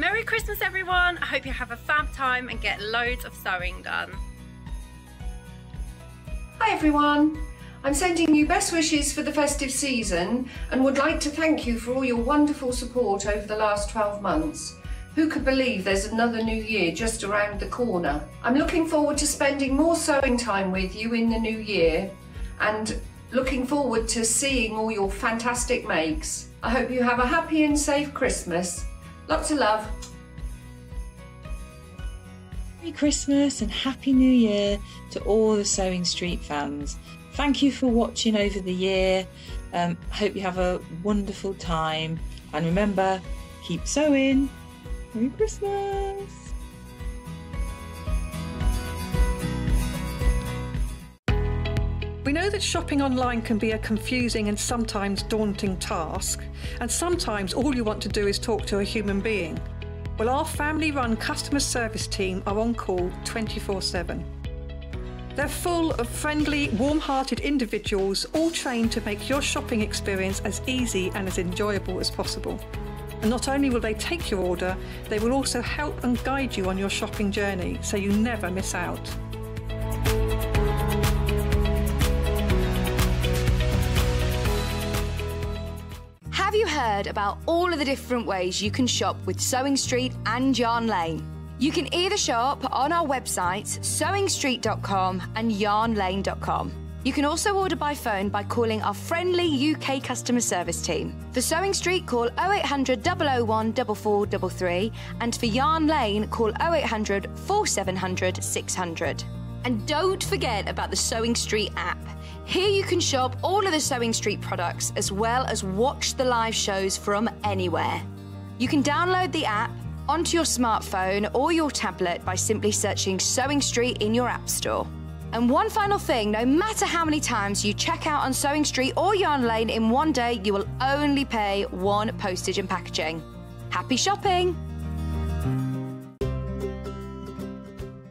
Merry Christmas, everyone. I hope you have a fab time and get loads of sewing done. Hi, everyone. I'm sending you best wishes for the festive season and would like to thank you for all your wonderful support over the last 12 months. Who could believe there's another new year just around the corner? I'm looking forward to spending more sewing time with you in the new year and looking forward to seeing all your fantastic makes. I hope you have a happy and safe Christmas. Lots of love. Merry Christmas and Happy New Year to all the Sewing Street fans. Thank you for watching over the year. Um, hope you have a wonderful time. And remember, keep sewing. Merry Christmas! We know that shopping online can be a confusing and sometimes daunting task, and sometimes all you want to do is talk to a human being. Well, our family run customer service team are on call 24 7. They're full of friendly, warm hearted individuals, all trained to make your shopping experience as easy and as enjoyable as possible. And not only will they take your order, they will also help and guide you on your shopping journey so you never miss out. You heard about all of the different ways you can shop with Sewing Street and Yarn Lane? You can either shop on our websites, sewingstreet.com and yarnlane.com. You can also order by phone by calling our friendly UK customer service team. For Sewing Street, call 0800 001 4433 and for Yarn Lane, call 0800 4700 600. And don't forget about the Sewing Street app. Here you can shop all of the Sewing Street products as well as watch the live shows from anywhere. You can download the app onto your smartphone or your tablet by simply searching Sewing Street in your App Store. And one final thing no matter how many times you check out on Sewing Street or Yarn Lane in one day, you will only pay one postage and packaging. Happy shopping!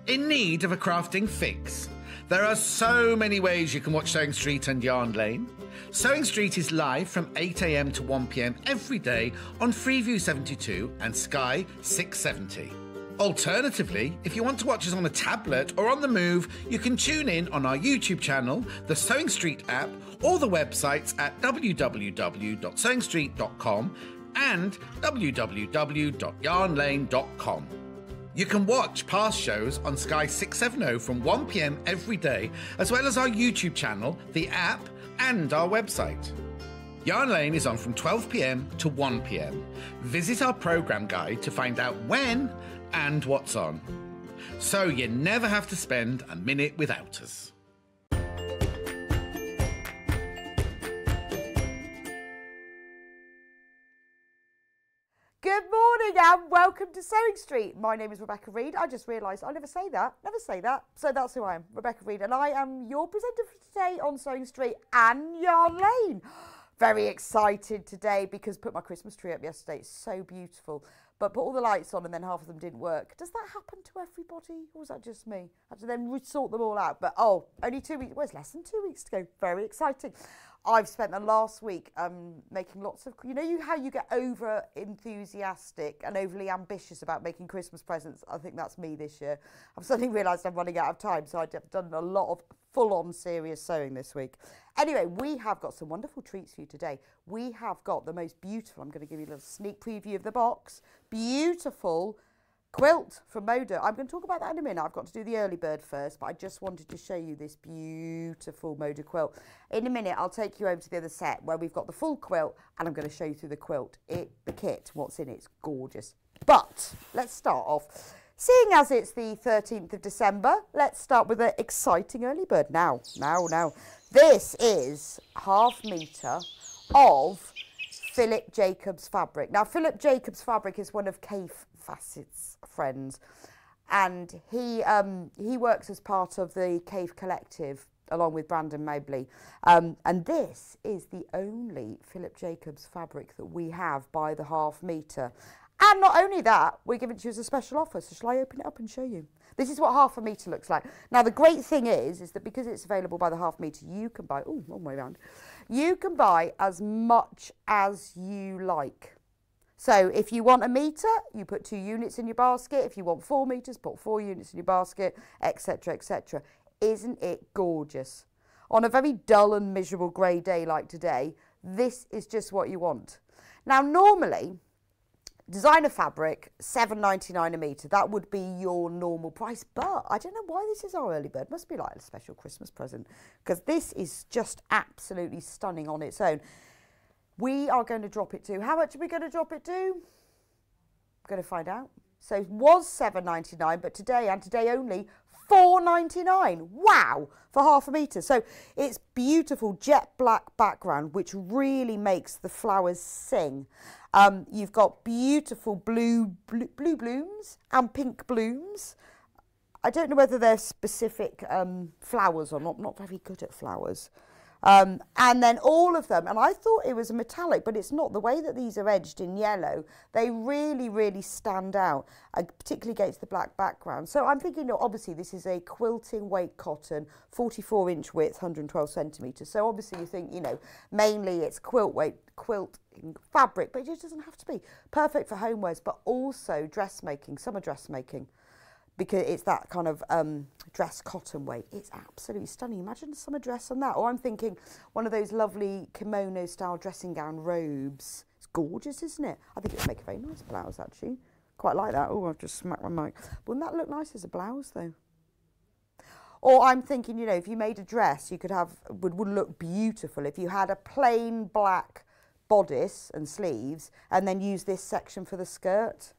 In need of a crafting fix? There are so many ways you can watch Sewing Street and Yarn Lane. Sewing Street is live from 8am to 1pm every day on Freeview 72 and Sky 670. Alternatively, if you want to watch us on a tablet or on the move, you can tune in on our YouTube channel, the Sewing Street app, or the websites at www.sewingstreet.com and www.yarnlane.com. You can watch past shows on Sky 670 from 1pm every day, as well as our YouTube channel, the app, and our website. Yarn Lane is on from 12pm to 1pm. Visit our programme guide to find out when and what's on. So you never have to spend a minute without us. Good morning and welcome to Sewing Street. My name is Rebecca Reed. I just realised I never say that. Never say that. So that's who I am, Rebecca Reed, and I am your presenter for today on Sewing Street and Yarn Lane. Very excited today because put my Christmas tree up yesterday. It's so beautiful. But put all the lights on and then half of them didn't work. Does that happen to everybody? Or was that just me? I had to then sort them all out. But oh, only two weeks. Well, it's less than two weeks to go. Very exciting. I've spent the last week um, making lots of, you know, you how you get over enthusiastic and overly ambitious about making Christmas presents. I think that's me this year. I've suddenly realised I'm running out of time, so I've done a lot of full-on serious sewing this week. Anyway, we have got some wonderful treats for you today. We have got the most beautiful. I'm going to give you a little sneak preview of the box. Beautiful quilt from Moda. I'm going to talk about that in a minute. I've got to do the early bird first, but I just wanted to show you this beautiful Moda quilt. In a minute, I'll take you over to the other set where we've got the full quilt and I'm going to show you through the quilt. It, the kit, what's in it. It's gorgeous. But let's start off. Seeing as it's the 13th of December, let's start with an exciting early bird. Now, now, now. This is half metre of Philip Jacobs fabric. Now, Philip Jacobs fabric is one of Kaffe Fassett's friends, and he um, he works as part of the Kaffe Collective along with Brandon Mably. Um, and this is the only Philip Jacobs fabric that we have by the half metre. And not only that, we're giving to you as a special offer. So shall I open it up and show you? This is what half a metre looks like. Now, the great thing is, is that because it's available by the half metre, you can buy, oh, long way around, you can buy as much as you like. So if you want a metre, you put two units in your basket. If you want four metres, put four units in your basket, etc., etc. Isn't it gorgeous? On a very dull and miserable grey day like today, this is just what you want. Now, normally, designer fabric, seven ninety nine a metre. That would be your normal price. But I don't know why this is our early bird. Must be like a special Christmas present because this is just absolutely stunning on its own. We are going to drop it to, how much are we going to drop it to? I'm going to find out. So it was seven ninety nine, but today and today only, four ninety nine. Wow, for half a metre. So it's beautiful jet black background, which really makes the flowers sing. Um, you've got beautiful blue, blue, blue blooms and pink blooms. I don't know whether they're specific um, flowers or not. I'm not very good at flowers. Um, and then all of them, and I thought it was a metallic, but it's not. The way that these are edged in yellow, they really, really stand out, uh, particularly against the black background. So I'm thinking, you know, obviously this is a quilting weight cotton, 44 inch width, 112 centimetres. So obviously you think, you know, mainly it's quilt weight, quilt fabric, but it just doesn't have to be. Perfect for homewares, but also dressmaking, summer dressmaking because it's that kind of um, dress cotton weight. It's absolutely stunning. Imagine a summer dress on that. Or I'm thinking one of those lovely kimono style dressing gown robes. It's gorgeous, isn't it? I think it would make a very nice blouse actually. Quite like that. Oh, I've just smacked my mic. Wouldn't that look nice as a blouse though? Or I'm thinking, you know, if you made a dress, you could have, would, would look beautiful if you had a plain black bodice and sleeves and then use this section for the skirt.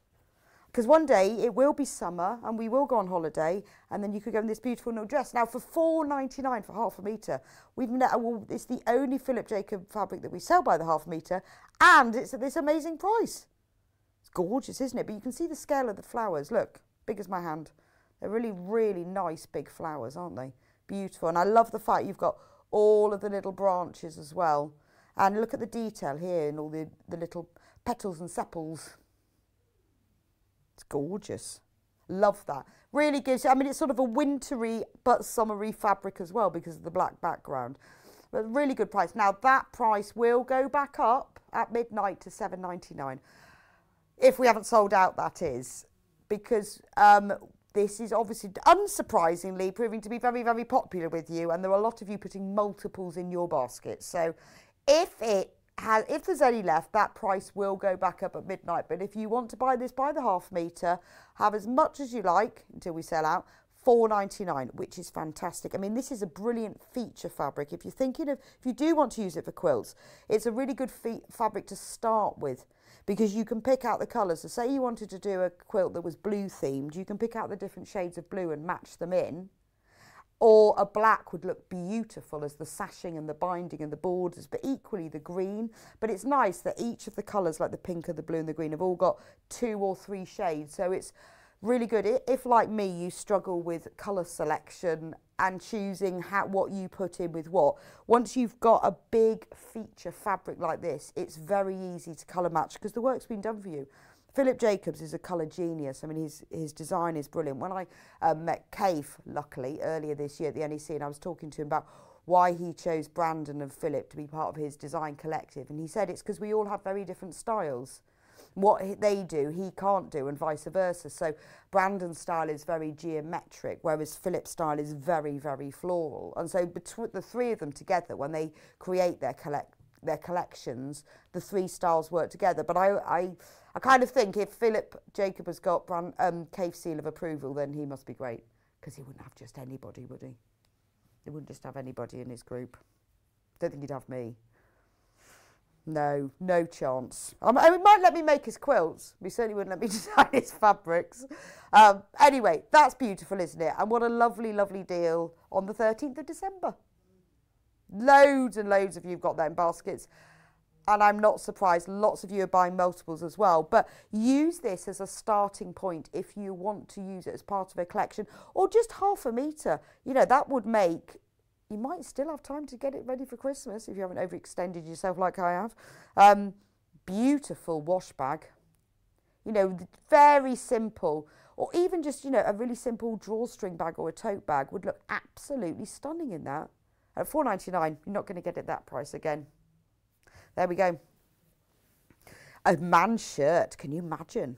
Because one day it will be summer and we will go on holiday and then you could go in this beautiful new dress. Now for four ninety nine for half a metre, we've well, it's the only Philip Jacob fabric that we sell by the half metre and it's at this amazing price. It's gorgeous, isn't it? But you can see the scale of the flowers. Look, big as my hand. They're really, really nice big flowers, aren't they? Beautiful. And I love the fact you've got all of the little branches as well. And look at the detail here in all the, the little petals and sepals. It's gorgeous. Love that. Really gives, I mean, it's sort of a wintry but summery fabric as well because of the black background. But really good price. Now that price will go back up at midnight to seven ninety nine, if we haven't sold out. That is because um, this is obviously unsurprisingly proving to be very very popular with you, and there are a lot of you putting multiples in your basket. So if it has, if there's any left, that price will go back up at midnight. But if you want to buy this by the half metre, have as much as you like until we sell out. 4.99, which is fantastic. I mean, this is a brilliant feature fabric. If you're thinking of, if you do want to use it for quilts, it's a really good fabric to start with because you can pick out the colours. So say you wanted to do a quilt that was blue themed, you can pick out the different shades of blue and match them in or a black would look beautiful as the sashing and the binding and the borders, but equally the green. But it's nice that each of the colours, like the pink and the blue and the green, have all got two or three shades. So it's really good. If, like me, you struggle with colour selection and choosing how, what you put in with what, once you've got a big feature fabric like this, it's very easy to colour match because the work's been done for you. Philip Jacobs is a colour genius. I mean, his, his design is brilliant. When I um, met Kaffe, luckily, earlier this year at the NEC, and I was talking to him about why he chose Brandon and Philip to be part of his design collective, and he said it's because we all have very different styles. What they do, he can't do, and vice versa. So Brandon's style is very geometric, whereas Philip's style is very, very floral. And so between the three of them together, when they create their collect their collections, the three styles work together. But I, I I kind of think if Philip Jacob has got brand, um, Kaffe seal of approval, then he must be great because he wouldn't have just anybody, would he? He wouldn't just have anybody in his group. Don't think he'd have me. No, no chance. Um, he might let me make his quilts. He certainly wouldn't let me design his fabrics. Um, anyway, that's beautiful, isn't it? And what a lovely, lovely deal on the 13th of December. Loads and loads of you have got them baskets and I'm not surprised lots of you are buying multiples as well. But use this as a starting point if you want to use it as part of a collection or just half a metre. You know, that would make, you might still have time to get it ready for Christmas if you haven't overextended yourself like I have. Um, beautiful wash bag. You know, very simple. Or even just, you know, a really simple drawstring bag or a tote bag would look absolutely stunning in that. At 4.99, you're not going to get it that price again. There we go. A man's shirt, can you imagine?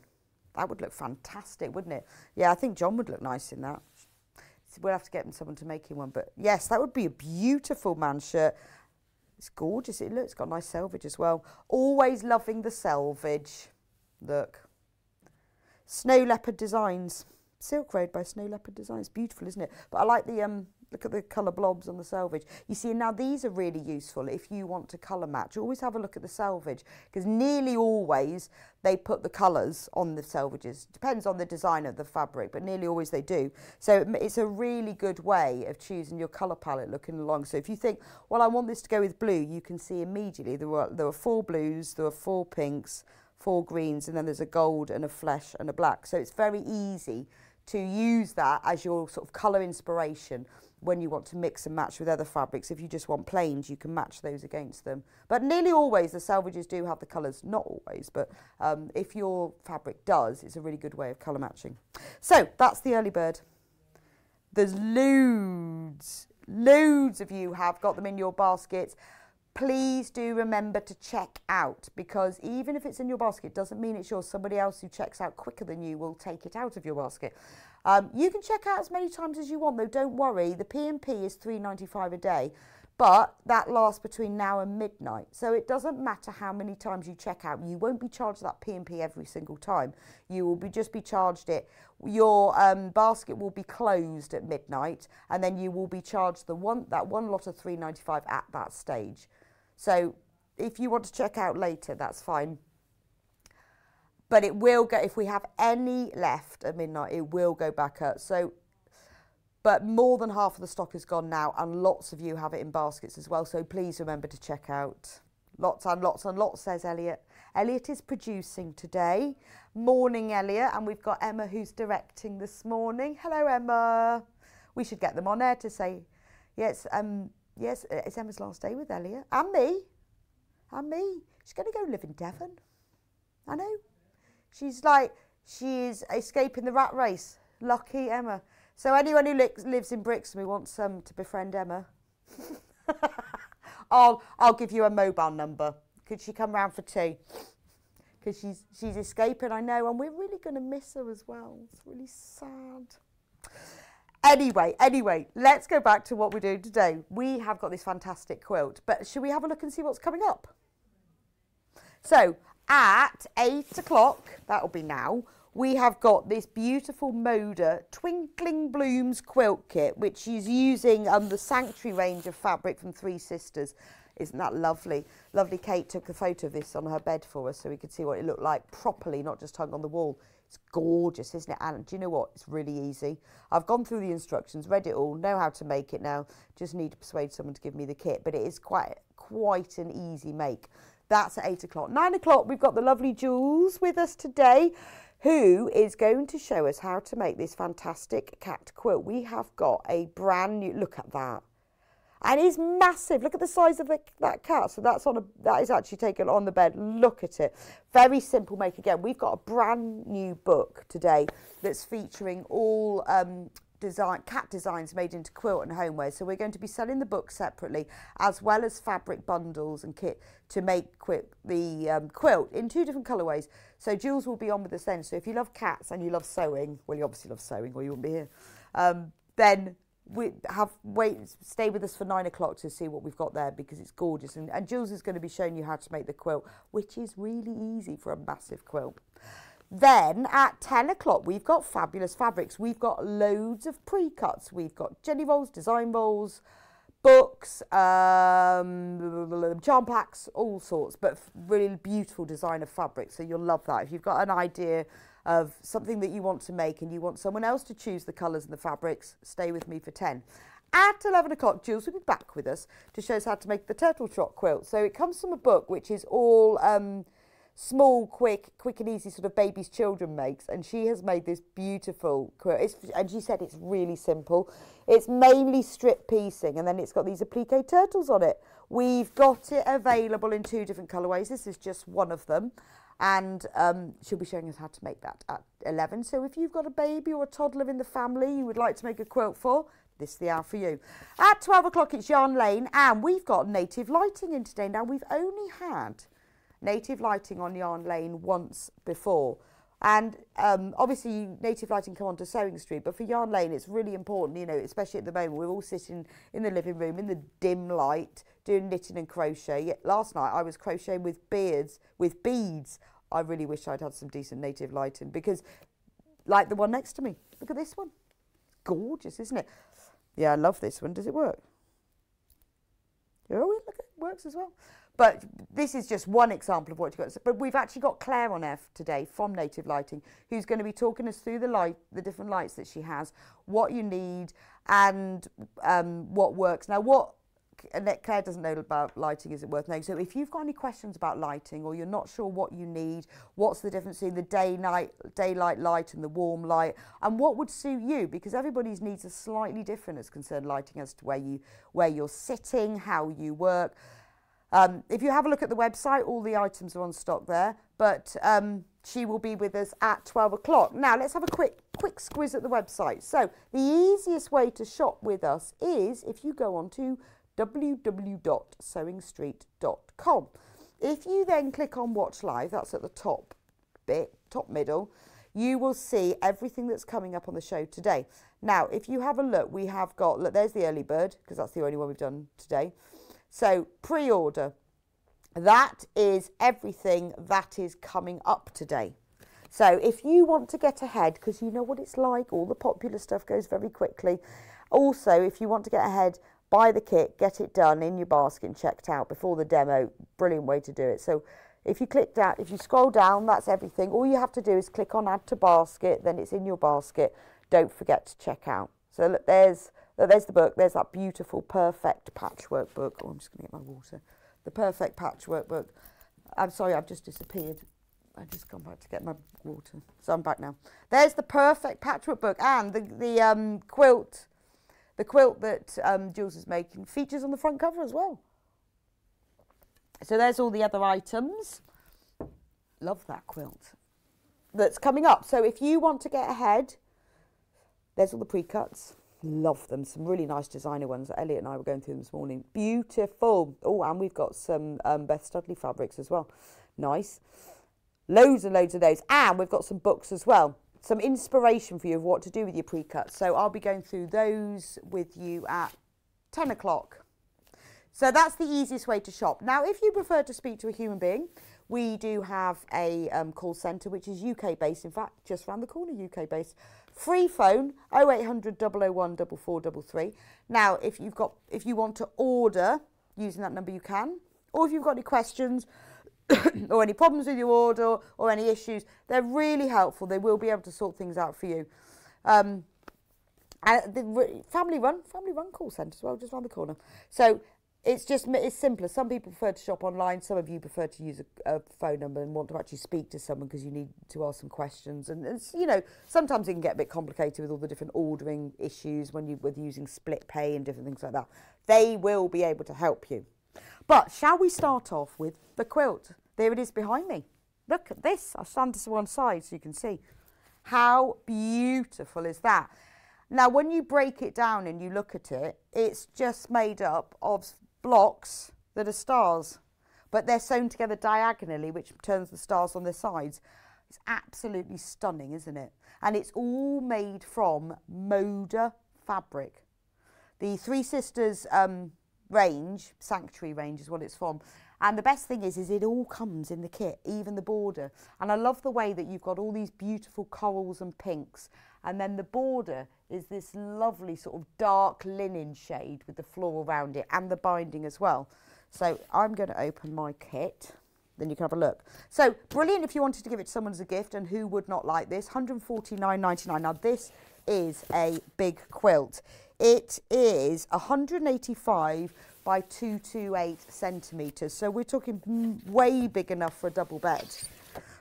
That would look fantastic, wouldn't it? Yeah, I think John would look nice in that. We'll have to get someone to make him one. But yes, that would be a beautiful man's shirt. It's gorgeous. It looks got nice selvage as well. Always loving the selvage. Look. Snow Leopard Designs. Silk Road by Snow Leopard Designs. Beautiful, isn't it? But I like the um look at the colour blobs on the selvage. You see, now these are really useful if you want to colour match. Always have a look at the selvage because nearly always they put the colours on the selvages. Depends on the design of the fabric, but nearly always they do. So it's a really good way of choosing your colour palette looking along. So if you think, well, I want this to go with blue, you can see immediately there were, there were four blues, there were four pinks, four greens, and then there's a gold and a flesh and a black. So it's very easy to use that as your sort of colour inspiration when you want to mix and match with other fabrics. If you just want plains, you can match those against them. But nearly always the selvages do have the colours, not always, but um, if your fabric does, it's a really good way of colour matching. So that's the early bird. There's loads, loads of you have got them in your baskets. Please do remember to check out because even if it's in your basket doesn't mean it's yours. Somebody else who checks out quicker than you will take it out of your basket. Um, you can check out as many times as you want, though. Don't worry. The P&P is three ninety five a day, but that lasts between now and midnight. So it doesn't matter how many times you check out. You won't be charged that P&P every single time. You will be just be charged it. Your um, basket will be closed at midnight, and then you will be charged the one that one lot of three ninety five at that stage. So if you want to check out later, that's fine. But it will go if we have any left at midnight it will go back up. So but more than half of the stock is gone now and lots of you have it in baskets as well. So please remember to check out. Lots and lots and lots says Elliot. Elliot is producing today. Morning Elliot and we've got Emma who's directing this morning. Hello Emma. We should get them on air to say yes um yes it's Emma's last day with Elliot and me and me she's going to go live in Devon I know She's like, she's escaping the rat race. Lucky Emma. So anyone who li lives in Brixton who wants um, to befriend Emma, I'll, I'll give you a mobile number. Could she come round for tea? Because she's, she's escaping, I know, and we're really going to miss her as well. It's really sad. Anyway, anyway, let's go back to what we're doing today. We have got this fantastic quilt, but should we have a look and see what's coming up? So at eight o'clock, that'll be now, we have got this beautiful Moda Twinkling Blooms quilt kit, which is using um, the Sanctuary range of fabric from Three Sisters. Isn't that lovely? Lovely Kate took a photo of this on her bed for us so we could see what it looked like properly, not just hung on the wall. It's gorgeous, isn't it? And do you know what? It's really easy. I've gone through the instructions, read it all, know how to make it now. Just need to persuade someone to give me the kit, but it is quite quite an easy make. That's at eight o'clock. Nine o'clock, we've got the lovely Jules with us today, who is going to show us how to make this fantastic cat quilt. We have got a brand new, look at that. And it's massive. Look at the size of the, that cat. So that's on a, that is actually taken on the bed. Look at it. Very simple make again. We've got a brand new book today that's featuring all um, design, cat designs made into quilt and homeware. So we're going to be selling the book separately, as well as fabric bundles and kit to make the um, quilt in two different colourways. So Jules will be on with us then. So if you love cats and you love sewing, well, you obviously love sewing or you wouldn't be here, um, then we have wait stay with us for nine o'clock to see what we've got there because it's gorgeous and, and Jules is going to be showing you how to make the quilt which is really easy for a massive quilt then at 10 o'clock, we've got fabulous fabrics. We've got loads of pre-cuts. We've got jelly rolls, design rolls, books, um, charm packs, all sorts, but really beautiful design of fabric. So you'll love that. If you've got an idea of something that you want to make and you want someone else to choose the colours and the fabrics, stay with me for 10. At 11 o'clock, Jules will be back with us to show us how to make the turtle trot quilt. So it comes from a book which is all... Um, small, quick, quick and easy sort of babies, children makes. And she has made this beautiful quilt. It's, and she said it's really simple. It's mainly strip piecing and then it's got these applique turtles on it. We've got it available in two different colourways. This is just one of them. And um, she'll be showing us how to make that at 11. So if you've got a baby or a toddler in the family you would like to make a quilt for, this is the hour for you. At 12 o'clock, it's Yarn Lane, and we've got native lighting in today. Now, we've only had native lighting on Yarn Lane once before. And um, obviously, native lighting come onto Sewing Street, but for Yarn Lane, it's really important, you know, especially at the moment, we're all sitting in the living room in the dim light doing knitting and crochet. Yet last night, I was crocheting with beards, with beads. I really wish I'd had some decent native lighting because, like the one next to me, look at this one. Gorgeous, isn't it? Yeah, I love this one. Does it work? Oh, look, it works as well. But this is just one example of what you've got. But we've actually got Claire on F today from Native Lighting, who's going to be talking us through the light, the different lights that she has, what you need, and um, what works. Now, what Claire doesn't know about lighting, is it worth knowing? So if you've got any questions about lighting or you're not sure what you need, what's the difference between the day night daylight light and the warm light, and what would suit you, because everybody's needs are slightly different as concerned lighting as to where you where you're sitting, how you work. Um, if you have a look at the website, all the items are on stock there, but um, she will be with us at 12 o'clock. Now, let's have a quick, quick squiz at the website. So, the easiest way to shop with us is if you go on to www.sewingstreet.com. If you then click on Watch Live, that's at the top bit, top middle, you will see everything that's coming up on the show today. Now, if you have a look, we have got, look, there's the early bird, because that's the only one we've done today. So pre-order, that is everything that is coming up today. So if you want to get ahead, because you know what it's like, all the popular stuff goes very quickly. Also, if you want to get ahead, buy the kit, get it done in your basket and checked out before the demo. Brilliant way to do it. So if you click down, if you scroll down, that's everything. All you have to do is click on add to basket, then it's in your basket. Don't forget to check out. So look, there's there's the book. There's that beautiful, perfect patchwork book. Oh, I'm just going to get my water. The perfect patchwork book. I'm sorry, I've just disappeared. I just come back to get my water. So I'm back now. There's the perfect patchwork book and the, the um, quilt. The quilt that um, Jules is making features on the front cover as well. So there's all the other items. Love that quilt. That's coming up. So if you want to get ahead, there's all the pre-cuts. Love them. Some really nice designer ones. Elliot and I were going through them this morning. Beautiful. Oh, and we've got some um, Beth Studley fabrics as well. Nice. Loads and loads of those. And we've got some books as well. Some inspiration for you of what to do with your pre-cuts. So I'll be going through those with you at 10 o'clock. So that's the easiest way to shop. Now, if you prefer to speak to a human being, we do have a um, call centre which is UK based, in fact, just around the corner, UK based. Free phone 0800 001 4433. Now, if you've got if you want to order using that number, you can. Or if you've got any questions or any problems with your order or any issues, they're really helpful. They will be able to sort things out for you. Um, and the family run, family run call centre as well, just around the corner. So it's just it's simpler. Some people prefer to shop online. Some of you prefer to use a, a phone number and want to actually speak to someone because you need to ask some questions. And you know, sometimes it can get a bit complicated with all the different ordering issues when you with using split pay and different things like that. They will be able to help you. But shall we start off with the quilt? There it is behind me. Look at this. I'll stand to one side so you can see. How beautiful is that? Now, when you break it down and you look at it, it's just made up of blocks that are stars, but they're sewn together diagonally, which turns the stars on their sides. It's absolutely stunning, isn't it? And it's all made from Moda fabric. The Three Sisters um, range, Sanctuary range is what it's from. And the best thing is, is it all comes in the kit, even the border. And I love the way that you've got all these beautiful corals and pinks. And then the border is this lovely sort of dark linen shade with the floral around it and the binding as well. So I'm going to open my kit. Then you can have a look. So brilliant if you wanted to give it to someone as a gift and who would not like this. 149.99. Now this is a big quilt. It is 185 by 228 centimetres. So we're talking way big enough for a double bed.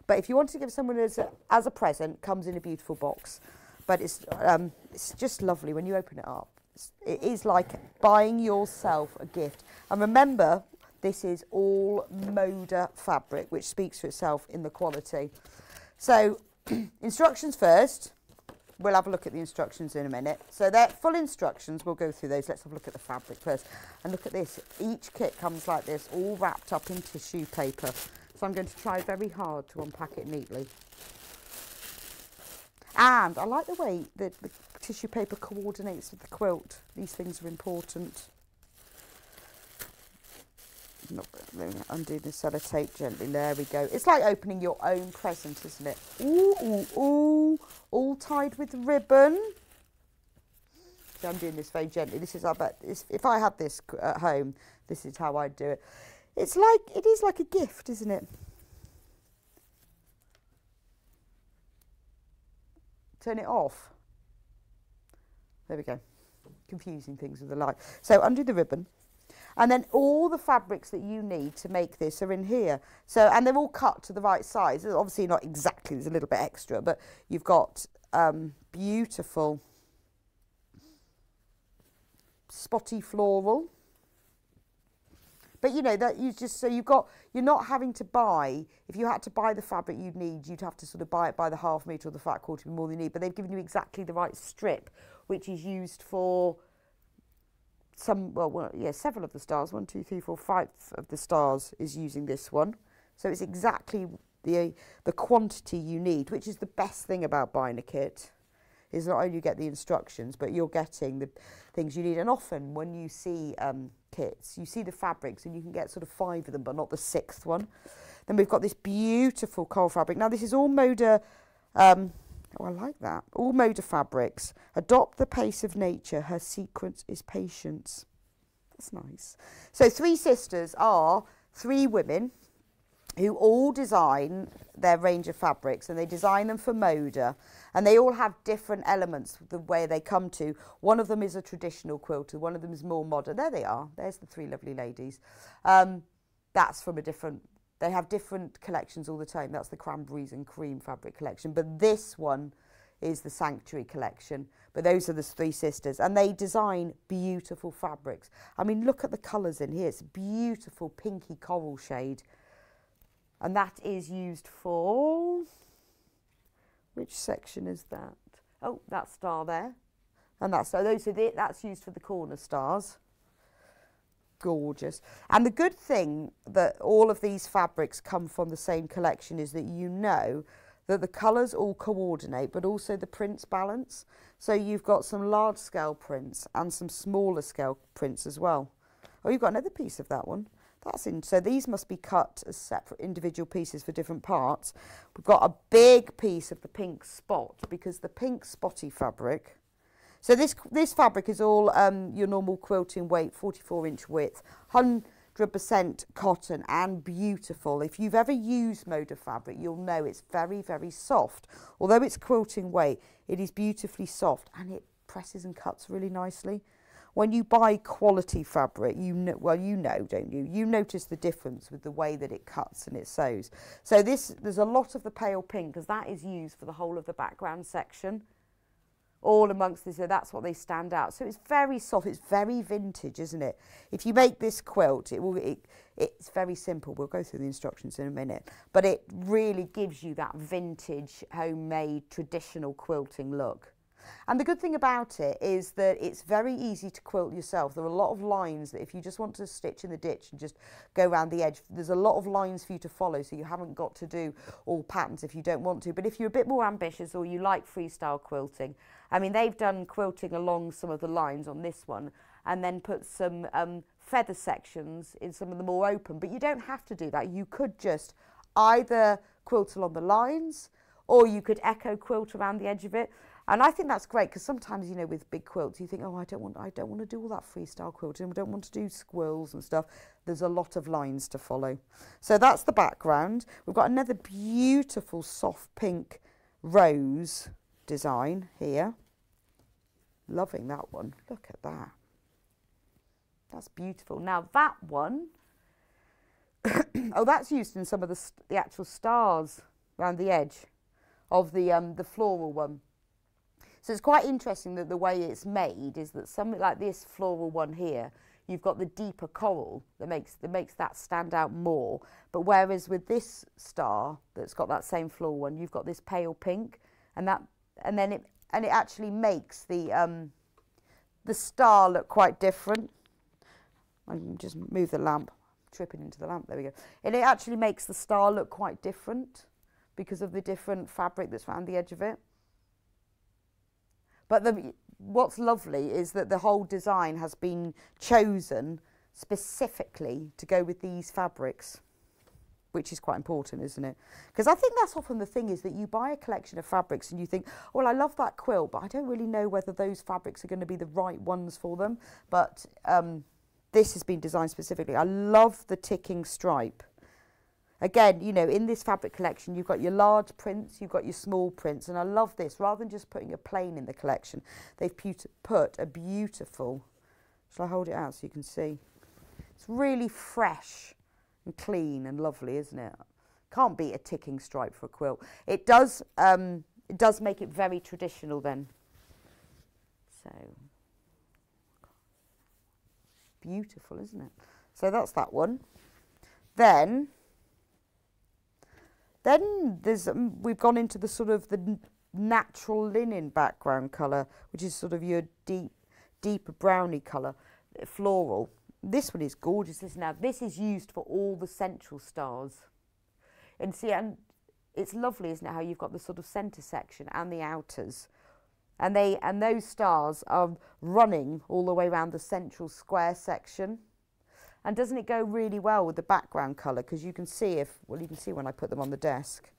But if you want to give someone as a, as a present, comes in a beautiful box. But it's, um, it's just lovely when you open it up. It's, it is like buying yourself a gift. And remember, this is all Moda fabric, which speaks for itself in the quality. So instructions first. We'll have a look at the instructions in a minute. So they're full instructions. We'll go through those. Let's have a look at the fabric first. And look at this. Each kit comes like this, all wrapped up in tissue paper. So I'm going to try very hard to unpack it neatly. And I like the way that the tissue paper coordinates with the quilt. These things are important. Not, undo the sellotape gently. There we go. It's like opening your own present, isn't it? Ooh, ooh, ooh. All tied with ribbon. So I'm doing this very gently. This is, I bet, if I had this at home, this is how I'd do it. It's like, it is like a gift, isn't it? Turn it off. There we go. Confusing things with the light. So undo the ribbon. And then all the fabrics that you need to make this are in here. So, and they're all cut to the right size. Obviously not exactly, there's a little bit extra, but you've got um, beautiful spotty floral. But you know that you just so you've got you're not having to buy if you had to buy the fabric you'd need you'd have to sort of buy it by the half metre or the flat quarter more than you need but they've given you exactly the right strip which is used for some, well, well, yeah, several of the stars, one, two, three, four, five of the stars is using this one. So it's exactly the, the quantity you need, which is the best thing about buying a kit, is not only you get the instructions, but you're getting the things you need. And often when you see um, kits, you see the fabrics and you can get sort of five of them, but not the sixth one. Then we've got this beautiful coral fabric. Now this is all Moda, um, Oh, I like that. All Moda fabrics. Adopt the pace of nature. Her sequence is patience. That's nice. So three sisters are three women who all design their range of fabrics and they design them for Moda and they all have different elements the way they come to. One of them is a traditional quilter, one of them is more modern. There they are. There's the three lovely ladies. Um, that's from a different they have different collections all the time. That's the cranberries and cream fabric collection. But this one is the Sanctuary collection. But those are the three sisters. And they design beautiful fabrics. I mean, look at the colours in here. It's beautiful pinky coral shade. And that is used for... Which section is that? Oh, that star there. And that's, so those are the, that's used for the corner stars gorgeous. And the good thing that all of these fabrics come from the same collection is that you know that the colours all coordinate, but also the prints balance. So you've got some large scale prints and some smaller scale prints as well. Oh, you've got another piece of that one. That's in. So these must be cut as separate individual pieces for different parts. We've got a big piece of the pink spot because the pink spotty fabric so this, this fabric is all um, your normal quilting weight, 44 inch width, 100% cotton and beautiful. If you've ever used Moda fabric, you'll know it's very, very soft. Although it's quilting weight, it is beautifully soft and it presses and cuts really nicely. When you buy quality fabric, you know, well, you know, don't you? You notice the difference with the way that it cuts and it sews. So this, there's a lot of the pale pink because that is used for the whole of the background section all amongst this, so that's what they stand out. So it's very soft, it's very vintage, isn't it? If you make this quilt, it will, it, it's very simple. We'll go through the instructions in a minute, but it really gives you that vintage, homemade, traditional quilting look. And the good thing about it is that it's very easy to quilt yourself. There are a lot of lines that if you just want to stitch in the ditch and just go around the edge, there's a lot of lines for you to follow, so you haven't got to do all patterns if you don't want to. But if you're a bit more ambitious or you like freestyle quilting, I mean, they've done quilting along some of the lines on this one and then put some um, feather sections in some of the more open. But you don't have to do that. You could just either quilt along the lines or you could echo quilt around the edge of it. And I think that's great because sometimes, you know, with big quilts, you think, oh, I don't want, I don't want to do all that freestyle quilting. I don't want to do squirrels and stuff. There's a lot of lines to follow. So that's the background. We've got another beautiful soft pink rose design here. Loving that one. Look at that. That's beautiful. Now that one, oh, that's used in some of the, the actual stars around the edge of the um, the floral one. So it's quite interesting that the way it's made is that something like this floral one here, you've got the deeper coral that makes that makes that stand out more. But whereas with this star that's got that same floral one, you've got this pale pink, and that and then it and it actually makes the um, the star look quite different. I can just move the lamp. tripping into the lamp. There we go. And it actually makes the star look quite different because of the different fabric that's around the edge of it. But the, what's lovely is that the whole design has been chosen specifically to go with these fabrics which is quite important, isn't it? Because I think that's often the thing is that you buy a collection of fabrics and you think, well, I love that quilt, but I don't really know whether those fabrics are going to be the right ones for them. But um, this has been designed specifically. I love the ticking stripe. Again, you know, in this fabric collection, you've got your large prints, you've got your small prints, and I love this. Rather than just putting a plain in the collection, they've put a beautiful, shall I hold it out so you can see? It's really fresh and clean and lovely, isn't it? Can't beat a ticking stripe for a quilt. It does, um, it does make it very traditional then. So, beautiful, isn't it? So that's that one. Then then there's um, we've gone into the sort of the natural linen background colour, which is sort of your deep, deeper browny colour, floral. This one is gorgeous. This now this is used for all the central stars, and see, and it's lovely, isn't it? How you've got the sort of centre section and the outers, and they and those stars are running all the way around the central square section. And doesn't it go really well with the background colour? Because you can see if, well, you can see when I put them on the desk,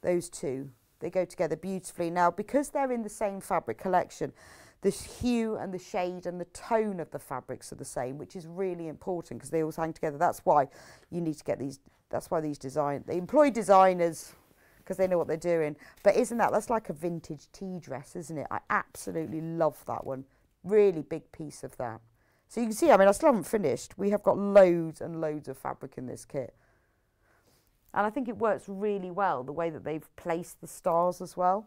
those two, they go together beautifully. Now, because they're in the same fabric collection, the hue and the shade and the tone of the fabrics are the same, which is really important because they all hang together. That's why you need to get these, that's why these design, they employ designers because they know what they're doing. But isn't that, that's like a vintage tea dress, isn't it? I absolutely love that one. Really big piece of that. So you can see, I mean, I still haven't finished. We have got loads and loads of fabric in this kit. And I think it works really well, the way that they've placed the stars as well.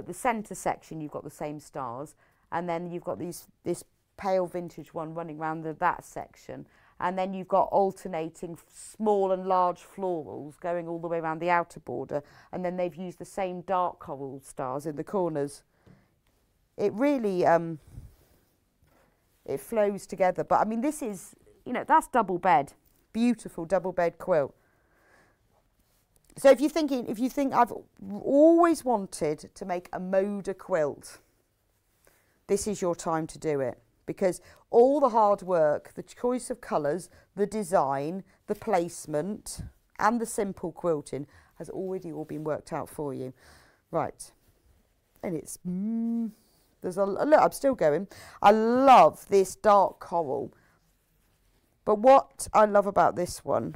The centre section, you've got the same stars. And then you've got these this pale vintage one running around the, that section. And then you've got alternating small and large florals going all the way around the outer border. And then they've used the same dark coral stars in the corners. It really... Um, it flows together. But I mean, this is, you know, that's double bed, beautiful double bed quilt. So if you're thinking, if you think I've always wanted to make a Moda quilt, this is your time to do it because all the hard work, the choice of colours, the design, the placement and the simple quilting has already all been worked out for you. Right. And it's mm, there's a look, I'm still going. I love this dark coral. But what I love about this one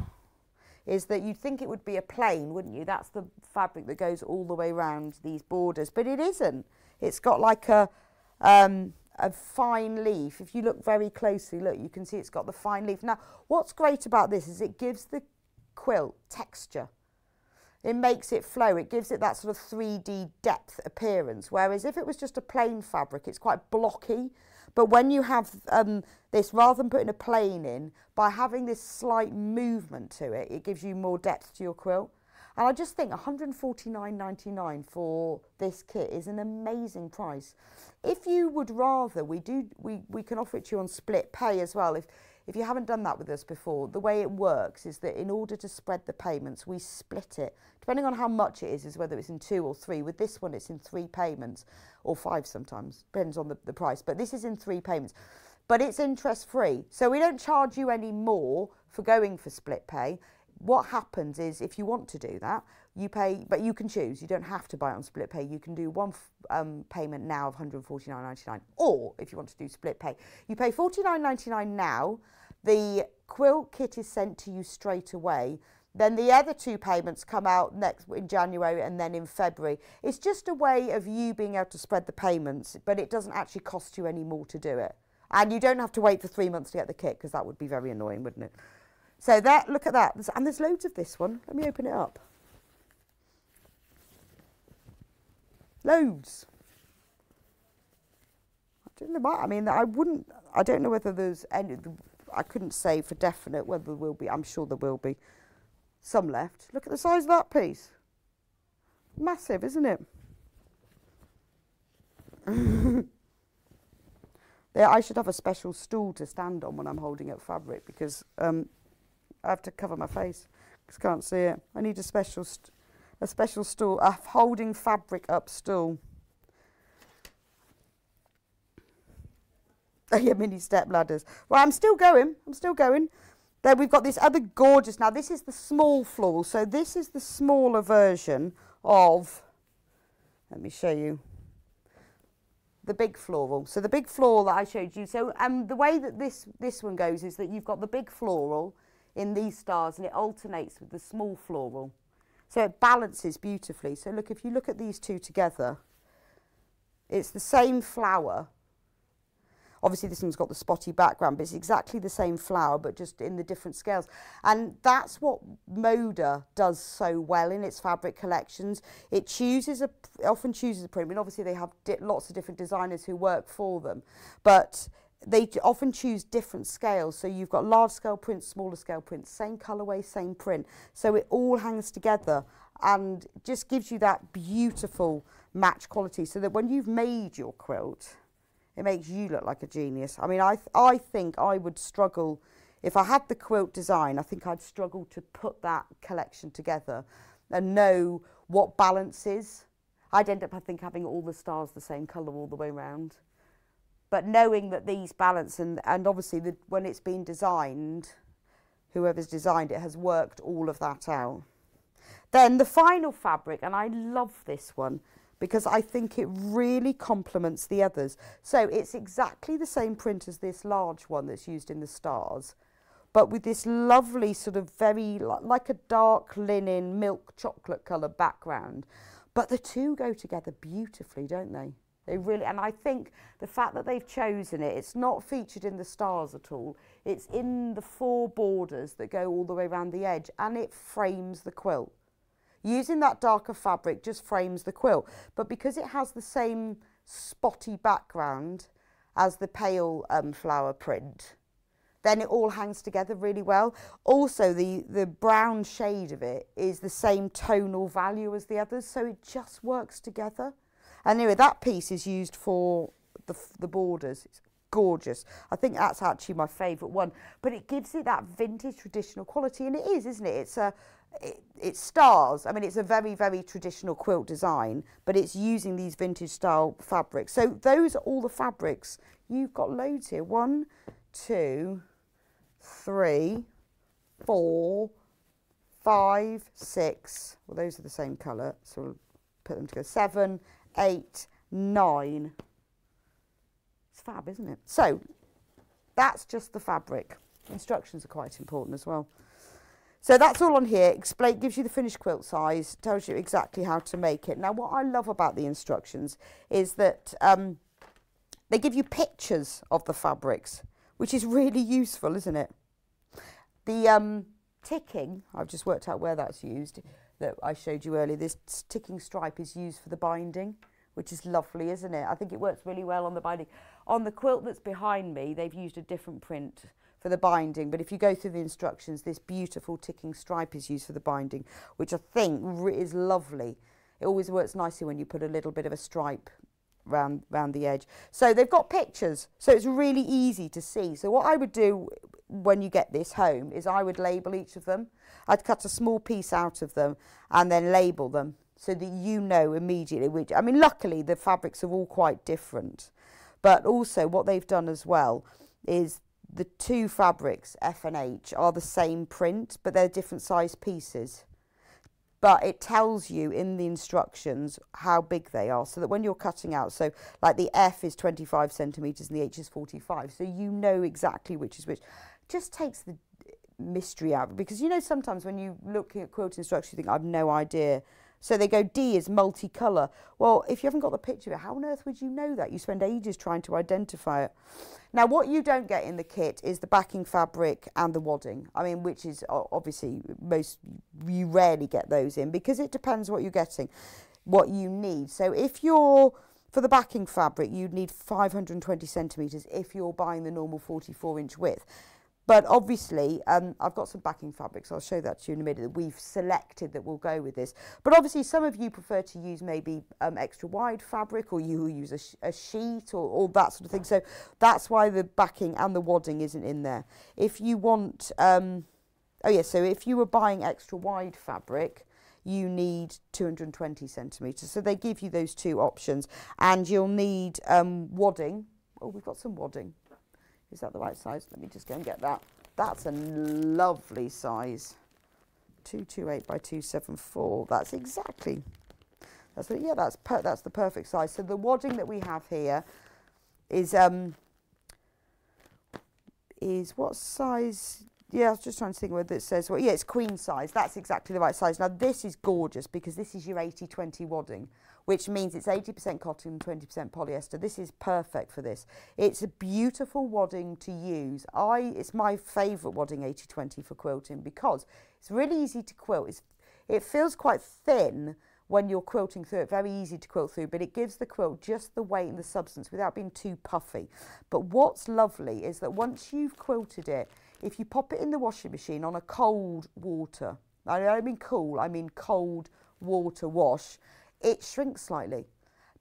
is that you'd think it would be a plain, wouldn't you? That's the fabric that goes all the way around these borders, but it isn't. It's got like a um, a fine leaf. If you look very closely, look, you can see it's got the fine leaf. Now, what's great about this is it gives the quilt texture it makes it flow. It gives it that sort of 3D depth appearance. Whereas if it was just a plain fabric, it's quite blocky. But when you have um, this, rather than putting a plain in, by having this slight movement to it, it gives you more depth to your quilt. And I just think 149.99 for this kit is an amazing price. If you would rather, we do we, we can offer it to you on split pay as well. If if you haven't done that with us before, the way it works is that in order to spread the payments, we split it. Depending on how much it is, is whether it's in two or three. With this one, it's in three payments, or five sometimes, depends on the, the price. But this is in three payments. But it's interest free. So we don't charge you any more for going for split pay. What happens is if you want to do that, you pay, but you can choose. You don't have to buy on split pay. You can do one um, payment now of 149.99, or if you want to do split pay, you pay 49.99 now. The quilt kit is sent to you straight away. Then the other two payments come out next in January and then in February. It's just a way of you being able to spread the payments, but it doesn't actually cost you any more to do it. And you don't have to wait for three months to get the kit because that would be very annoying, wouldn't it? So that, look at that. And there's loads of this one. Let me open it up. Loads. I don't know what, I mean, I wouldn't, I don't know whether there's any, I couldn't say for definite whether there will be, I'm sure there will be some left. Look at the size of that piece. Massive, isn't it? yeah, I should have a special stool to stand on when I'm holding up fabric because um, I have to cover my face because can't see it. I need a special, a special stool, a holding fabric up stool. Oh yeah, mini step ladders. Well, I'm still going. I'm still going. Then we've got this other gorgeous. Now this is the small floral. So this is the smaller version of. Let me show you. The big floral. So the big floral that I showed you. So um, the way that this this one goes is that you've got the big floral in these stars and it alternates with the small floral. So it balances beautifully. So look, if you look at these two together, it's the same flower Obviously this one's got the spotty background, but it's exactly the same flower, but just in the different scales. And that's what Moda does so well in its fabric collections. It chooses a, often chooses a print. I mean, obviously they have lots of different designers who work for them, but they often choose different scales. So you've got large scale prints, smaller scale prints, same colorway, same print. So it all hangs together and just gives you that beautiful match quality so that when you've made your quilt, it makes you look like a genius. I mean, I, th I think I would struggle, if I had the quilt design, I think I'd struggle to put that collection together and know what balance is. I'd end up, I think, having all the stars the same colour all the way around. But knowing that these balance, and, and obviously the, when it's been designed, whoever's designed it has worked all of that out. Then the final fabric, and I love this one, because I think it really complements the others. So it's exactly the same print as this large one that's used in the stars, but with this lovely sort of very, like a dark linen, milk chocolate colour background. But the two go together beautifully, don't they? They really, and I think the fact that they've chosen it, it's not featured in the stars at all. It's in the four borders that go all the way around the edge and it frames the quilt. Using that darker fabric just frames the quilt, but because it has the same spotty background as the pale um, flower print, then it all hangs together really well. Also, the, the brown shade of it is the same tonal value as the others, so it just works together. Anyway, that piece is used for the, the borders. It's gorgeous. I think that's actually my favourite one. But it gives it that vintage traditional quality, and it is, isn't it? It's a it, it stars. I mean, it's a very, very traditional quilt design, but it's using these vintage style fabrics. So those are all the fabrics. You've got loads here. One, two, three, four, five, six. Well, those are the same colour, so we'll put them together. Seven, eight, nine. It's fab, isn't it? So that's just the fabric. Instructions are quite important as well. So that's all on here. Explain, gives you the finished quilt size, tells you exactly how to make it. Now, what I love about the instructions is that um, they give you pictures of the fabrics, which is really useful, isn't it? The um, ticking, I've just worked out where that's used, that I showed you earlier. This ticking stripe is used for the binding, which is lovely, isn't it? I think it works really well on the binding. On the quilt that's behind me, they've used a different print for the binding. But if you go through the instructions, this beautiful ticking stripe is used for the binding, which I think is lovely. It always works nicely when you put a little bit of a stripe round, round the edge. So they've got pictures, so it's really easy to see. So what I would do when you get this home is I would label each of them. I'd cut a small piece out of them and then label them so that you know immediately which, I mean, luckily the fabrics are all quite different. But also what they've done as well is the two fabrics, F and H, are the same print, but they're different size pieces. But it tells you in the instructions how big they are, so that when you're cutting out, so like the F is 25 centimetres and the H is 45, so you know exactly which is which. Just takes the mystery out, because you know sometimes when you look at quilt instructions, you think, I've no idea so they go D is multicolour. Well, if you haven't got the picture of it, how on earth would you know that? You spend ages trying to identify it. Now, what you don't get in the kit is the backing fabric and the wadding. I mean, which is obviously most, you rarely get those in because it depends what you're getting, what you need. So if you're, for the backing fabric, you'd need 520 centimetres if you're buying the normal 44 inch width. But obviously, um, I've got some backing fabrics. I'll show that to you in a minute that we've selected that will go with this. But obviously, some of you prefer to use maybe um, extra wide fabric or you use a, sh a sheet or, or, that sort of thing. So that's why the backing and the wadding isn't in there. If you want um, oh yeah, so if you were buying extra wide fabric, you need 220 centimetres. So they give you those two options. And you'll need um, wadding. Oh, we've got some wadding. Is that the right size? Let me just go and get that. That's a lovely size. 228 by 274. That's exactly. That's what, yeah, that's per, that's the perfect size. So the wadding that we have here is um is what size yeah, I was just trying to think whether it says, well, yeah, it's queen size. That's exactly the right size. Now, this is gorgeous because this is your 80-20 wadding, which means it's 80% cotton and 20% polyester. This is perfect for this. It's a beautiful wadding to use. I It's my favourite wadding 80-20 for quilting because it's really easy to quilt. It's, it feels quite thin, when you're quilting through it, very easy to quilt through, but it gives the quilt just the weight and the substance without being too puffy. But what's lovely is that once you've quilted it, if you pop it in the washing machine on a cold water, I don't mean cool, I mean cold water wash, it shrinks slightly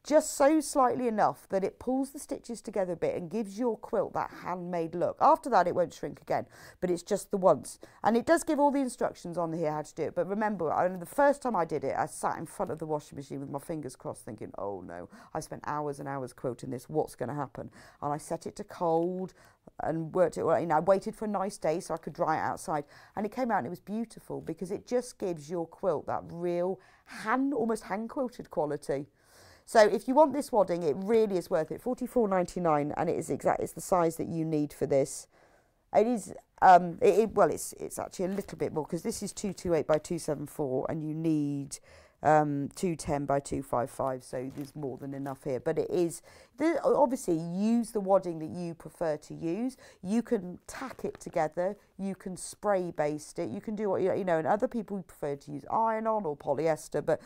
just so slightly enough that it pulls the stitches together a bit and gives your quilt that handmade look. After that, it won't shrink again, but it's just the once. And it does give all the instructions on here how to do it. But remember, I, the first time I did it, I sat in front of the washing machine with my fingers crossed thinking, oh no, I spent hours and hours quilting this, what's going to happen? And I set it to cold and worked it, you I waited for a nice day so I could dry it outside. And it came out and it was beautiful because it just gives your quilt that real hand, almost hand quilted quality. So if you want this wadding, it really is worth it. Forty four ninety nine, and it is exact. It's the size that you need for this. It is. Um, it, it, well, it's it's actually a little bit more because this is two two eight by two seven four, and you need um, 210 by 255 so there's more than enough here but it is obviously use the wadding that you prefer to use you can tack it together you can spray baste it you can do what you know and other people prefer to use iron on or polyester but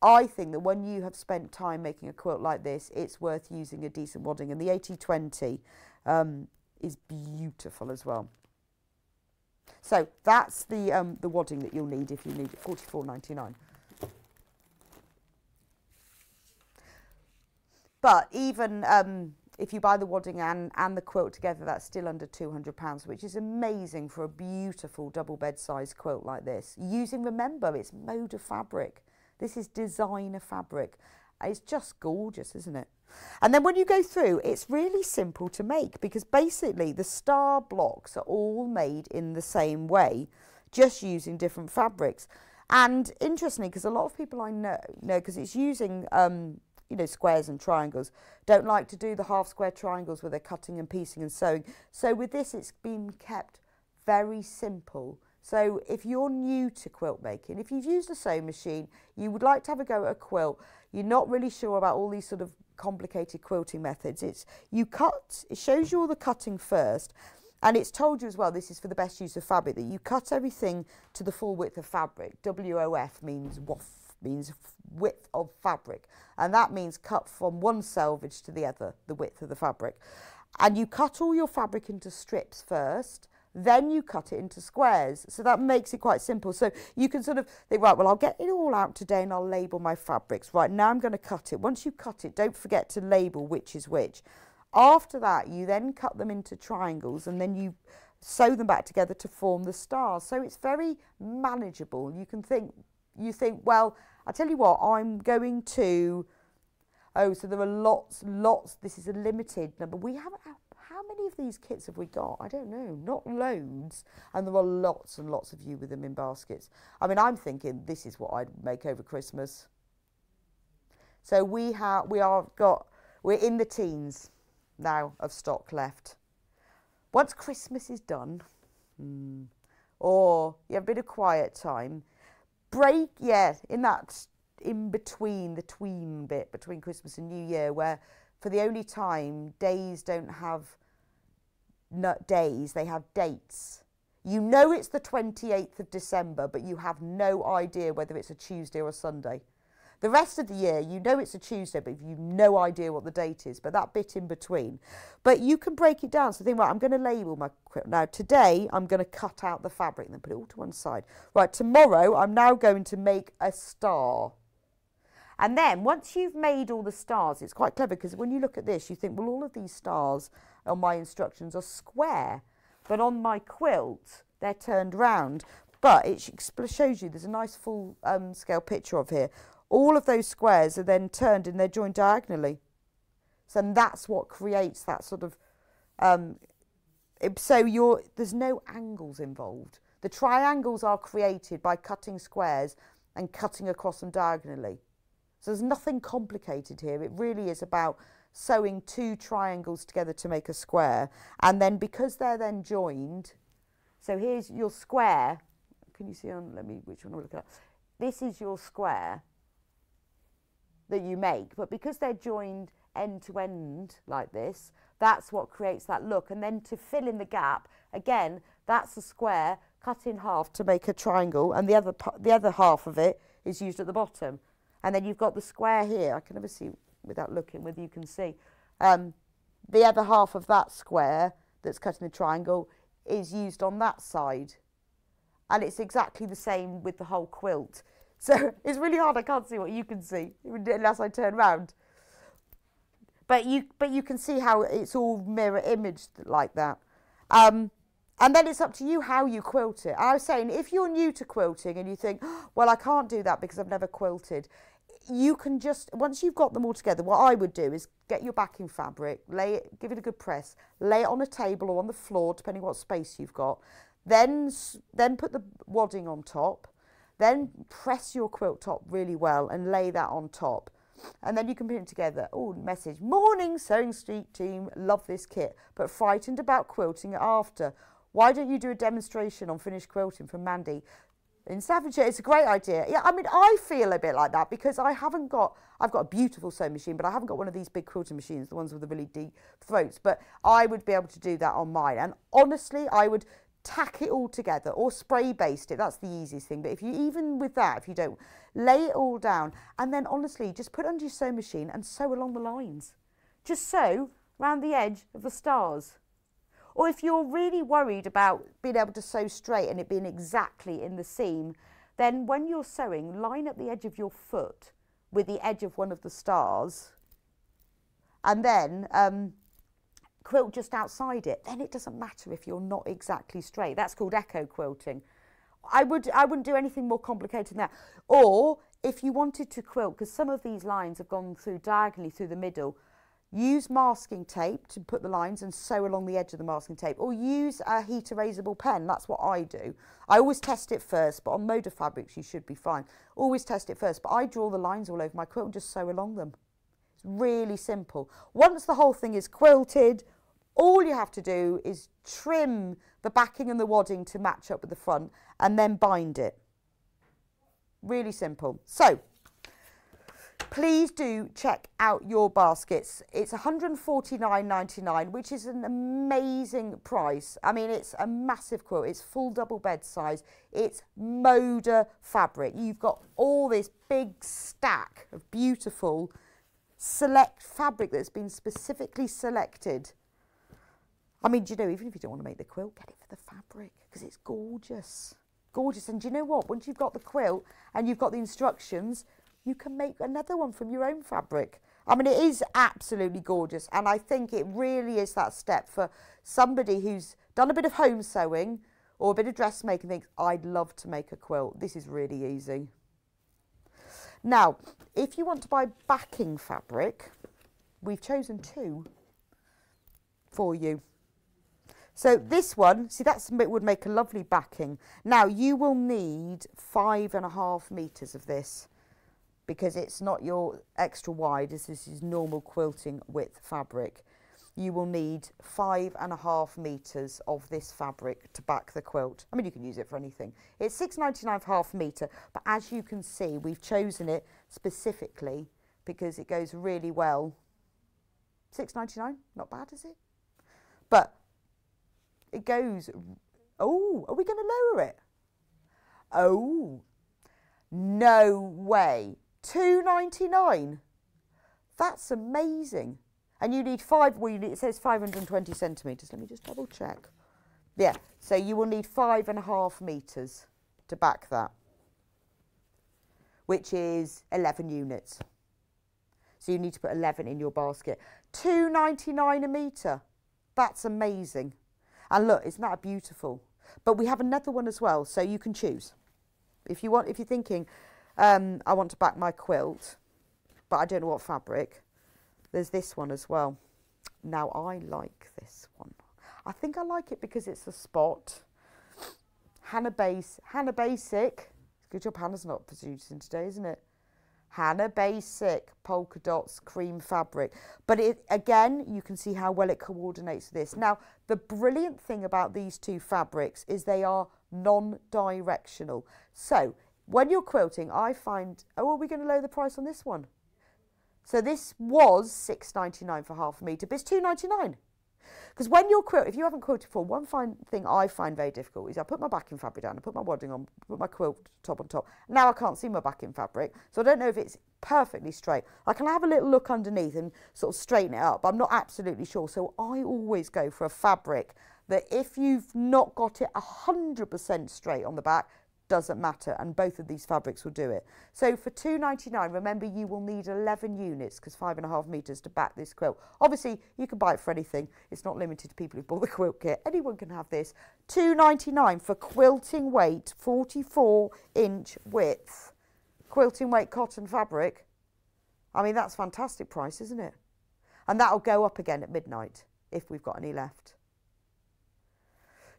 I think that when you have spent time making a quilt like this, it's worth using a decent wadding. And the 8020 um, is beautiful as well. So that's the um, the wadding that you'll need if you need it, 44.99. But even um, if you buy the wadding and, and the quilt together, that's still under £200, which is amazing for a beautiful double bed size quilt like this. Using, remember, it's Moda fabric. This is designer fabric. It's just gorgeous, isn't it? And then when you go through, it's really simple to make because basically the star blocks are all made in the same way, just using different fabrics. And interestingly, because a lot of people I know, know because it's using, um, you know, squares and triangles, don't like to do the half square triangles where they're cutting and piecing and sewing. So with this, it's been kept very simple so if you're new to quilt making, if you've used a sewing machine, you would like to have a go at a quilt, you're not really sure about all these sort of complicated quilting methods. It's you cut, it shows you all the cutting first, and it's told you as well, this is for the best use of fabric, that you cut everything to the full width of fabric. WOF means WOF, means width of fabric. And that means cut from one selvage to the other, the width of the fabric. And you cut all your fabric into strips first, then you cut it into squares. So that makes it quite simple. So you can sort of think, right, well, I'll get it all out today and I'll label my fabrics. Right, now I'm going to cut it. Once you cut it, don't forget to label which is which. After that, you then cut them into triangles and then you sew them back together to form the stars. So it's very manageable. You can think, you think, well, I tell you what, I'm going to, oh, so there are lots, lots, this is a limited number. We haven't how many of these kits have we got? I don't know, not loads. And there are lots and lots of you with them in baskets. I mean, I'm thinking this is what I'd make over Christmas. So we have, we are got, we're in the teens now of stock left. Once Christmas is done, hmm, or you have a bit of quiet time, break, yeah, in that in between, the tween bit between Christmas and New Year, where for the only time days don't have days, they have dates. You know it's the 28th of December, but you have no idea whether it's a Tuesday or a Sunday. The rest of the year, you know it's a Tuesday, but you've no idea what the date is, but that bit in between. But you can break it down. So think, right, I'm going to label my quilt. Now, today, I'm going to cut out the fabric and then put it all to one side. Right, tomorrow, I'm now going to make a star. And then once you've made all the stars, it's quite clever because when you look at this, you think, well, all of these stars on my instructions are square. but on my quilt, they're turned round. But it shows you, there's a nice full um, scale picture of here. All of those squares are then turned and they're joined diagonally. So that's what creates that sort of, um, so you're, there's no angles involved. The triangles are created by cutting squares and cutting across them diagonally. So there's nothing complicated here. It really is about sewing two triangles together to make a square. And then because they're then joined, so here's your square. Can you see on, let me, which one looking at? This is your square that you make. But because they're joined end to end like this, that's what creates that look. And then to fill in the gap, again, that's a square cut in half to make a triangle. And the other, the other half of it is used at the bottom. And then you've got the square here. I can never see without looking whether you can see. Um, the other half of that square that's cut in the triangle is used on that side. And it's exactly the same with the whole quilt. So it's really hard. I can't see what you can see unless I turn round. But you, but you can see how it's all mirror imaged like that. Um, and then it's up to you how you quilt it. I was saying, if you're new to quilting and you think, well, I can't do that because I've never quilted, you can just, once you've got them all together, what I would do is get your backing fabric, lay it, give it a good press, lay it on a table or on the floor, depending what space you've got. Then, then put the wadding on top. Then press your quilt top really well and lay that on top. And then you can put it together. Oh, message. Morning, Sewing Street team. Love this kit, but frightened about quilting after. Why don't you do a demonstration on finished quilting from Mandy? In Staffordshire. It's a great idea. Yeah, I mean, I feel a bit like that because I haven't got, I've got a beautiful sewing machine, but I haven't got one of these big quilting machines, the ones with the really deep throats. But I would be able to do that on mine. And honestly, I would tack it all together or spray baste it. That's the easiest thing. But if you, even with that, if you don't, lay it all down and then honestly, just put under your sewing machine and sew along the lines. Just sew round the edge of the stars. Or if you're really worried about being able to sew straight and it being exactly in the seam, then when you're sewing, line up the edge of your foot with the edge of one of the stars and then um, quilt just outside it. Then it doesn't matter if you're not exactly straight. That's called echo quilting. I, would, I wouldn't do anything more complicated than that. Or if you wanted to quilt, because some of these lines have gone through diagonally through the middle, Use masking tape to put the lines and sew along the edge of the masking tape or use a heat erasable pen. That's what I do. I always test it first, but on Moda fabrics you should be fine. Always test it first, but I draw the lines all over my quilt and just sew along them. It's really simple. Once the whole thing is quilted, all you have to do is trim the backing and the wadding to match up with the front and then bind it. Really simple. So, please do check out your baskets. It's 149.99, which is an amazing price. I mean, it's a massive quilt. It's full double bed size. It's Moda fabric. You've got all this big stack of beautiful select fabric that's been specifically selected. I mean, do you know, even if you don't want to make the quilt, get it for the fabric because it's gorgeous. Gorgeous. And do you know what? Once you've got the quilt and you've got the instructions, you can make another one from your own fabric. I mean, it is absolutely gorgeous. And I think it really is that step for somebody who's done a bit of home sewing or a bit of dressmaking thinks, I'd love to make a quilt. This is really easy. Now, if you want to buy backing fabric, we've chosen two for you. So this one, see that would make a lovely backing. Now you will need five and a half metres of this because it's not your extra wide as this is normal quilting width fabric. You will need five and a half metres of this fabric to back the quilt. I mean, you can use it for anything. It's six ninety nine half metre, but as you can see, we've chosen it specifically because it goes really well. Six ninety nine, not bad, is it? But it goes, oh, are we going to lower it? Oh, no way. 299 That's amazing. And you need five, well, need, it says 520 centimetres. Let me just double check. Yeah, so you will need five and a half metres to back that, which is 11 units. So you need to put 11 in your basket. 2.99 a metre. That's amazing. And look, isn't that beautiful? But we have another one as well, so you can choose. If you want, if you're thinking, um, I want to back my quilt, but I don't know what fabric, there's this one as well. Now I like this one. I think I like it because it's a spot. Hannah Base, Hannah Basic. Good job Hannah's not producing today, isn't it? Hannah Basic polka dots cream fabric. But it again, you can see how well it coordinates with this. Now, the brilliant thing about these two fabrics is they are non-directional. So when you're quilting, I find, oh, are we going to lower the price on this one? So this was six ninety nine for half a metre, but it's two ninety nine. Because when you're quilt, if you haven't quilted before, one fine thing I find very difficult is I put my backing fabric down, I put my wadding on, put my quilt top on top. Now I can't see my backing fabric, so I don't know if it's perfectly straight. I can have a little look underneath and sort of straighten it up, but I'm not absolutely sure. So I always go for a fabric that if you've not got it 100% straight on the back, doesn't matter and both of these fabrics will do it. So for 2.99, remember you will need 11 units because five and a half meters to back this quilt. Obviously you can buy it for anything. It's not limited to people who bought the quilt kit. Anyone can have this. 2.99 for quilting weight, 44 inch width. Quilting weight cotton fabric. I mean that's fantastic price isn't it? And that'll go up again at midnight if we've got any left.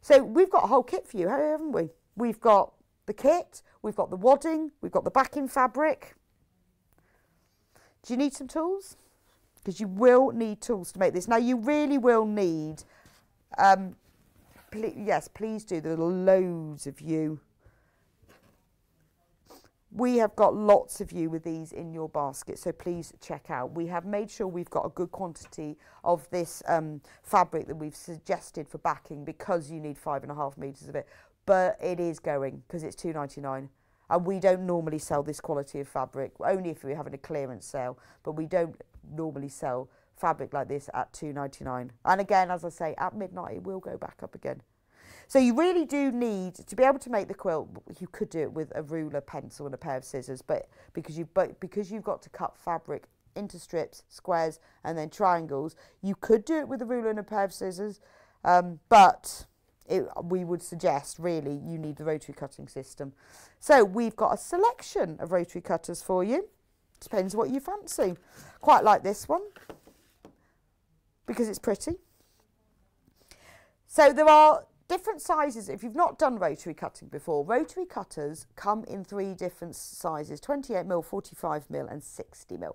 So we've got a whole kit for you, haven't we? We've got the kit, we've got the wadding, we've got the backing fabric. Do you need some tools? Because you will need tools to make this. Now you really will need, um, yes, please do. There are loads of you. We have got lots of you with these in your basket, so please check out. We have made sure we've got a good quantity of this um, fabric that we've suggested for backing because you need five and a half metres of it but it is going because it's two ninety nine, and we don't normally sell this quality of fabric only if we're having a clearance sale but we don't normally sell fabric like this at two ninety nine. and again as I say at midnight it will go back up again so you really do need to be able to make the quilt you could do it with a ruler pencil and a pair of scissors but because you but because you've got to cut fabric into strips squares and then triangles you could do it with a ruler and a pair of scissors um, but it, we would suggest really you need the rotary cutting system. So we've got a selection of rotary cutters for you. Depends what you fancy. Quite like this one because it's pretty. So there are different sizes. If you've not done rotary cutting before, rotary cutters come in three different sizes, 28mm, 45mm and 60mm.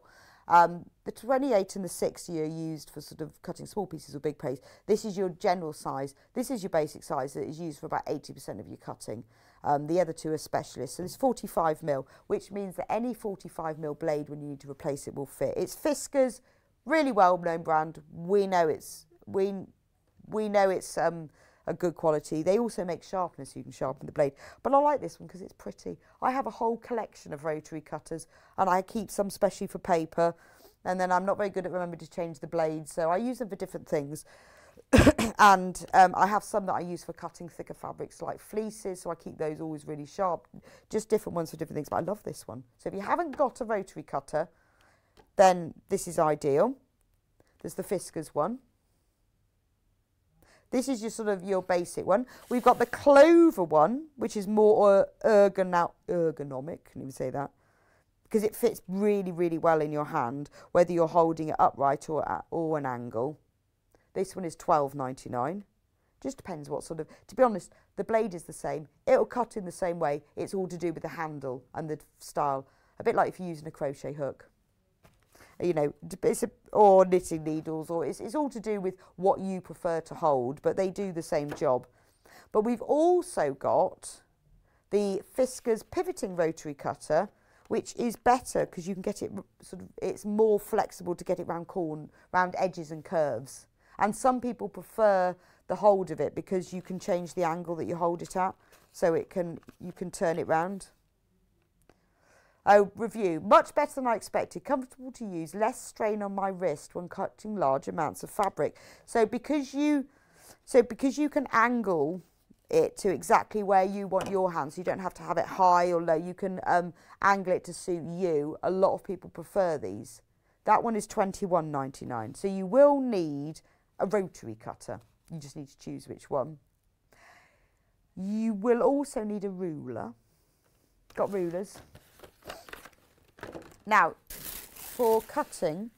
Um, the 28 and the 60 are used for sort of cutting small pieces or big pieces. This is your general size. This is your basic size that is used for about 80% of your cutting. Um, the other two are specialists. So this 45 mil, which means that any 45 mil blade when you need to replace it will fit. It's Fiskars, really well known brand. We know it's we we know it's um, a good quality. They also make sharpeners so you can sharpen the blade. But I like this one because it's pretty. I have a whole collection of rotary cutters and I keep some specially for paper. And then I'm not very good at remembering to change the blades, so I use them for different things. and um, I have some that I use for cutting thicker fabrics like fleeces, so I keep those always really sharp. Just different ones for different things, but I love this one. So if you haven't got a rotary cutter, then this is ideal. There's the Fiskars one. This is your sort of your basic one. We've got the clover one, which is more er, ergonomic, can you say that? Because it fits really, really well in your hand, whether you're holding it upright or at or an angle. This one is twelve ninety nine. Just depends what sort of. To be honest, the blade is the same. It'll cut in the same way. It's all to do with the handle and the style. A bit like if you're using a crochet hook you know, it's a, or knitting needles, or it's, it's all to do with what you prefer to hold, but they do the same job. But we've also got the Fiskars pivoting rotary cutter, which is better because you can get it sort of, it's more flexible to get it round corn, round edges and curves. And some people prefer the hold of it because you can change the angle that you hold it at, so it can, you can turn it round. Oh, review. Much better than I expected. Comfortable to use. Less strain on my wrist when cutting large amounts of fabric. So because you, so because you can angle it to exactly where you want your hand, so you don't have to have it high or low. You can um, angle it to suit you. A lot of people prefer these. That one is twenty one ninety nine. So you will need a rotary cutter. you just need to choose which one. You will also need a ruler. Got rulers. Now, for cutting,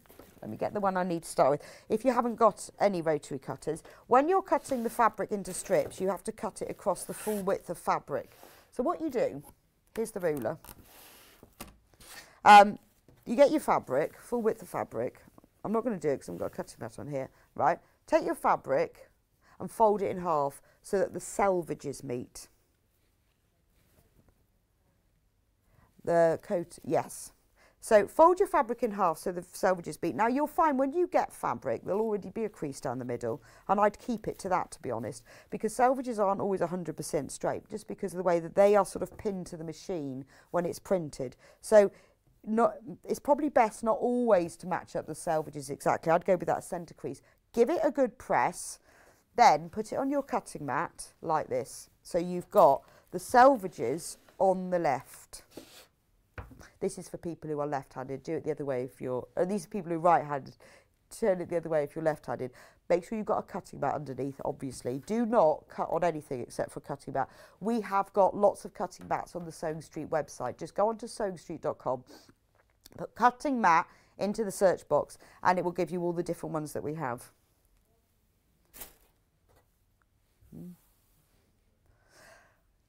let me get the one I need to start with. If you haven't got any rotary cutters, when you're cutting the fabric into strips, you have to cut it across the full width of fabric. So what you do, here's the ruler. Um, you get your fabric, full width of fabric. I'm not going to do it because I've got a cutting mat on here, right? Take your fabric and fold it in half so that the selvages meet. The coat, yes. So fold your fabric in half so the selvages meet. Now you'll find when you get fabric, there'll already be a crease down the middle, and I'd keep it to that to be honest, because selvages aren't always 100% straight, just because of the way that they are sort of pinned to the machine when it's printed. So not, it's probably best not always to match up the selvages exactly. I'd go with that centre crease. Give it a good press, then put it on your cutting mat like this. So you've got the selvages on the left. This is for people who are left-handed. Do it the other way if you're... Uh, these are people who are right-handed. Turn it the other way if you're left-handed. Make sure you've got a cutting mat underneath, obviously. Do not cut on anything except for cutting mat. We have got lots of cutting mats on the Sewing Street website. Just go onto sewingstreet.com, put cutting mat into the search box, and it will give you all the different ones that we have.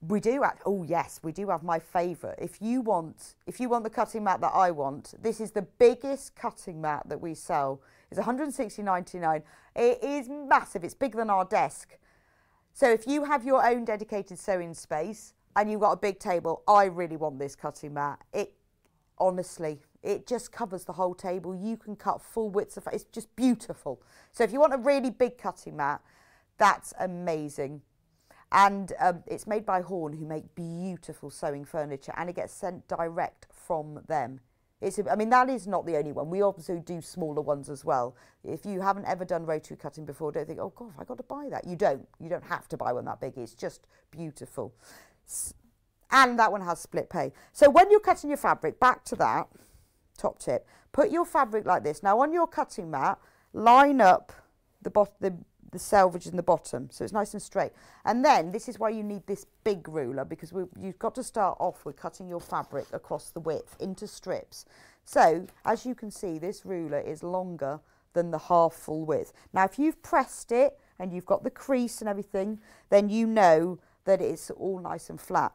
We do act, oh yes, we do have my favourite. If you want, if you want the cutting mat that I want, this is the biggest cutting mat that we sell. It's 160.99. It is massive. It's bigger than our desk. So if you have your own dedicated sewing space and you've got a big table, I really want this cutting mat. It honestly, it just covers the whole table. You can cut full widths of it's just beautiful. So if you want a really big cutting mat, that's amazing and um, it's made by Horn who make beautiful sewing furniture and it gets sent direct from them. It's, I mean, that is not the only one. We also do smaller ones as well. If you haven't ever done rotary cutting before, don't think, oh God, I got to buy that. You don't. You don't have to buy one that big. It's just beautiful. And that one has split pay. So when you're cutting your fabric, back to that, top tip, put your fabric like this. Now on your cutting mat, line up the, the the selvage in the bottom so it's nice and straight. And then this is why you need this big ruler because we, you've got to start off with cutting your fabric across the width into strips. So as you can see this ruler is longer than the half full width. Now if you've pressed it and you've got the crease and everything then you know that it's all nice and flat.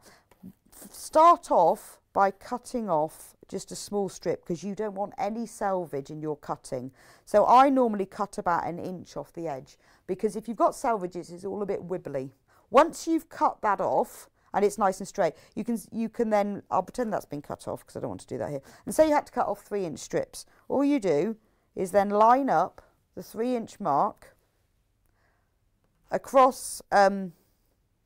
Start off by cutting off just a small strip because you don't want any selvage in your cutting. So I normally cut about an inch off the edge because if you've got selvages, it's all a bit wibbly. Once you've cut that off and it's nice and straight, you can you can then, I'll pretend that's been cut off because I don't want to do that here. And say you had to cut off three inch strips. All you do is then line up the three inch mark across um,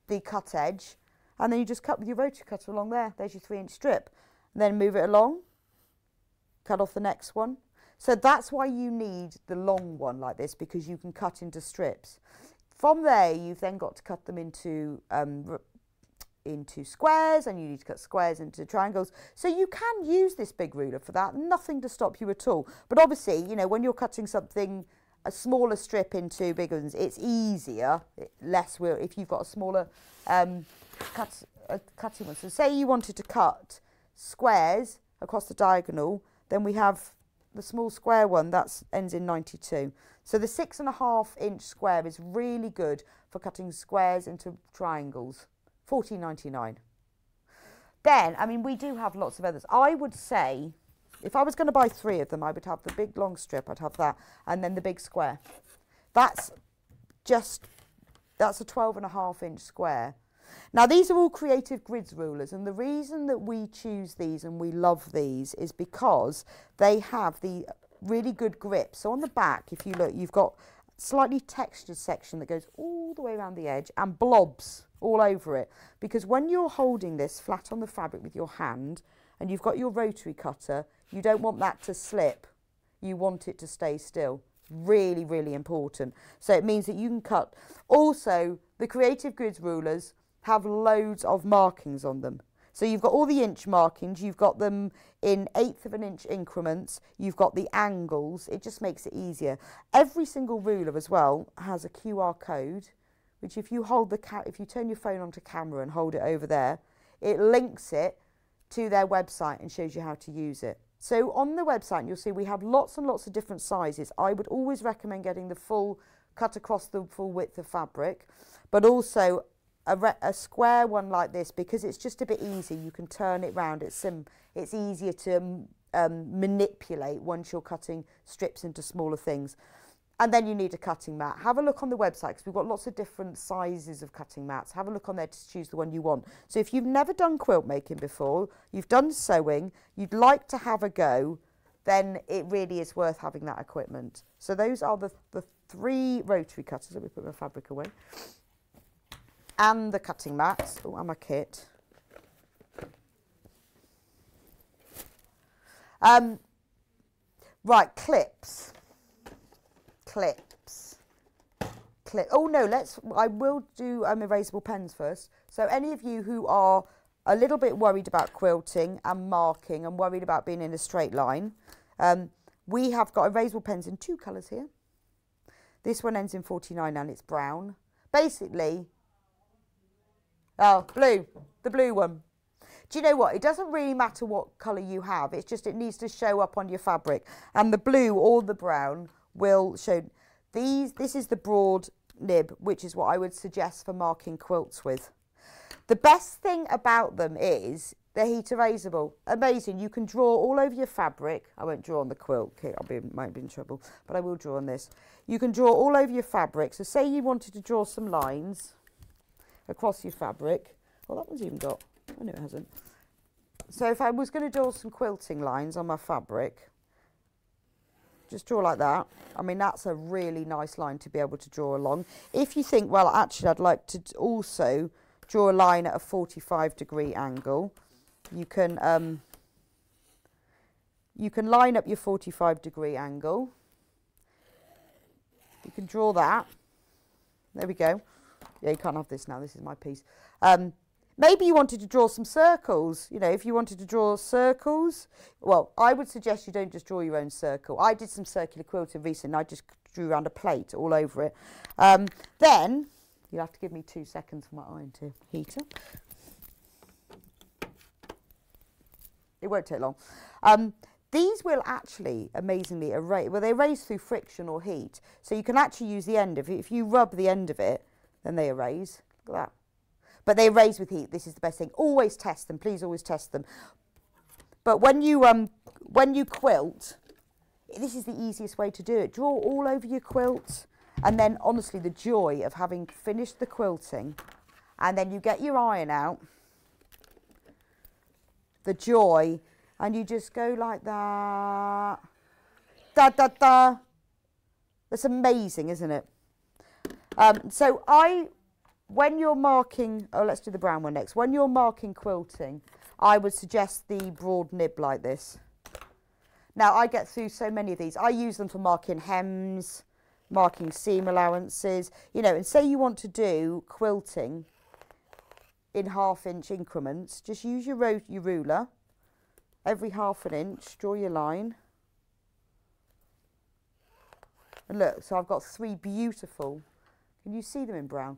the cut edge and then you just cut with your rotary cutter along there. There's your three inch strip. Then move it along, cut off the next one. So that's why you need the long one like this because you can cut into strips. From there, you've then got to cut them into um, into squares and you need to cut squares into triangles. So you can use this big ruler for that, nothing to stop you at all. But obviously, you know, when you're cutting something, a smaller strip into bigger ones, it's easier, less will, if you've got a smaller um, cut, a cutting one. So say you wanted to cut squares across the diagonal, then we have the small square one that ends in 92. So the six and a half inch square is really good for cutting squares into triangles. 14.99. Then, I mean, we do have lots of others. I would say, if I was going to buy three of them, I would have the big long strip, I'd have that, and then the big square. That's just, that's a 12 and a half inch square. Now these are all creative grids rulers and the reason that we choose these and we love these is because they have the really good grip. So on the back, if you look, you've got slightly textured section that goes all the way around the edge and blobs all over it because when you're holding this flat on the fabric with your hand and you've got your rotary cutter, you don't want that to slip. You want it to stay still. Really, really important. So it means that you can cut. Also, the Creative Grids rulers have loads of markings on them. So you've got all the inch markings, you've got them in eighth of an inch increments, you've got the angles, it just makes it easier. Every single ruler as well has a QR code, which if you hold the ca- if you turn your phone onto camera and hold it over there, it links it to their website and shows you how to use it. So on the website you'll see we have lots and lots of different sizes. I would always recommend getting the full cut across the full width of fabric, but also a, a, square one like this because it's just a bit easy. You can turn it round. It's sim it's easier to um, um, manipulate once you're cutting strips into smaller things. And then you need a cutting mat. Have a look on the website because we've got lots of different sizes of cutting mats. Have a look on there to choose the one you want. So if you've never done quilt making before, you've done sewing, you'd like to have a go, then it really is worth having that equipment. So those are the, the three rotary cutters. Let me put my fabric away and the cutting mats. Oh, and my kit. Um, right, clips. Clips. Clip. Oh no, let's. I will do um, erasable pens first. So any of you who are a little bit worried about quilting and marking and worried about being in a straight line, um, we have got erasable pens in two colours here. This one ends in 49 and it's brown. Basically, Oh, blue. The blue one. Do you know what? It doesn't really matter what colour you have. It's just it needs to show up on your fabric. And the blue or the brown will show. These. This is the broad nib, which is what I would suggest for marking quilts with. The best thing about them is they're heat erasable. Amazing. You can draw all over your fabric. I won't draw on the quilt. Okay, I'll be, might be in trouble, but I will draw on this. You can draw all over your fabric. So say you wanted to draw some lines across your fabric. Well, that one's even got, oh no it hasn't. So if I was going to draw some quilting lines on my fabric, just draw like that. I mean, that's a really nice line to be able to draw along. If you think, well, actually, I'd like to also draw a line at a 45 degree angle, you can, um, you can line up your 45 degree angle. You can draw that. There we go. Yeah, you can't have this now. This is my piece. Um, maybe you wanted to draw some circles. You know, if you wanted to draw circles, well, I would suggest you don't just draw your own circle. I did some circular quilting recently. I just drew around a plate all over it. Um, then you'll have to give me two seconds for my iron to heat up. It won't take long. Um, these will actually amazingly erase, well, they erase through friction or heat. So you can actually use the end of it. If you rub the end of it, then they erase. Look at that. But they erase with heat. This is the best thing. Always test them. Please always test them. But when you um when you quilt, this is the easiest way to do it. Draw all over your quilt, and then honestly, the joy of having finished the quilting, and then you get your iron out. The joy, and you just go like that. Da da da. That's amazing, isn't it? Um, so I, when you're marking, oh, let's do the brown one next. When you're marking quilting, I would suggest the broad nib like this. Now, I get through so many of these. I use them for marking hems, marking seam allowances, you know, and say you want to do quilting in half inch increments, just use your, your ruler, every half an inch, draw your line. And look, so I've got three beautiful can you see them in brown?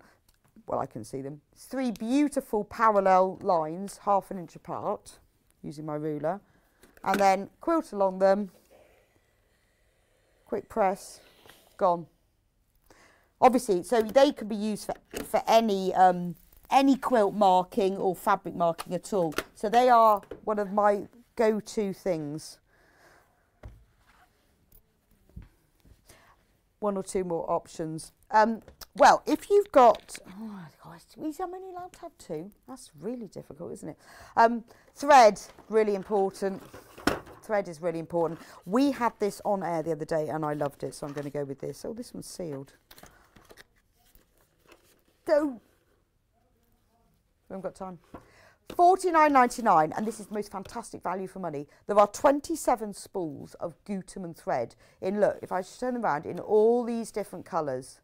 Well, I can see them. It's three beautiful parallel lines, half an inch apart, using my ruler. And then quilt along them, quick press, gone. Obviously, so they can be used for, for any, um, any quilt marking or fabric marking at all. So they are one of my go-to things. One or two more options. Um, well, if you've got, oh gosh, I'm only allowed to have two. That's really difficult, isn't it? Um, thread, really important. Thread is really important. We had this on air the other day and I loved it, so I'm going to go with this. Oh, this one's sealed. Don't. We haven't got time. $49.99 and this is the most fantastic value for money. There are 27 spools of Gutermann thread in, look, if I turn them around, in all these different colours.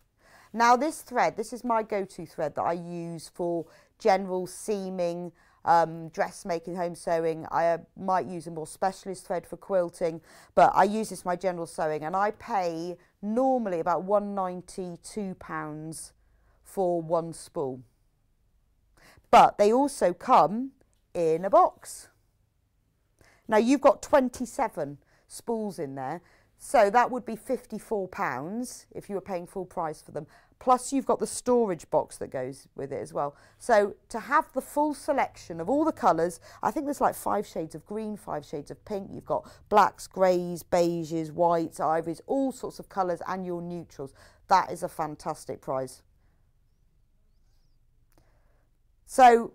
Now this thread, this is my go-to thread that I use for general seaming, um, dressmaking, home sewing. I uh, might use a more specialist thread for quilting, but I use this my general sewing and I pay normally about £192 for one spool. But they also come in a box. Now you've got 27 spools in there, so that would be £54 if you were paying full price for them. Plus you've got the storage box that goes with it as well. So to have the full selection of all the colours, I think there's like five shades of green, five shades of pink. You've got blacks, greys, beiges, whites, ivories, all sorts of colours and your neutrals. That is a fantastic prize. So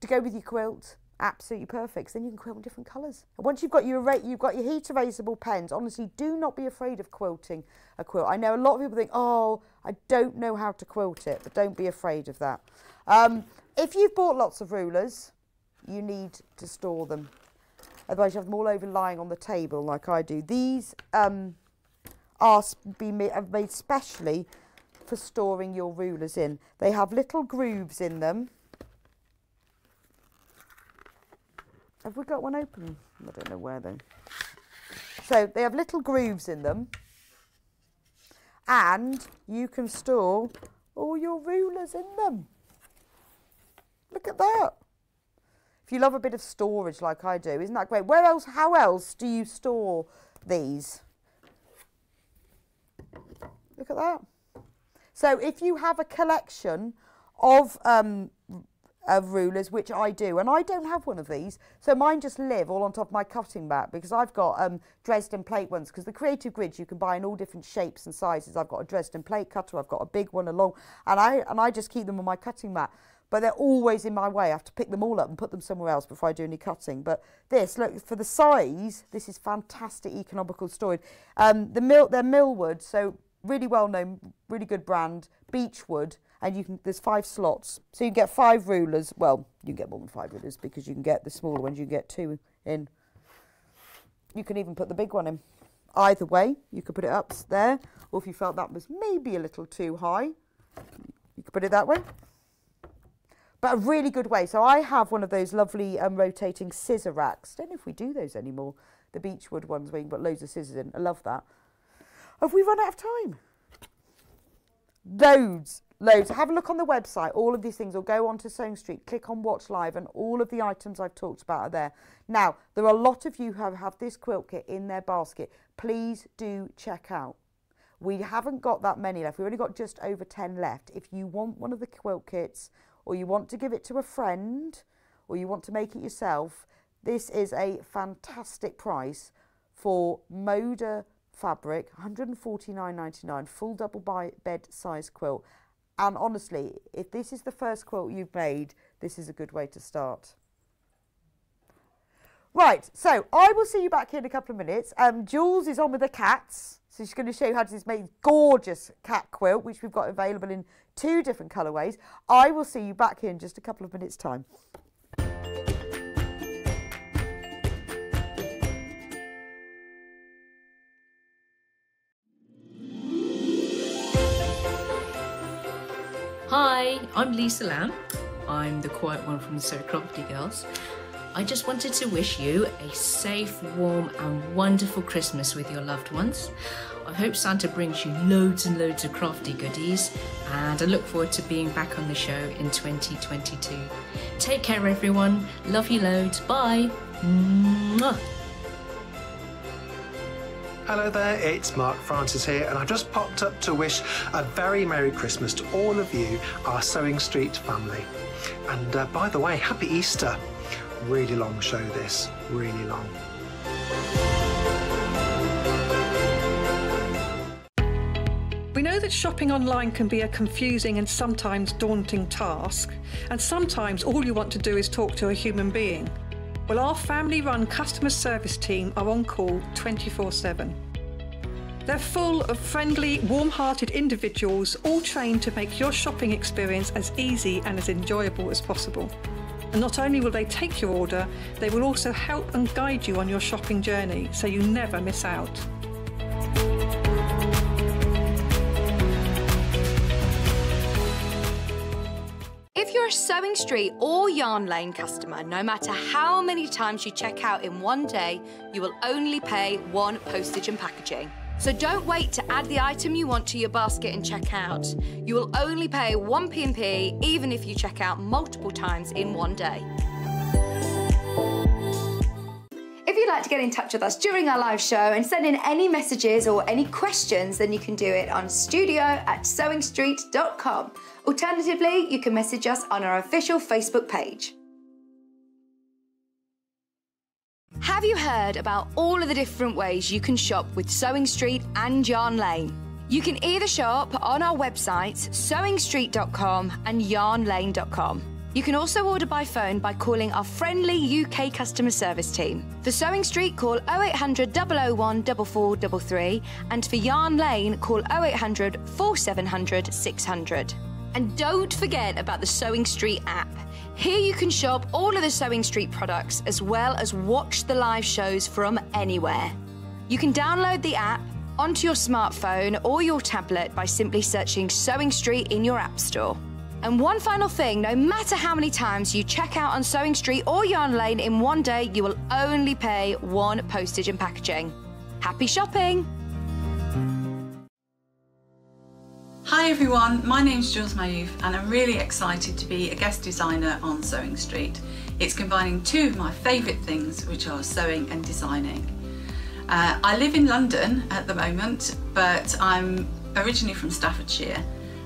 to go with your quilt, absolutely perfect. Then you can quilt in different colours. And once you've got your you've got your heat erasable pens, honestly, do not be afraid of quilting a quilt. I know a lot of people think, oh, I don't know how to quilt it, but don't be afraid of that. Um, if you've bought lots of rulers, you need to store them. Otherwise, you have them all over lying on the table like I do. These um, are be made, made specially for storing your rulers in. They have little grooves in them Have we got one open? I don't know where then. So they have little grooves in them. And you can store all your rulers in them. Look at that. If you love a bit of storage like I do, isn't that great? Where else, how else do you store these? Look at that. So if you have a collection of um, of rulers, which I do. And I don't have one of these, so mine just live all on top of my cutting mat because I've got um, Dresden plate ones because the Creative Grids you can buy in all different shapes and sizes. I've got a Dresden plate cutter, I've got a big one, a long, and I, and I just keep them on my cutting mat. But they're always in my way. I have to pick them all up and put them somewhere else before I do any cutting. But this, look, for the size, this is fantastic economical storage. Um, the mill, they're Milward, so really well known, really good brand, Beechwood and you can there's five slots. So you can get five rulers. Well you can get more than five rulers because you can get the smaller ones. You can get two in. You can even put the big one in. Either way you could put it up there. Or if you felt that was maybe a little too high you could put it that way. But a really good way. So I have one of those lovely um, rotating scissor racks. Don't know if we do those anymore. The beechwood ones where you can put loads of scissors in. I love that. Have we run out of time? Loads Loads. Have a look on the website. All of these things, or go onto Sewing Street, click on Watch Live, and all of the items I've talked about are there. Now, there are a lot of you who have, have this quilt kit in their basket. Please do check out. We haven't got that many left. We've only got just over 10 left. If you want one of the quilt kits, or you want to give it to a friend, or you want to make it yourself, this is a fantastic price for Moda fabric, 149.99, full double bed size quilt. And honestly, if this is the first quilt you've made, this is a good way to start. Right, so I will see you back here in a couple of minutes. Um, Jules is on with the cats. So she's going to show you how to make this gorgeous cat quilt, which we've got available in two different colourways. I will see you back here in just a couple of minutes' time. I'm Lisa Lamb. I'm the quiet one from the Crafty Girls. I just wanted to wish you a safe, warm, and wonderful Christmas with your loved ones. I hope Santa brings you loads and loads of crafty goodies, and I look forward to being back on the show in 2022. Take care, everyone. Love you loads. Bye. Mwah. Hello there, it's Mark Francis here, and I've just popped up to wish a very Merry Christmas to all of you, our Sewing Street family. And uh, by the way, Happy Easter. Really long show, this, really long. We know that shopping online can be a confusing and sometimes daunting task, and sometimes all you want to do is talk to a human being. Well, our family run customer service team are on call 24 7. They're full of friendly, warm hearted individuals, all trained to make your shopping experience as easy and as enjoyable as possible. And not only will they take your order, they will also help and guide you on your shopping journey so you never miss out. If Sewing Street or Yarn Lane customer, no matter how many times you check out in one day, you will only pay one postage and packaging. So don't wait to add the item you want to your basket and check out. You will only pay one P&P even if you check out multiple times in one day. If you'd like to get in touch with us during our live show and send in any messages or any questions, then you can do it on studio at sewingstreet.com. Alternatively, you can message us on our official Facebook page. Have you heard about all of the different ways you can shop with Sewing Street and Yarn Lane? You can either shop on our websites, sewingstreet.com and yarnlane.com. You can also order by phone by calling our friendly UK customer service team. For Sewing Street, call 0800 001 4433 and for Yarn Lane, call 0800 4700 600. And don't forget about the Sewing Street app. Here you can shop all of the Sewing Street products as well as watch the live shows from anywhere. You can download the app onto your smartphone or your tablet by simply searching Sewing Street in your App Store. And one final thing no matter how many times you check out on Sewing Street or Yarn Lane in one day, you will only pay one postage and packaging. Happy shopping! Hi everyone, my name's Jules Mayouf and I'm really excited to be a guest designer on Sewing Street. It's combining two of my favourite things which are sewing and designing. Uh, I live in London at the moment but I'm originally from Staffordshire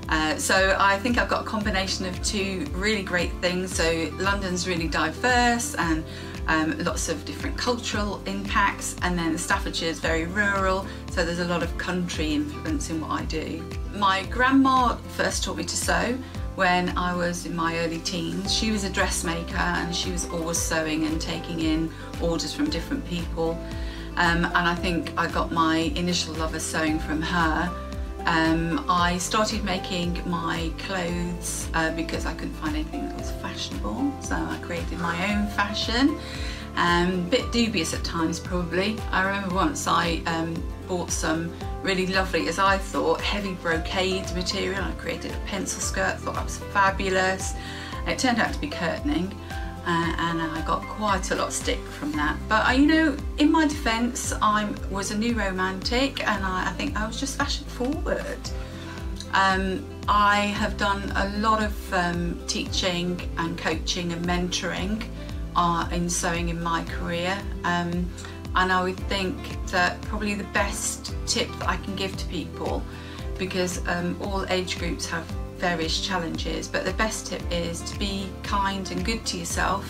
uh, so I think I've got a combination of two really great things. So London's really diverse and um, lots of different cultural impacts and then Staffordshire is very rural so there's a lot of country influence in what I do. My grandma first taught me to sew when I was in my early teens. She was a dressmaker and she was always sewing and taking in orders from different people um, and I think I got my initial love of sewing from her um, I started making my clothes uh, because I couldn't find anything that was fashionable, so I created my own fashion. Um, bit dubious at times probably. I remember once I um, bought some really lovely, as I thought, heavy brocade material. I created a pencil skirt, thought that was fabulous. It turned out to be curtaining uh, and I got quite a lot of stick from that. But uh, you know, in my defence, I was a new romantic and I, I think I was just fashion forward. Um, I have done a lot of um, teaching and coaching and mentoring uh, in sewing in my career. Um, and I would think that probably the best tip that I can give to people because um, all age groups have various challenges but the best tip is to be kind and good to yourself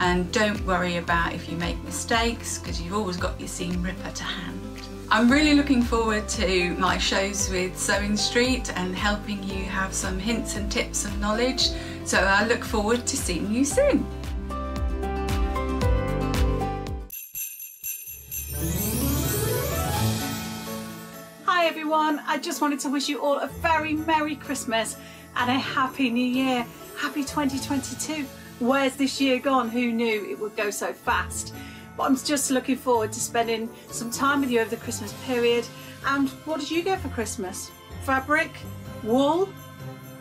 and don't worry about if you make mistakes because you've always got your seam ripper to hand. I'm really looking forward to my shows with Sewing Street and helping you have some hints and tips and knowledge so I look forward to seeing you soon. Everyone, I just wanted to wish you all a very Merry Christmas and a Happy New Year. Happy 2022. Where's this year gone? Who knew it would go so fast? But I'm just looking forward to spending some time with you over the Christmas period. And what did you get for Christmas? Fabric? Wool?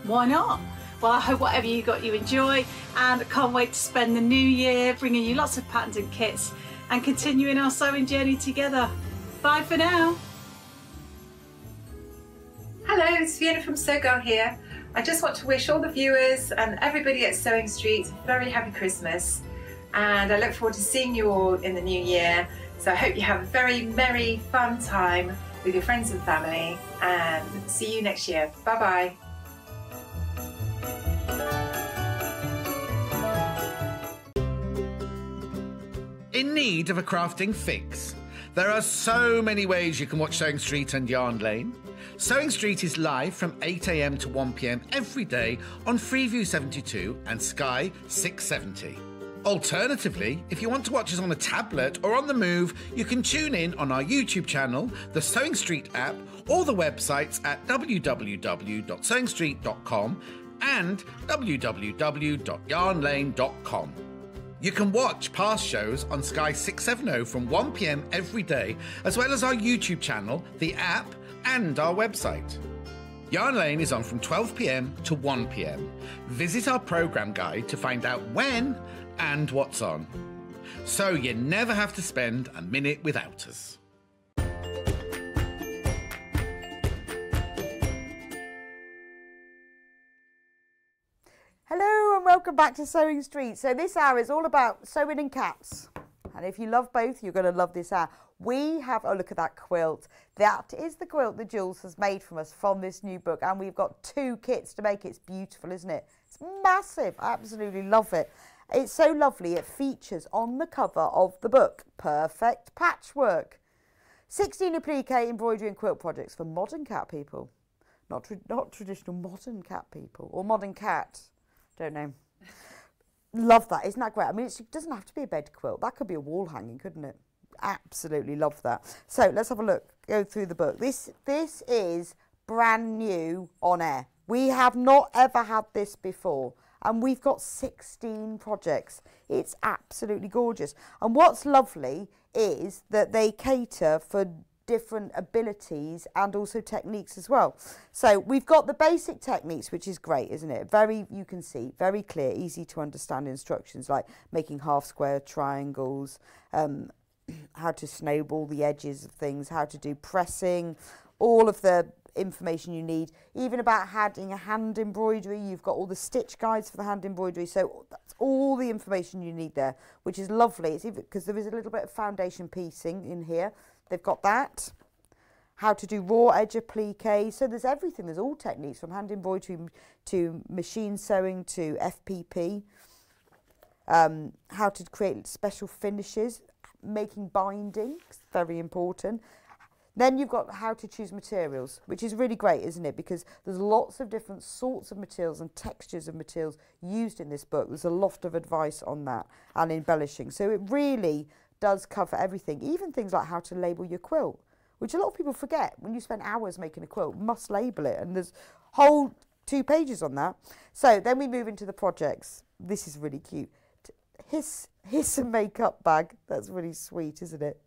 Why not? Well, I hope whatever you got you enjoy and I can't wait to spend the new year bringing you lots of patterns and kits and continuing our sewing journey together. Bye for now. Hello, it's Fiona from Sew Girl here. I just want to wish all the viewers and everybody at Sewing Street a very happy Christmas and I look forward to seeing you all in the new year. So I hope you have a very merry, fun time with your friends and family and see you next year. Bye bye. In need of a crafting fix? There are so many ways you can watch Sewing Street and Yarn Lane. Sewing Street is live from 8am to 1pm every day on Freeview 72 and Sky 670. Alternatively, if you want to watch us on a tablet or on the move, you can tune in on our YouTube channel, the Sewing Street app, or the websites at www.sewingstreet.com and www.yarnlane.com. You can watch past shows on Sky 670 from 1pm every day, as well as our YouTube channel, the app, and our website. Yarn Lane is on from 12pm to 1pm. Visit our programme guide to find out when and what's on. So you never have to spend a minute without us. Hello and welcome back to Sewing Street. So this hour is all about sewing and cats. And if you love both, you're going to love this hour. We have, oh look at that quilt. That is the quilt that Jules has made from us from this new book. And we've got two kits to make it. It's beautiful, isn't it? It's massive. I absolutely love it. It's so lovely. It features on the cover of the book, Perfect Patchwork. 16 applique embroidery and quilt projects for modern cat people. Not, tra not traditional modern cat people or modern cat. Don't know. Love that. Isn't that great? I mean, it doesn't have to be a bed quilt. That could be a wall hanging, couldn't it? Absolutely love that. So let's have a look. Go through the book. This this is brand new on air. We have not ever had this before. And we've got 16 projects. It's absolutely gorgeous. And what's lovely is that they cater for different abilities and also techniques as well. So we've got the basic techniques, which is great, isn't it? Very, you can see, very clear, easy to understand instructions like making half square triangles, um, how to snowball the edges of things, how to do pressing, all of the information you need, even about adding a hand embroidery. You've got all the stitch guides for the hand embroidery. So that's all the information you need there, which is lovely. It's even because there is a little bit of foundation piecing in here. They've got that. How to do raw edge applique. So there's everything. There's all techniques from hand embroidery to machine sewing to FPP. Um, how to create special finishes, making binding, very important. Then you've got how to choose materials, which is really great, isn't it? Because there's lots of different sorts of materials and textures of materials used in this book. There's a lot of advice on that and embellishing. So it really does cover everything, even things like how to label your quilt, which a lot of people forget. When you spend hours making a quilt, must label it. And there's whole two pages on that. So then we move into the projects. This is really cute. His a makeup bag. That's really sweet, isn't it?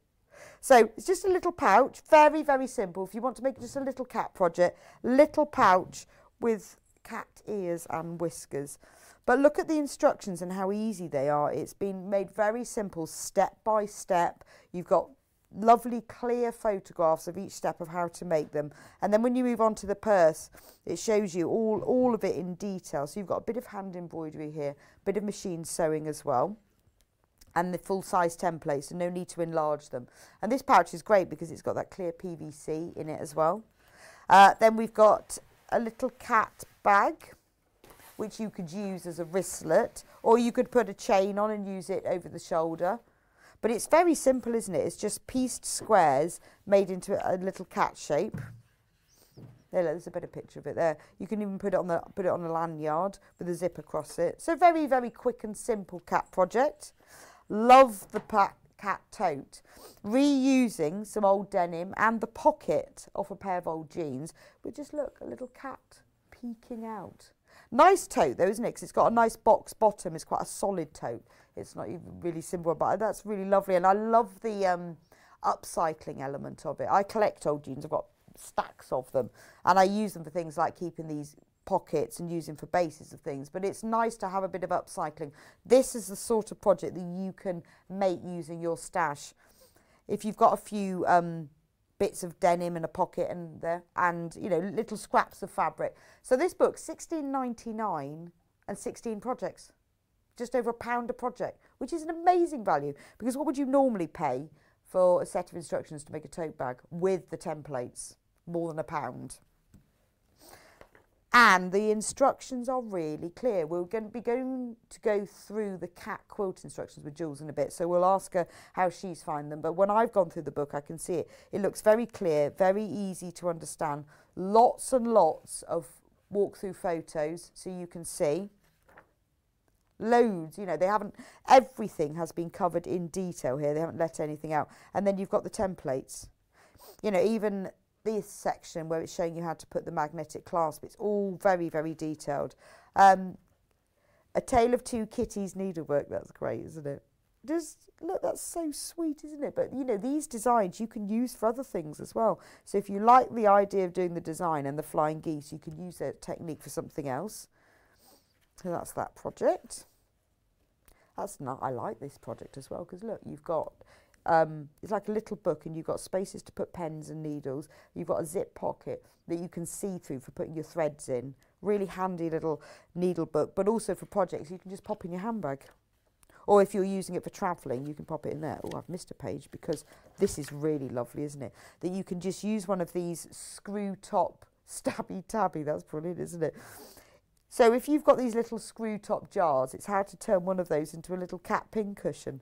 So it's just a little pouch, very, very simple. If you want to make just a little cat project, little pouch with cat ears and whiskers. But look at the instructions and how easy they are. It's been made very simple, step by step. You've got lovely clear photographs of each step of how to make them. And then when you move on to the purse, it shows you all, all of it in detail. So you've got a bit of hand embroidery here, bit of machine sewing as well and the full size templates and no need to enlarge them. And this pouch is great because it's got that clear PVC in it as well. Uh, then we've got a little cat bag which you could use as a wristlet, or you could put a chain on and use it over the shoulder. But it's very simple, isn't it? It's just pieced squares made into a little cat shape. There, there's a better picture of it there. You can even put it on the put it on a lanyard with a zip across it. So very, very quick and simple cat project. Love the cat tote. Reusing some old denim and the pocket off a pair of old jeans. But just look, a little cat peeking out. Nice tote though, isn't it? Because it's got a nice box bottom. It's quite a solid tote. It's not even really simple, but that's really lovely. And I love the um, upcycling element of it. I collect old jeans. I've got stacks of them. And I use them for things like keeping these pockets and using for bases of things. But it's nice to have a bit of upcycling. This is the sort of project that you can make using your stash. If you've got a few um, bits of denim in a pocket and there and you know little scraps of fabric. So this book 16.99 and 16 projects. Just over a pound a project, which is an amazing value because what would you normally pay for a set of instructions to make a tote bag with the templates? More than a pound. And the instructions are really clear. We're going to be going to go through the cat quilt instructions with Jules in a bit, so we'll ask her how she's found them. But when I've gone through the book, I can see it. It looks very clear, very easy to understand. Lots and lots of walk-through photos so you can see. Loads, you know, they haven't, everything has been covered in detail here. They haven't let anything out. And then you've got the templates. You know, even this section where it's showing you how to put the magnetic clasp. It's all very, very detailed. Um, a Tale of Two Kitties needlework, that's great, isn't it? Just look, that's so sweet, isn't it? But you know, these designs you can use for other things as well. So if you like the idea of doing the design and the flying geese, you can use that technique for something else. So that's that project. That's not. I like this project as well because look, you've got um, it's like a little book and you've got spaces to put pens and needles. You've got a zip pocket that you can see through for putting your threads in. Really handy little needle book, but also for projects you can just pop in your handbag. Or if you're using it for travelling, you can pop it in there. Oh, I've missed a page because this is really lovely, isn't it? That you can just use one of these screw top stabby tabby. That's brilliant, isn't it? So if you've got these little screw top jars, it's how to turn one of those into a little cat pin cushion.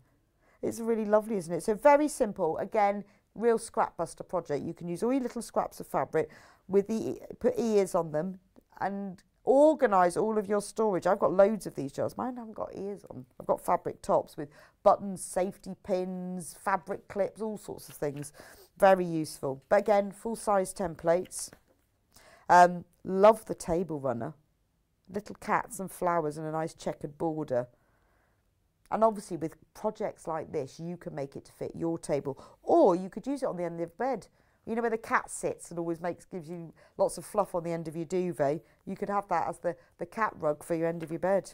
It's really lovely, isn't it? So very simple. Again, real scrap buster project. You can use all your little scraps of fabric with the put ears on them and organise all of your storage. I've got loads of these jars. Mine haven't got ears on. I've got fabric tops with buttons, safety pins, fabric clips, all sorts of things. Very useful. But again, full-size templates. Um, love the table runner. Little cats and flowers and a nice checkered border. And obviously with projects like this, you can make it to fit your table. Or you could use it on the end of the bed. You know where the cat sits and always makes gives you lots of fluff on the end of your duvet. You could have that as the, the cat rug for your end of your bed.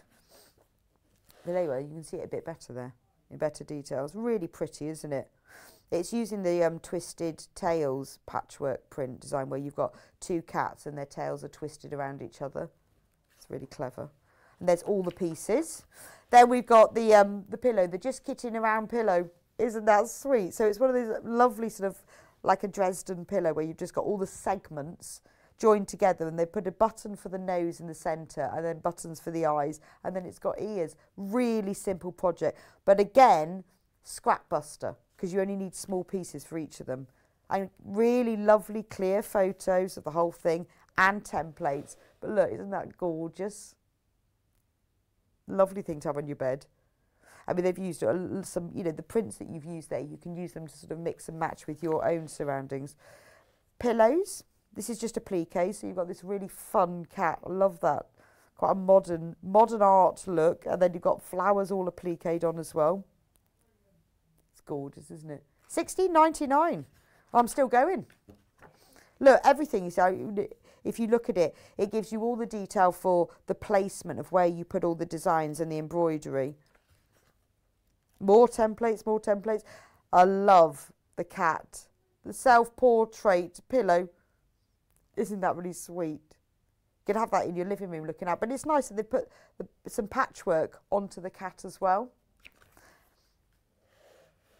But anyway, you can see it a bit better there, in better details. Really pretty, isn't it? It's using the um, twisted tails patchwork print design where you've got two cats and their tails are twisted around each other. Really clever. And there's all the pieces. Then we've got the um, the pillow, the just kitting around pillow. Isn't that sweet? So it's one of these lovely sort of like a Dresden pillow where you've just got all the segments joined together and they put a button for the nose in the centre and then buttons for the eyes and then it's got ears. Really simple project. But again, scrap buster because you only need small pieces for each of them. And really lovely clear photos of the whole thing and templates. But look, isn't that gorgeous? Lovely thing to have on your bed. I mean, they've used some, you know, the prints that you've used there, you can use them to sort of mix and match with your own surroundings. Pillows. This is just a plique, so you've got this really fun cat. I love that. Quite a modern, modern art look. And then you've got flowers all appliqued on as well. It's gorgeous, isn't it? Sixteen ninety nine. I'm still going. Look, everything is if you look at it, it gives you all the detail for the placement of where you put all the designs and the embroidery. More templates, more templates. I love the cat. The self-portrait pillow. Isn't that really sweet? You can have that in your living room looking out. But it's nice that they put the, some patchwork onto the cat as well.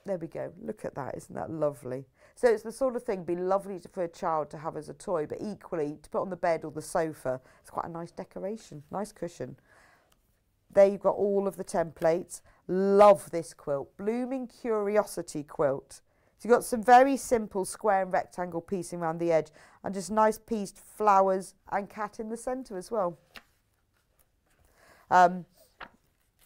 There we go. Look at that. Isn't that lovely? So it's the sort of thing be lovely for a child to have as a toy, but equally to put on the bed or the sofa. It's quite a nice decoration, nice cushion. There you've got all of the templates. Love this quilt, Blooming Curiosity quilt. So you've got some very simple square and rectangle piecing around the edge and just nice pieced flowers and cat in the centre as well. Um,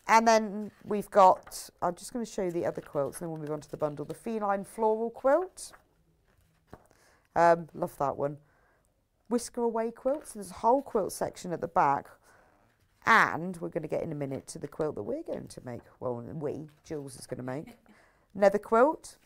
and then we've got, I'm just going to show you the other quilts, and then we'll move on to the bundle. The Feline Floral Quilt. Um, love that one. Whisker Away quilts. There's a whole quilt section at the back. And we're going to get in a minute to the quilt that we're going to make. Well, we, Jules is going to make. Nether quilt.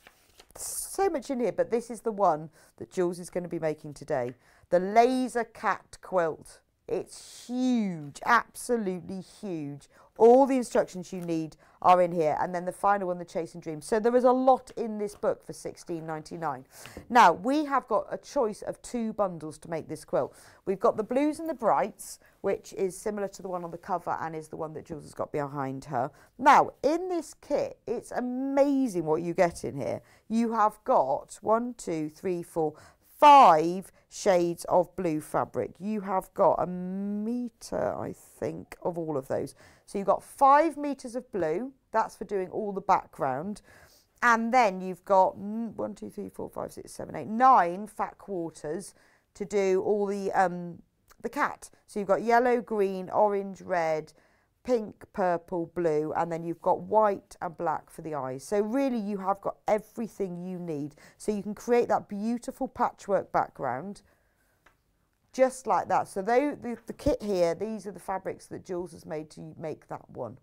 So much in here, but this is the one that Jules is going to be making today. The Laser Cat quilt. It's huge, absolutely huge. All the instructions you need are in here. And then the final one, the Chasing Dreams. So there is a lot in this book for sixteen ninety nine. Now, we have got a choice of two bundles to make this quilt. We've got the Blues and the Brights, which is similar to the one on the cover and is the one that Jules has got behind her. Now, in this kit, it's amazing what you get in here. You have got one, two, three, four, five shades of blue fabric. You have got a metre, I think, of all of those. So you've got five metres of blue. That's for doing all the background. And then you've got one, two, three, four, five, six, seven, eight, nine fat quarters to do all the um, the cat. So you've got yellow, green, orange, red, pink, purple, blue, and then you've got white and black for the eyes. So really you have got everything you need. So you can create that beautiful patchwork background just like that. So they, the, the kit here, these are the fabrics that Jules has made to make that one.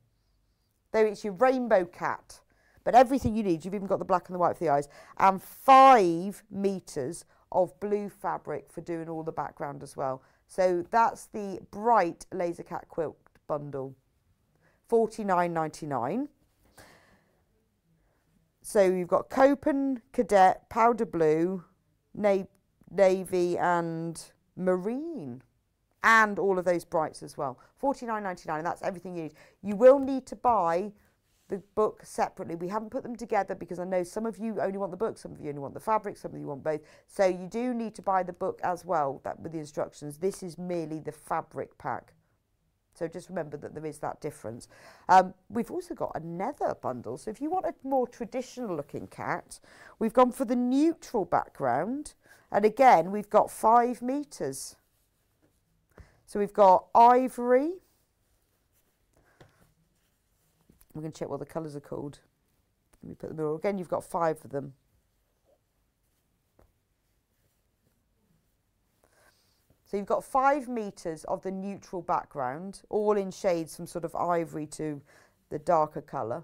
Though it's your rainbow cat. But everything you need, you've even got the black and the white for the eyes, and five metres of blue fabric for doing all the background as well. So that's the bright laser cat quilt bundle, forty nine ninety nine. So you've got Copen, Cadet, Powder Blue, na- Navy, and Marine, and all of those brights as well. Forty nine ninety nine, and that's everything you need. You will need to buy the book separately. We haven't put them together because I know some of you only want the book, some of you only want the fabric, some of you want both. So you do need to buy the book as well that with the instructions. This is merely the fabric pack. So just remember that there is that difference. Um, we've also got another bundle. So if you want a more traditional looking cat, we've gone for the neutral background. And again, we've got five metres. So we've got ivory. We're going to check what the colours are called. Let me put them all. Again, you've got five of them. So you've got five metres of the neutral background, all in shades from sort of ivory to the darker colour.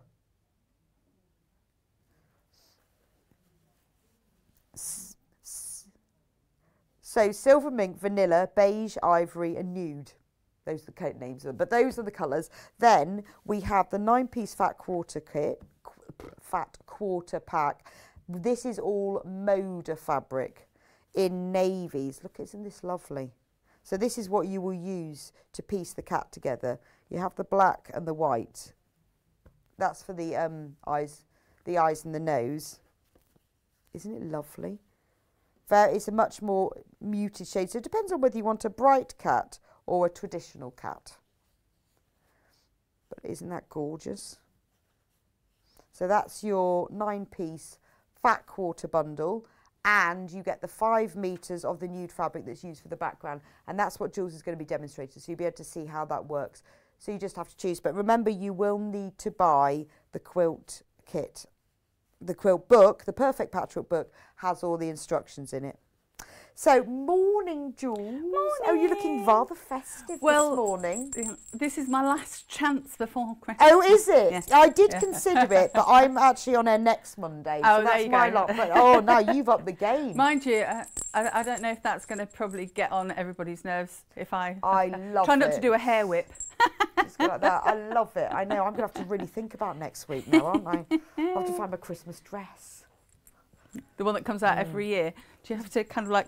So silver mink, vanilla, beige, ivory and nude. Those are the coat names, but those are the colours. Then we have the nine-piece fat quarter kit, fat quarter pack. This is all Moda fabric in navies. Look, isn't this lovely? So this is what you will use to piece the cat together. You have the black and the white. That's for the um, eyes, the eyes and the nose. Isn't it lovely? It's a much more muted shade. So it depends on whether you want a bright cat or a traditional cat. But isn't that gorgeous? So that's your nine piece fat quarter bundle and you get the five metres of the nude fabric that's used for the background and that's what Jules is going to be demonstrating so you'll be able to see how that works. So you just have to choose but remember you will need to buy the quilt kit. The quilt book, the Perfect Patchwork book, has all the instructions in it. So, morning, Jules. Morning. Oh, you're looking rather festive Well, this morning. This is my last chance before Christmas. Oh, is it? Yes. I did Yeah. consider it, but I'm actually on air next Monday. Oh, so there that's you my go. lot. Oh, no, you've upped the game. Mind you, uh, I, I don't know if that's going to probably get on everybody's nerves if I. I love Try not to do a hair whip. Like that. I love it. I know. I'm going to have to really think about next week now, aren't I? I'll have to find my Christmas dress. The one that comes out every year. Do you have to kind of like.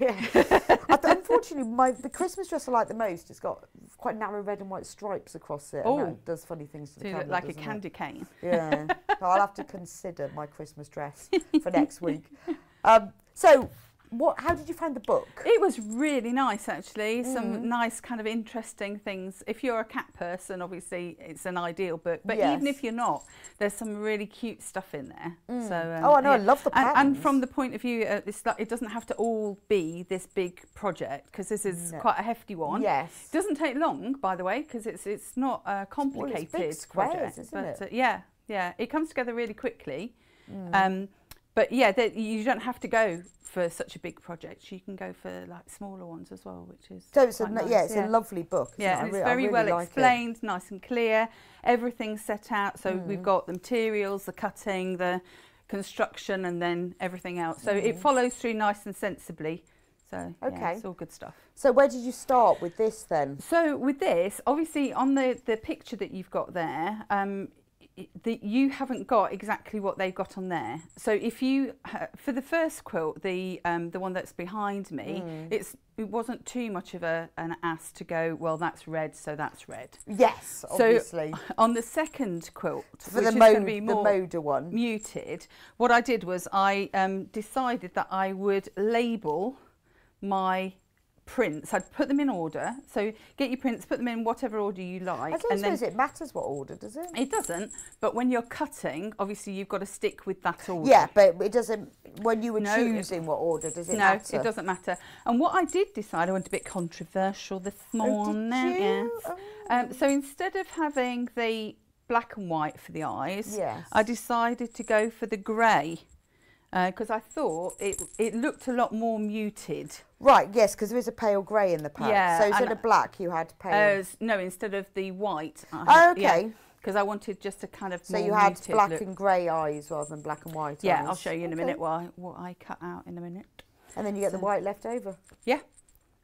Yeah. Unfortunately, my the Christmas dress I like the most. It's got quite narrow red and white stripes across it. and Oh. that does funny things to So the you camera, like a doesn't it? candy cane. Yeah. so I'll have to consider my Christmas dress for next week. Um, so, what? How did you find the book? It was really nice, actually. Mm. Some nice, kind of interesting things. If you're a cat person, obviously it's an ideal book. But even if you're not, there's some really cute stuff in there. Mm. So um, Oh, I know, I love the and, and from the point of view, uh, it's it doesn't have to all be this big project because this is No. quite a hefty one. Yes. It doesn't take long, by the way, because it's it's not a complicated big squares, project. isn't but, it? Uh, yeah, yeah, it comes together really quickly. Mm. Um, but yeah, that you don't have to go for such a big project. You can go for like smaller ones as well, which is So it's a nice, yeah, it's a lovely book, Yeah, it? It's re- I very really well like it. explained, nice and clear. Everything's set out, so Mm. we've got the materials, the cutting, the construction, and then everything else. So it Mhm. follows through nice and sensibly. So yeah, Okay. it's all good stuff. So where did you start with this then? So with this, obviously on the, the picture that you've got there, um, the, you haven't got exactly what they've got on there. So if you, for the first quilt, the um, the one that's behind me, Mm. it's it wasn't too much of a, an ass to go, well, that's red, so that's red. Yes, obviously. So on the second quilt, For which the is mo- going to be the more Moda one. muted, what I did was I um, decided that I would label my prints. I'd put them in order. So get your prints, put them in whatever order you like. I don't and then suppose it matters what order, does it? it doesn't, but when you're cutting, obviously you've got to stick with that order. Yeah, but it doesn't. When you were No, choosing what order, does it no, matter? it doesn't matter. And what I did decide, I went a bit controversial this morning. you? Yes. Um, so instead of having the black and white for the eyes, Yes. I decided to go for the grey because I thought it it looked a lot more muted. Right, yes, because there is a pale grey in the pack. Yeah, So instead of black, you had pale. As no, instead of the white. I Oh, had- yeah. okay. because I wanted just a kind of So more you had black look. and grey eyes rather than black and white Yeah, eyes. I'll show you in a minute what I, what I cut out in a minute. And then you get the white left over. Yeah.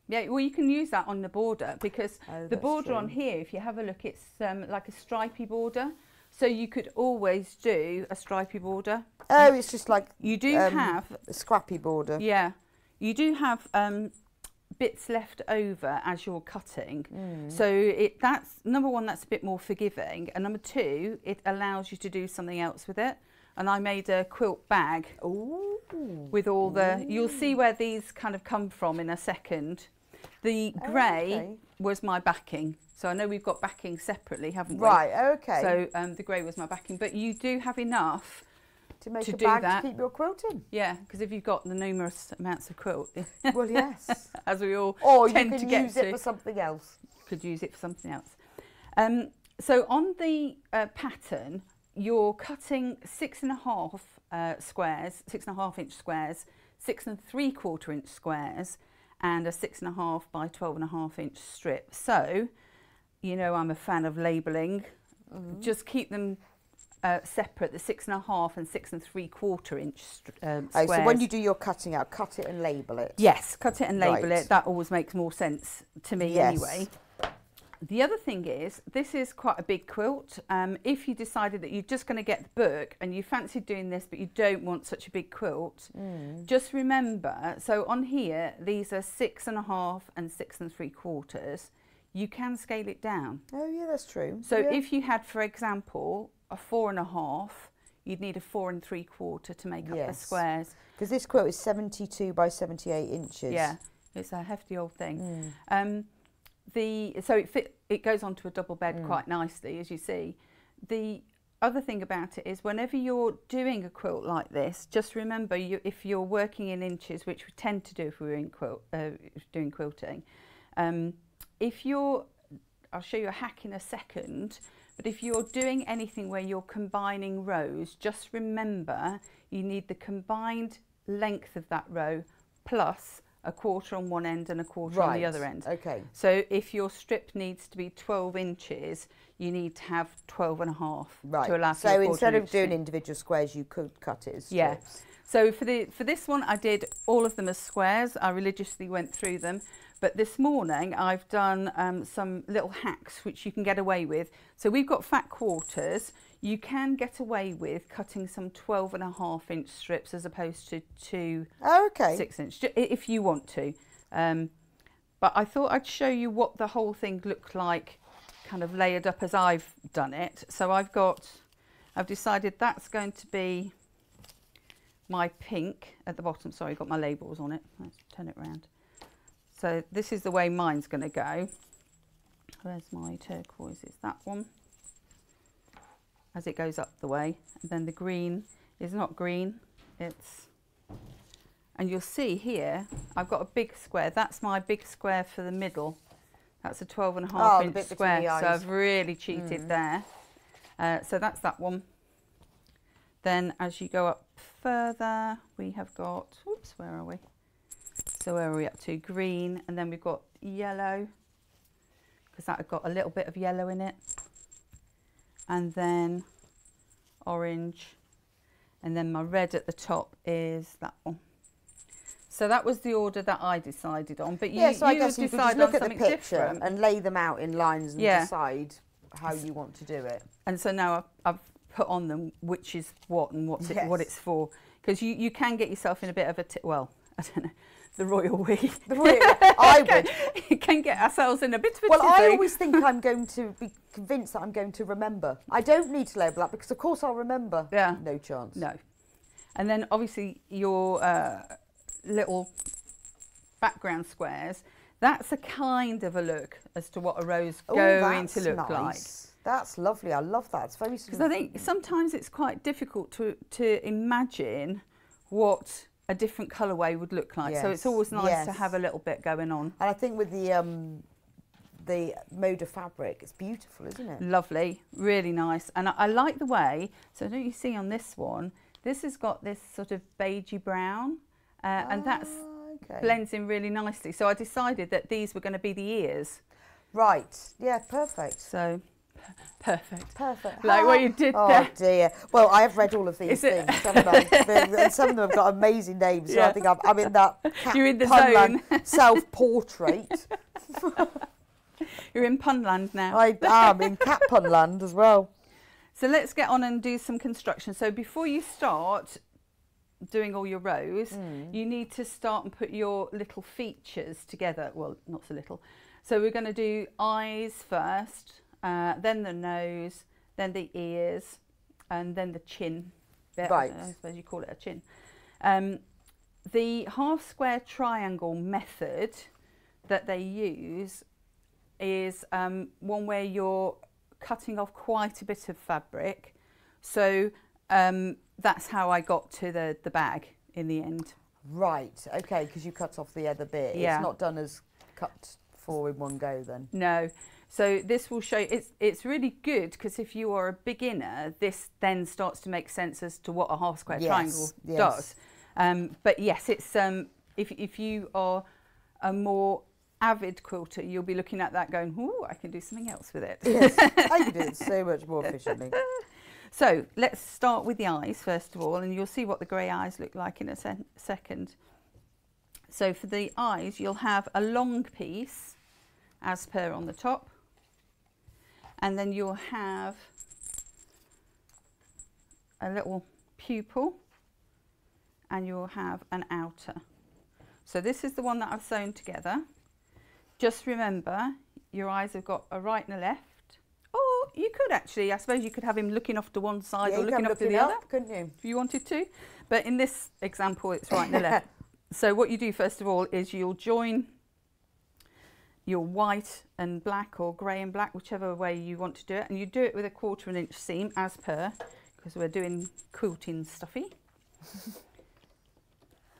Yeah, well, you can use that on the border because Oh, the border on here, if you have a look, it's um, like a stripy border. So you could always do a stripy border. Oh, it's just like You do um, have a scrappy border. Yeah, you do have um, bits left over as you're cutting. Mm. So it that's number one, that's a bit more forgiving, and number two, it allows you to do something else with it. And I made a quilt bag with all the. You'll see where these kind of come from in a second. The Oh, grey okay. Was my backing. So I know we've got backing separately, haven't we? Right, okay. So um, the grey was my backing, but you do have enough To make to a do bag that. to keep your quilt in. Yeah, because if you've got the numerous amounts of quilt, Well, yes. as we all Or you tend can to get use it to, for something else. could use it for something else. Um, so on the uh, pattern, you're cutting six and a half uh, squares, six and a half inch squares, six and three quarter inch squares, and a six and a half by twelve and a half inch strip. So, you know, I'm a fan of labelling. Mm-hmm. Just keep them uh, separate, the six and a half and six and three quarter inch um, Oh, so when you do your cutting out, cut it and label it. Yes, cut it and label Right. it. That always makes more sense to me Yes. anyway. The other thing is, this is quite a big quilt. Um, if you decided that you're just going to get the book and you fancied doing this, but you don't want such a big quilt, Mm. just remember, so on here, these are six and a half and six and three quarters. You can scale it down. Oh, yeah, that's true. So Yeah. if you had, for example, a four and a half, you'd need a four and three quarter to make up the squares. Because this quilt is 72 by 78 inches. Yeah, it's a hefty old thing. Mm. Um, the so it fit it goes onto a double bed Mm. quite nicely, as you see. The other thing about it is whenever you're doing a quilt like this, just remember you if you're working in inches, which we tend to do if we're in quilt uh, doing quilting. Um, if you're, I'll show you a hack in a second. But if you're doing anything where you're combining rows, just remember you need the combined length of that row plus a quarter on one end and a quarter on the other end. okay. So if your strip needs to be 12 inches, you need to have 12 and a half Right. to allow for so instead of doing individual squares, you could cut it as Yeah. So for the for this one, I did all of them as squares. I religiously went through them. But this morning, I've done um, some little hacks which you can get away with. So we've got fat quarters. You can get away with cutting some 12 and a half inch strips as opposed to two Oh, okay. six inch, if you want to. Um, but I thought I'd show you what the whole thing looked like, kind of layered up as I've done it. So I've got, I've decided that's going to be my pink at the bottom. Sorry, got my labels on it. Let's turn it around. So this is the way mine's going to go. Where's my turquoise? It's that one. As it goes up the way. And then the green is not green. It's, and you'll see here, I've got a big square. That's my big square for the middle. That's a 12 and a half Oh, inch square. So. I've really cheated Mm. there. Uh, so that's that one. Then as you go up further, we have got, whoops, where are we? So where are we up to? Green, and then we've got yellow, because that had got a little bit of yellow in it. And then orange, and then my red at the top is that one. So that was the order that I decided on, but you, yeah, so I you guess you could just look at the picture different. and lay them out in lines and Yeah. decide how you want to do it. And so now I've, I've put on them which is what and what's it, what it's for. Because you, you can get yourself in a bit of a, well, I don't know, the royal we. The royal- I would. can get ourselves in a bit of a Well, I always think I'm going to be convinced that I'm going to remember. I don't need to label that because, of course, I'll remember. Yeah. No chance. No. And then obviously your uh, little background squares, that's a kind of a look as to what a rose Oh, going to look like. That's lovely. I love that. It's very. Because I think sometimes it's quite difficult to, to imagine what a different colourway would look like. So it's always nice to have a little bit going on. And I think with the um, the Moda fabric, it's beautiful, isn't it? Lovely, really nice. And I, I like the way, so don't you see on this one, this has got this sort of beigey brown, uh, and that's Ah, okay. blends in really nicely. So I decided that these were going to be the ears. Right. Yeah. Perfect. So Perfect. Perfect. Like what you did oh, there. dear. Well, I have read all of these things, haven't I? and some of them have got amazing names. So I think I'm, I'm in that You're in the Punland zone. self-portrait. You're in Punland now. I am in cat punland as well. So let's get on and do some construction. So before you start doing all your rows, Hmm. you need to start and put your little features together. Well, not so little. So we're going to do eyes first, uh, then the nose, then the ears, and then the chin. bit. Right. I suppose you call it a chin. Um, the half square triangle method that they use is um, one where you're cutting off quite a bit of fabric. So um, that's how I got to the, the bag in the end. Right. Okay, because you cut off the other bit. Yeah. It's not done as cut four in one go then. No. So this will show it's it's really good because if you are a beginner, this then starts to make sense as to what a half square Yes, triangle yes. does. Um, but yes, it's um, if if you are a more avid quilter, you'll be looking at that going, "Ooh, I can do something else with it." Yes, I can do it so much more efficiently. So let's start with the eyes first of all, and you'll see what the grey eyes look like in a se- second. So for the eyes, you'll have a long piece, as per on the top, and then you'll have a little pupil, and you'll have an outer. So this is the one that I've sewn together. Just remember, your eyes have got a right and a left. Or you could actually, I suppose you could have him looking off to one side Yeah, or looking off to the other couldn't you? if you wanted to. But in this example, it's right and left. So what you do first of all is you'll join your white and black or grey and black, whichever way you want to do it. And you do it with a quarter of an inch seam as per, because we're doing quilting stuffy.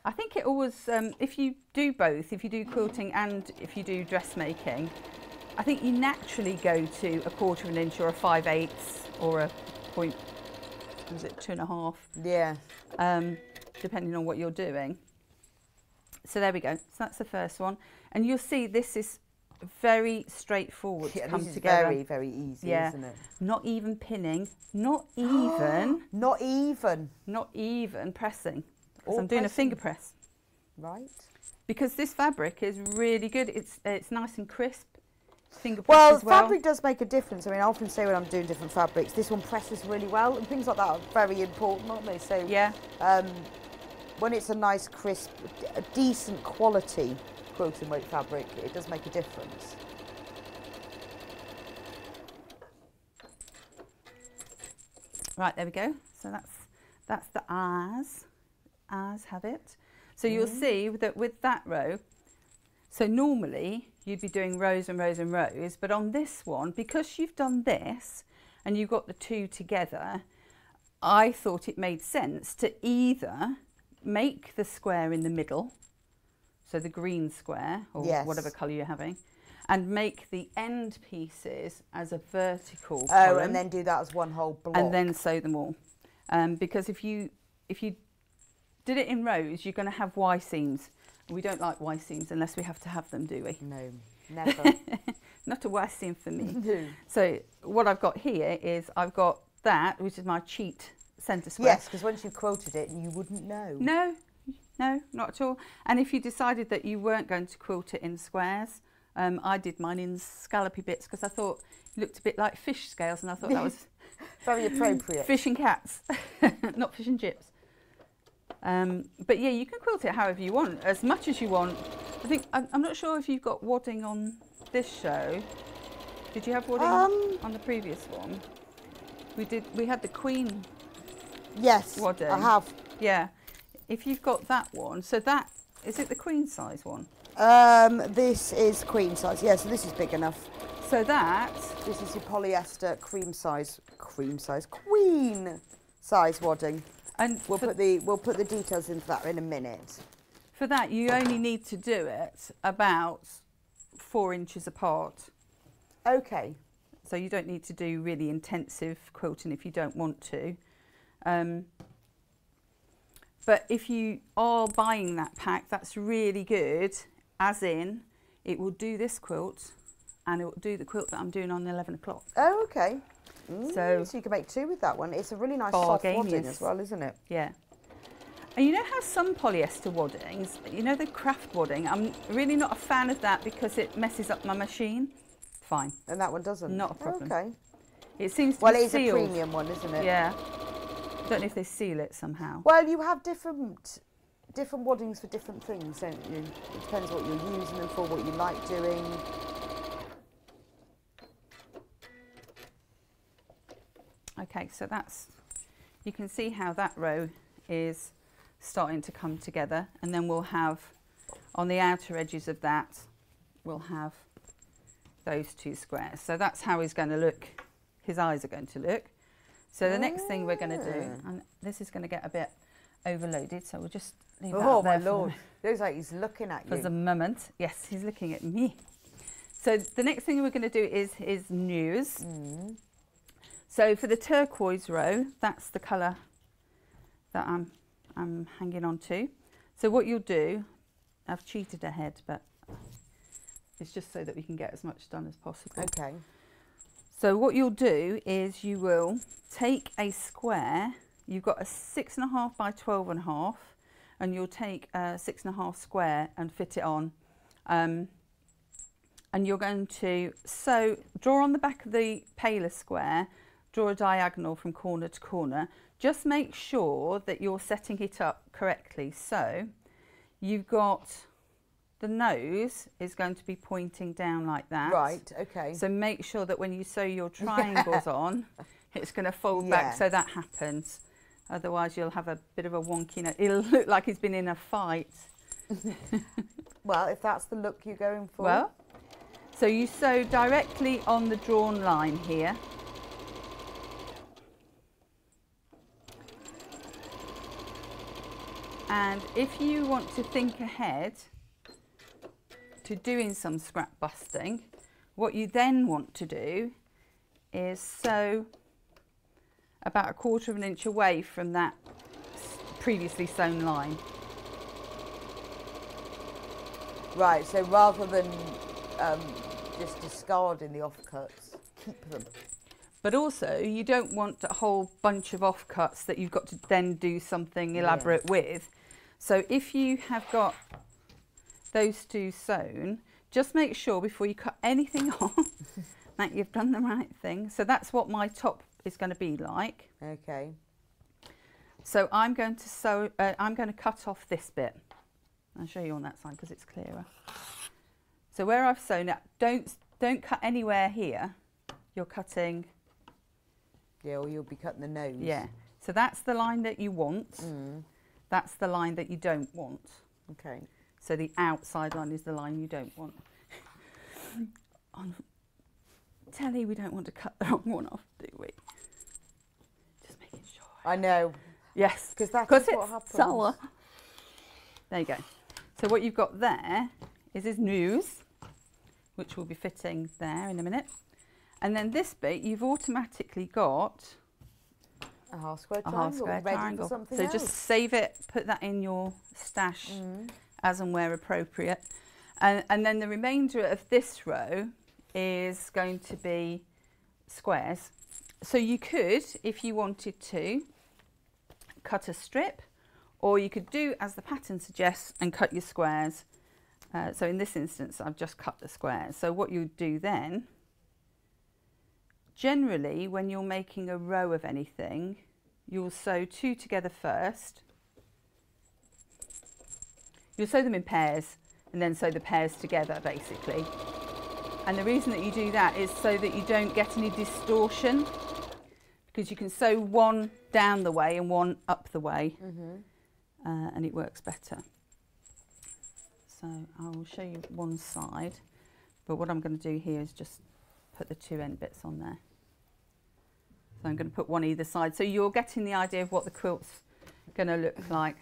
I think it always, um, if you do both, if you do quilting and if you do dressmaking, I think you naturally go to a quarter of an inch or a five eighths or a point, was it two and a half? Yeah. Um, depending on what you're doing. So there we go. So that's the first one. And you'll see this is very straightforward Yeah, to come together. very, very easy, yeah. isn't it? Not even pinning, not even, Not even. not even pressing. 'cause Or I'm doing a finger press. Right. Because this fabric is really good. It's it's nice and crisp. Finger press Well, well. fabric does make a difference. I mean, I often say when I'm doing different fabrics, this one presses really well, and things like that are very important, aren't they? So Yeah. um, when it's a nice, crisp, a decent quality quilting weight fabric, it does make a difference. Right, there we go. So that's that's the eyes. Eyes have it. So you'll see that with that row, so normally you'd be doing rows and rows and rows, but on this one, because you've done this and you've got the two together, I thought it made sense to either make the square in the middle, so the green square or Yes. whatever colour you're having, and make the end pieces as a vertical Oh, column and then do that as one whole block. and then sew them all. Um, because if you if you did it in rows, you're going to have Y seams. We don't like Y seams unless we have to have them, do we? No, never. Not a Y seam for me. No. So what I've got here is I've got that, which is my cheat centre square. yes, because once you've quoted it, you wouldn't know. No, no, not at all. And if you decided that you weren't going to quilt it in squares, um, I did mine in scallopy bits because I thought it looked a bit like fish scales, and I thought that was Very appropriate. fish and cats, not fish and chips. Um, but yeah, you can quilt it however you want, as much as you want. I think I'm, I'm not sure if you've got wadding on this show. Did you have wadding Um, on the previous one? We did. We had the queen Yes, wadding. I have. Yeah. If you've got that one, so that is it the queen size one. Um, this is queen size. Yeah, so this is big enough. So that This is your polyester cream size, cream size, queen size wadding. and We'll put the we'll put the details into that in a minute. for that you only need to do it about four inches apart. Okay. So you don't need to do really intensive quilting if you don't want to. Um, but if you are buying that pack, that's really good, as in it will do this quilt and it will do the quilt that I'm doing on 11 o'clock. Oh, okay. Mm, So- so you can make two with that one. It's a really nice soft wadding as well, isn't it? Yeah. And you know how some polyester waddings, you know the craft wadding, I'm really not a fan of that because it messes up my machine. Fine. And that one doesn't? Not a problem. Okay. It seems to Well, be it is a premium one, isn't it? Yeah. Don't know if they seal it somehow. Well, you have different different waddings for different things, don't you? It depends what you're using them for, what you like doing. Okay, so that's, you can see how that row is starting to come together and then we'll have, on the outer edges of that, we'll have those two squares. So that's how he's going to look, his eyes are going to look. So the next thing we're going to do, Ah. and this is going to get a bit overloaded, so we'll just leave that Oh up there my the lord! Looks like he's looking at for you. For the moment. Yes, he's looking at me. So the next thing we're going to do is is news. Mm. So for the turquoise row, that's the colour that I'm I'm hanging on to. So what you'll do, I've cheated ahead, but it's just so that we can get as much done as possible. Okay. So what you'll do is you will take a square. You've got a six and a half by twelve and a half, and you'll take a six and a half square and fit it on. Um, and you're going to sew, draw on the back of the paler square, draw a diagonal from corner to corner. Just make sure that you're setting it up correctly. So you've got the nose is going to be pointing down like that. Right, okay. So make sure that when you sew your triangles on, it's going to fold back so that happens. Otherwise, you'll have a bit of a wonky. nose. It'll look like he's been in a fight. Well, if that's the look you're going for. Well, so you sew directly on the drawn line here. And if you want to think ahead to doing some scrap busting, what you then want to do is sew about a quarter of an inch away from that previously sewn line. Right, so rather than um, just discarding the offcuts, keep them. But also, you don't want a whole bunch of offcuts that you've got to then do something elaborate with. So if you have got those two sewn, just make sure before you cut anything off that you've done the right thing. So that's what my top is going to be like. Okay. So I'm going to sew. Uh, I'm going to cut off this bit. I'll show you on that side because it's clearer. So where I've sewn it, don't don't cut anywhere here. You're cutting Yeah, or you'll be cutting the nose. Yeah. So that's the line that you want. Mm. That's the line that you don't want. Okay. So the outside line is the line you don't want. On telly, we don't want to cut the wrong one off, do we? Just making sure. I know. Yes, because that's what happens. sour. There you go. So what you've got there is his news, which will be fitting there in a minute. And then this bit, you've automatically got A half square a triangle, half square triangle. so else. just save it, put that in your stash Mm. As and where appropriate. And, and then the remainder of this row is going to be squares. So you could, if you wanted to, cut a strip, or you could do as the pattern suggests and cut your squares. Uh, so in this instance, I've just cut the squares. So what you do then, generally when you're making a row of anything, you'll sew two together first. You'll sew them in pairs and then sew the pairs together basically. And the reason that you do that is so that you don't get any distortion because you can sew one down the way and one up the way Mhm. uh, and it works better. So I will show you one side, but what I'm going to do here is just put the two end bits on there. So I'm going to put one either side. So you're getting the idea of what the quilt's going to look like.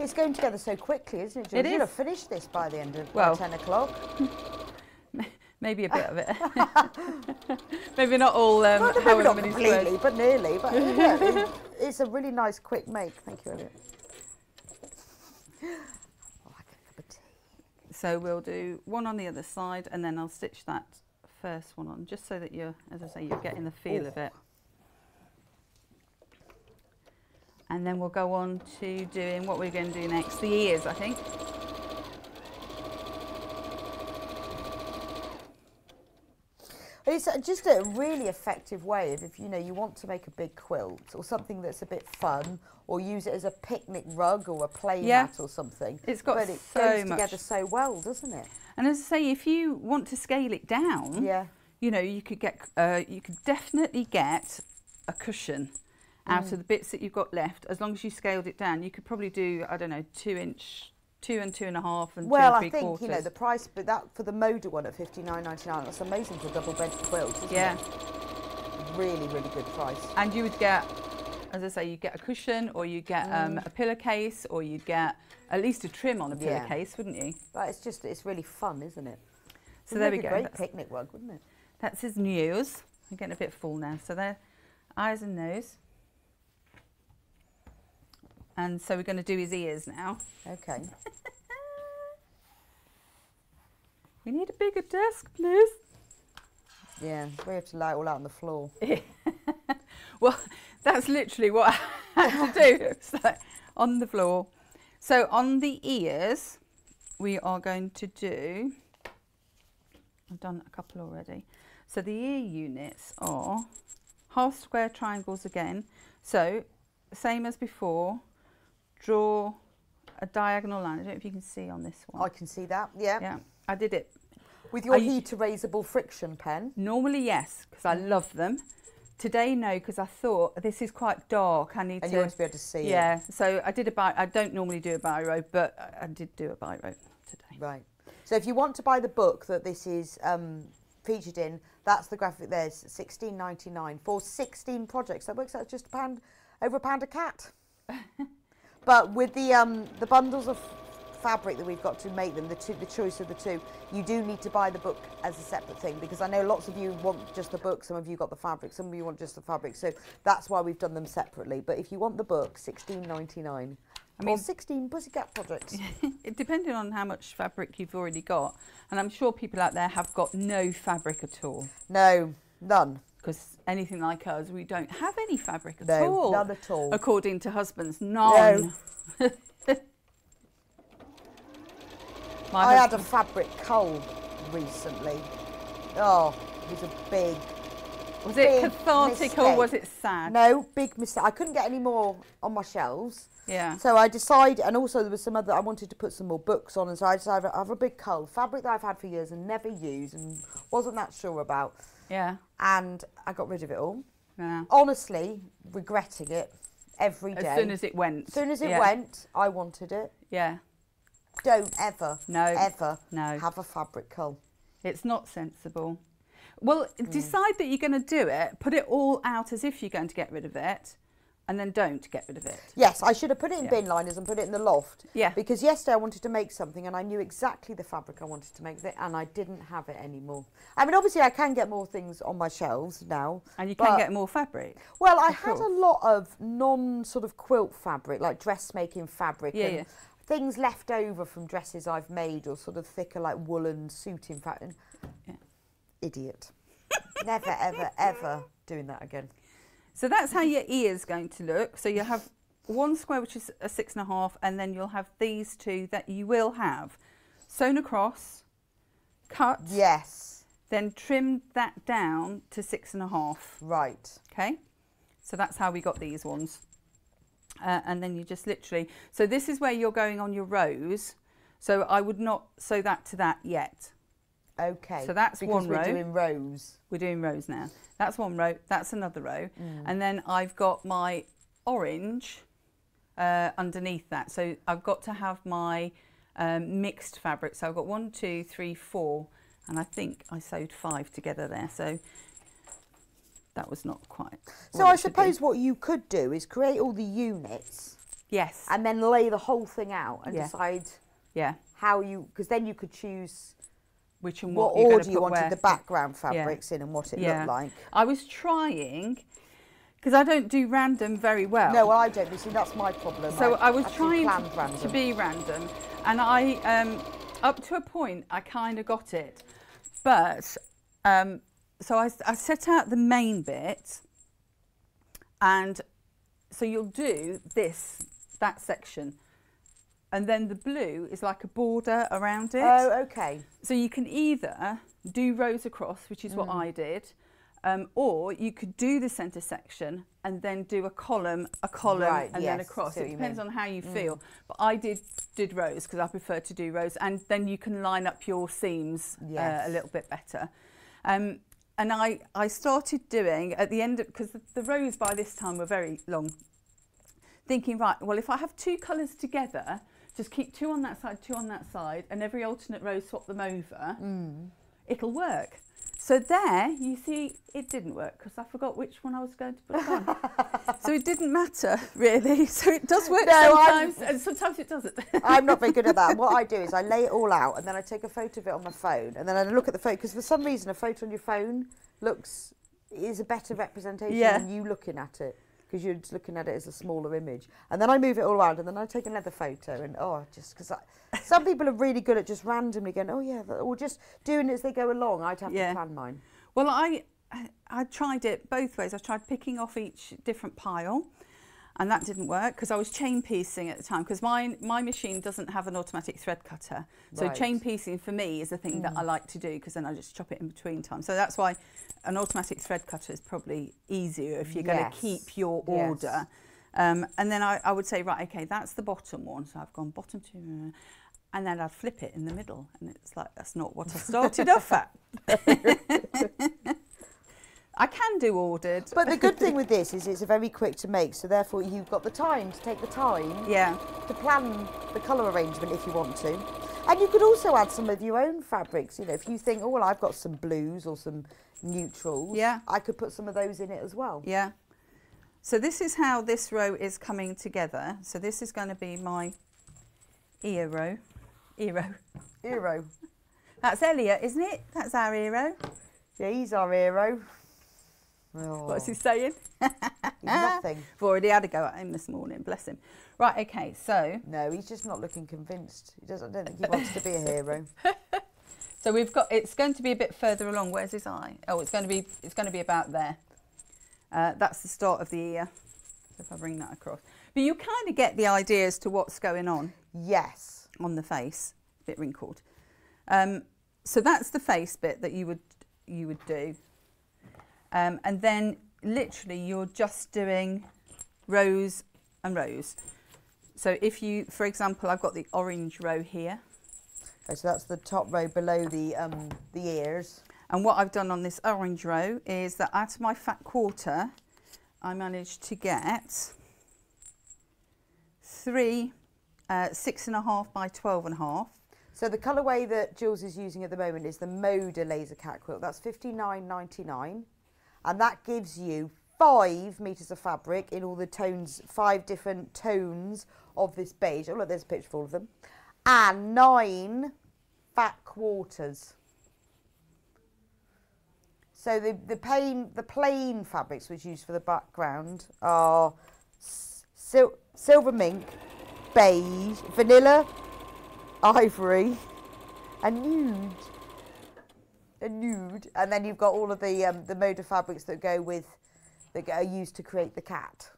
It's going together so quickly, isn't it? It Jules? You'll is. have finished this by the end of Well. 10 o'clock. Maybe a bit of it. Maybe not all um, maybe however not many completely, squares. but nearly. But yeah, it- it's a really nice, quick make. Thank you, Elliot. So we'll do one on the other side and then I'll stitch that first one on just so that you're, as I say, you're getting the feel of it. And then we'll go on to doing what we're going to do next, the ears, I think. It's uh, just a really effective way of if you know you want to make a big quilt or something that's a bit fun, or use it as a picnic rug or a play Yeah. mat or something. It's got but it so goes much- together so well, doesn't it? And as I say, if you want to scale it down, Yeah. you know, you could get, uh, you could definitely get a cushion out Mm. of the bits that you've got left. As long as you scaled it down, you could probably do, I don't know, two inch, two and two and a half, and Well, two and I think quarters. you know the price, but that for the Moda one at fifty nine ninety nine. That's amazing for a double bed quilt, isn't Yeah. it? Really, really good price. And you would get, as I say, you get a cushion, or you get um, Mm. a pillowcase, or you get at least a trim on a Yeah. pillowcase, wouldn't you? But it's just it's really fun, isn't it? So there we a go. Great That's- picnic rug, wouldn't it? That's his nose. I'm getting a bit full now. So there, eyes and nose. And so we're going to do his ears now. Okay. We need a bigger desk, please. Yeah, we have to lay it all out on the floor. Well, that's literally what I had to do. So, on the floor. So on the ears, we are going to do. I've done a couple already. So the ear units are half square triangles again. So same as before. Draw a diagonal line. I don't know if you can see on this one. I can see that. Yeah. Yeah, I did it. With your you- heat erasable friction pen. Normally, yes, because I love them. Today, no, because I thought this is quite dark. I need And to. you want to be able to see it. Yeah, so I did a bi. I don't normally do a biro, but I- I did do a biro today. Right. So if you want to buy the book that this is um, featured in, that's the graphic. There's sixteen ninety nine for sixteen projects. That works out just a pound over a pound a cat. but with the um, the bundles of fabric that we've got to make them, the two, the choice of the two, you do need to buy the book as a separate thing because I know lots of you want just the book, some of you got the fabric, some of you want just the fabric. So that's why we've done them separately. But if you want the book, sixteen ninety nine. I mean, mean- sixteen pussycat projects. it depending on how much fabric you've already got, and I'm sure people out there have got no fabric at all. No, none. Because anything like us, we don't have any fabric at No, all. none at all. According to husbands, none. My I had a fabric cull recently. Oh, it was a big. Was it big cathartic or was it sad? No, big mistake. I couldn't get any more on my shelves. Yeah. So I decided, and also there was some other. I wanted to put some more books on, and so I decided I have a big cull fabric that I've had for years and never used, and wasn't that sure about. Yeah. And I got rid of it all. Yeah. Honestly, regretting it every day. As soon as it went. As soon as it Yeah. went, I wanted it. Yeah. Don't ever, No. ever No. have a fabric cull. It's not sensible. Well, Mm. decide that you're going to do it. Put it all out as if you're going to get rid of it, and then don't get rid of it. Yes, I should have put it in Yeah. bin liners and put it in the loft. Yeah. Because yesterday I wanted to make something and I knew exactly the fabric I wanted to make it and I didn't have it anymore. I mean, obviously I can get more things on my shelves now. And you can get more fabric. Well, I had a lot of non sort of quilt fabric, like dressmaking fabric. Yeah, and yeah. Things left over from dresses I've made or sort of thicker, like woolen suiting fabric. Idiot. Never, ever, ever doing that again. So that's how your ear is going to look. So you have one square, which is a six and a half, and then you'll have these two that you will have sewn across, cut. Yes. Then trimmed that down to six and a half. Right. Okay. So that's how we got these ones. Uh, and then you just literally, so this is where you're going on your rows. So I would not sew that to that yet. Okay. So that's because one we're row. doing rows. We're doing rows now. That's one row. That's another row. Mm. And then I've got my orange uh, underneath that. So I've got to have my um, mixed fabric. So I've got one, two, three, four, and I think I sewed five together there. So that was not quite. So I it should be. suppose what you could do is create all the units. Yes. And then lay the whole thing out and Yeah. decide Yeah. how you, because then you could choose which and what, what, order you wanted the background Yeah. fabrics in and what it Yeah. looked like. I was trying because I don't do random very well. No, well, I don't. You see, that's my problem. So I, was have trying to, to be random, and I um, up to a point, I kind of got it, but um, so I, I set out the main bit, and so you'll do this that section, and then the blue is like a border around it. Oh, okay. So you can either do rows across, which is what Mm. I did, um, or you could do the centre section and then do a column, a column, Right, and then across. It depends mean. on how you Mm. feel. But I did did rows because I prefer to do rows, and then you can line up your seams uh, a little bit better. Um, and I, I started doing at the end because the, the rows by this time were very long. Thinking right, well, if I have two colours together, just keep two on that side, two on that side, and every alternate row swap them over. Mm. It'll work. So there, you see, it didn't work because I forgot which one I was going to put on. so it didn't matter really. So it does work No, I'm- sometimes, and sometimes it doesn't. I'm not very good at that. What I do is I lay it all out and then I take a photo of it on my phone and then I look at the photo because for some reason a photo on your phone looks is a better representation Yeah. than you looking at it because you're just looking at it as a smaller image. And then I move it all around and then I take another photo and oh, just because some people are really good at just randomly going, oh yeah, or just doing it as they go along. I'd have Yeah. to plan mine. Well, I I tried it both ways. I tried picking off each different pile, and that didn't work because I was chain piecing at the time. Because my my machine doesn't have an automatic thread cutter, so Right. chain piecing for me is the thing that Mm. I like to do because then I just chop it in between times. So that's why an automatic thread cutter is probably easier if you're going to keep your Yes. order. Um, and then I, I would say, right, okay, that's the bottom one. So I've gone bottom two, and then I'd flip it in the middle, and it's like that's not what I started off at. I can do ordered. But the good thing with this is it's very quick to make, so therefore you've got the time to take the time yeah. to plan the colour arrangement if you want to. And you could also add some of your own fabrics. You know, if you think, oh, well, I've got some blues or some neutrals, Yeah. I could put some of those in it as well. Yeah. So this is how this row is coming together. So this is going to be my ear row. Ear row. Ear row. That's Elliot, isn't it? That's our hero. Yeah, he's our hero. Oh. What's he saying? Nothing. I've already had a go at him this morning, bless him. Right, okay, so No, he's just not looking convinced. He doesn't. I don't think he wants to be a hero. so we've got it's going to be a bit further along. Where's his eye? Oh, it's going to be it's going to be about there. Uh, that's the start of the ear. If I bring that across, but you kind of get the idea as to what's going on. Yes. On the face, a bit wrinkled. Um, so that's the face bit that you would you would do, um, and then literally you're just doing rows and rows. So if you, for example, I've got the orange row here. Okay, so that's the top row below the um, the ears. And what I've done on this orange row is that out of my fat quarter, I managed to get three uh, six and a half by twelve and a half. So the colourway that Jules is using at the moment is the Moda laser cat quilt. That's fifty nine ninety nine, and that gives you five meters of fabric in all the tones, five different tones of this beige. Oh look, there's a picture of all of them, and nine fat quarters. So the the plain the plain fabrics which used for the background are sil- silver mink, beige, vanilla, ivory, and nude. A nude, and then you've got all of the um, the Moda fabrics that go with that are used to create the cat.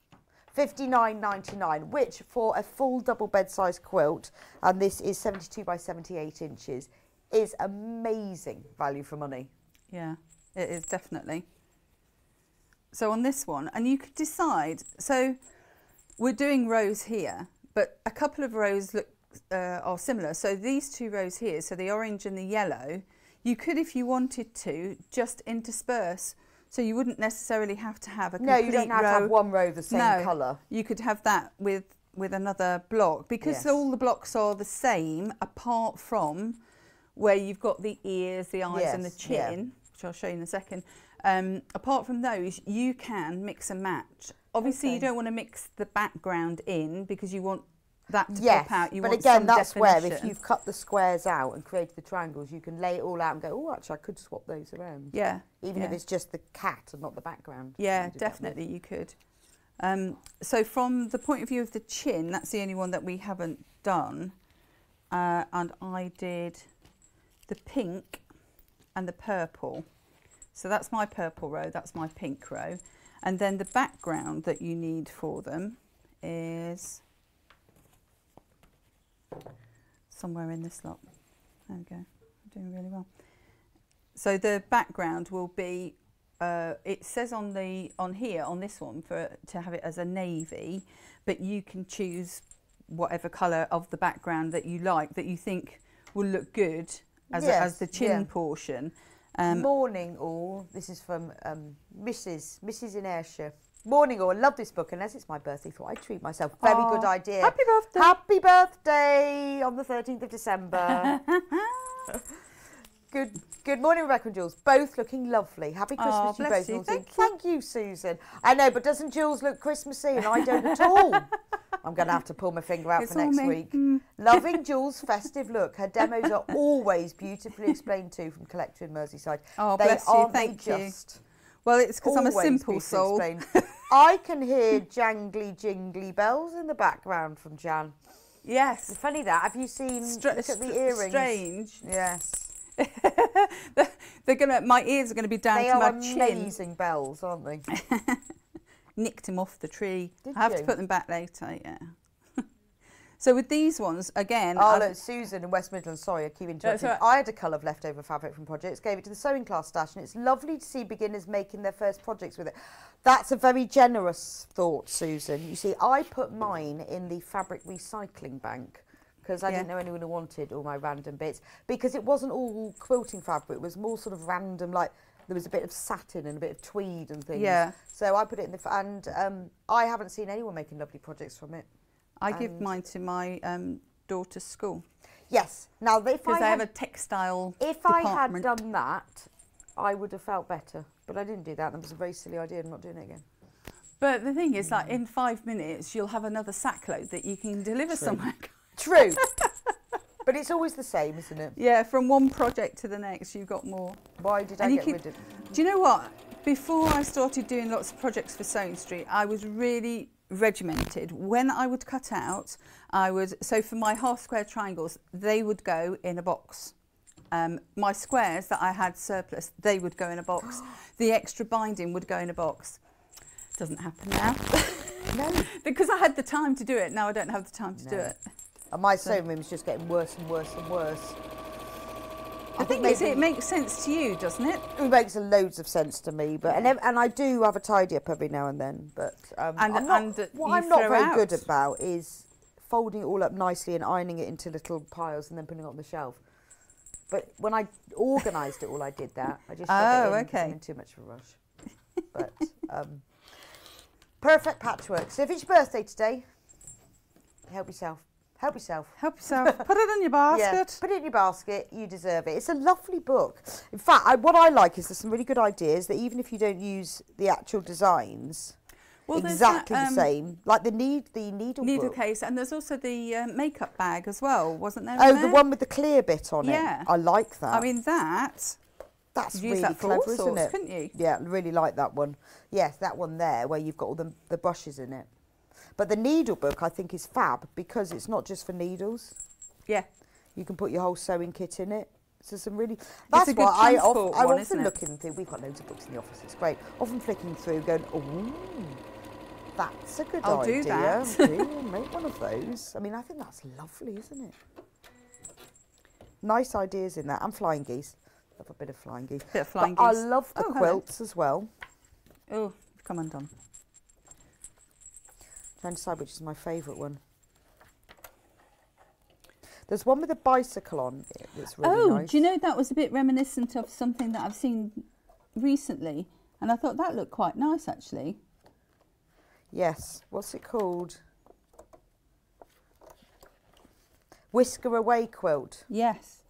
Fifty nine ninety nine, which for a full double bed size quilt, and this is seventy two by seventy eight inches, is amazing value for money. Yeah, it is definitely. So on this one, and you could decide. So we're doing rows here, but a couple of rows look uh, are similar. So these two rows here, so the orange and the yellow, you could, if you wanted to, just intersperse. So you wouldn't necessarily have to have a No, you don't have to have one row the same No, colour. You could have that with with another block because Yes. all the blocks are the same, apart from where you've got the ears, the eyes, and the Yes, yeah. chin, which I'll show you in a second. Um, apart from those, you can mix and match. Obviously, you don't want to mix the background in because you want that to Yes, pop out. You but again, that's where if you've cut the squares out and created the triangles, you can lay it all out and go, oh, actually, I could swap those around. Yeah, Even if it's just the cat and not the background. Yeah, You do that with. definitely you could. Um, so from the point of view of the chin, that's the only one that we haven't done. uh, and I did the pink and the purple. So that's my purple row, that's my pink row. And then the background that you need for them is somewhere in this lot. There we go, I'm doing really well. So the background will be, uh, it says on the on here on this one for to have it as a navy, but you can choose whatever colour of the background that you like that you think will look good as, a, as the chin yeah. portion. Um, Morning all. This is from um, Mrs. Mrs. in Ayrshire. Morning all. Love this book, and as it's my birthday, thought I'd treat myself. Very Aw, good idea. happy birthday. Happy birthday on the 13th of December. good Good morning, Rebecca and Jules. Both looking lovely. Happy Christmas to you both. you. and all. Thank Thank you, Susan. I know, but doesn't Jules look Christmassy? And I don't at all. I'm going to have to pull my finger out It's for next me. week. Mm. Loving Jules' festive look. Her demos are always beautifully explained to from Collector in Merseyside. Oh, they bless you. Thank you. just Well, it's because I'm a simple soul. I can hear jangly jingly bells in the background from Jan. Yes. It's Funny that. Have you seen? Stra- look at the earrings. Strange. Yes. They're gonna. My ears are gonna be down They to my chin. amazing bells, aren't they? Nicked him off the tree. Did I have to put them back later. Yeah. So with these ones again. Oh, look, Susan in West Midlands. Sorry, I keep interrupting. right. I had a cull of leftover fabric from projects, gave it to the sewing class stash, and it's lovely to see beginners making their first projects with it. That's a very generous thought, Susan. You see, I put mine in the fabric recycling bank because I Yeah. didn't know anyone who wanted all my random bits because it wasn't all quilting fabric. It was more sort of random, like there was a bit of satin and a bit of tweed and things. Yeah. So I put it in the f- and um, I haven't seen anyone making lovely projects from it. I give mine to my um, daughter's school Yes. Now, if I have a textile If I had done that, I would have felt better. But I didn't do that. That was a very silly idea. I'm not doing it again. But the thing is, like in five minutes, you'll have another sack load that you can deliver True. somewhere. True. but it's always the same, isn't it? Yeah, from one project to the next, you've got more. Why did I And you get keep- rid of Do you know what? Before I started doing lots of projects for Sewing Street, I was really regimented. When I would cut out, I would, so for my half square triangles, they would go in a box. Um, my squares that I had surplus, they would go in a box. the extra binding would go in a box. Doesn't happen now. no. because I had the time to do it. Now I don't have the time to do it. And my So- sewing room's just getting worse and worse and worse. The think is, it makes sense to you, doesn't it? It makes loads of sense to me, but and, and I do have a tidy up every now and then. But um, And- I'm not, and what I'm not very good about is folding it all up nicely and ironing it into little piles and then putting it on the shelf. But when I organised it all, I did that. I just Oh, in okay. in too much of a rush. But um, perfect patchwork. So if it's your birthday today, help yourself. Help yourself. Help yourself. Put it in your basket. Yeah, put it in your basket. You deserve it. It's a lovely book. In fact, I, what I like is there's some really good ideas that even if you don't use the actual designs, Well, that, exactly the um, same, like the need the needle, Needle book. case, and there's also the uh, makeup bag as well, wasn't there? Oh, the one with the clear bit on Yeah. it. I like that. I mean, that. That's really that clever, isn't sorts, it? couldn't you? Yeah, I really like that one. Yes, that one there where you've got all the, the brushes in it. But the needle book I think is fab because it's not just for needles. Yeah. You can put your whole sewing kit in it. So some really that's good why I, of, I one, often look in through we've got loads of books in the office, it's great. Often flicking through going, Oh that's a good I'll do idea. that. do make one of those. I mean I think that's lovely, isn't it? Nice ideas in that. And flying geese. Love a bit of flying geese. Bit of flying but geese. I love the Oh, hello. quilts as well. Oh, come undone. Trying to decide which is my favourite one. There's one with a bicycle on it that's really oh, nice. do you know that was a bit reminiscent of something that I've seen recently, and I thought that looked quite nice actually. Yes. What's it called? Whisker away quilt. Yes.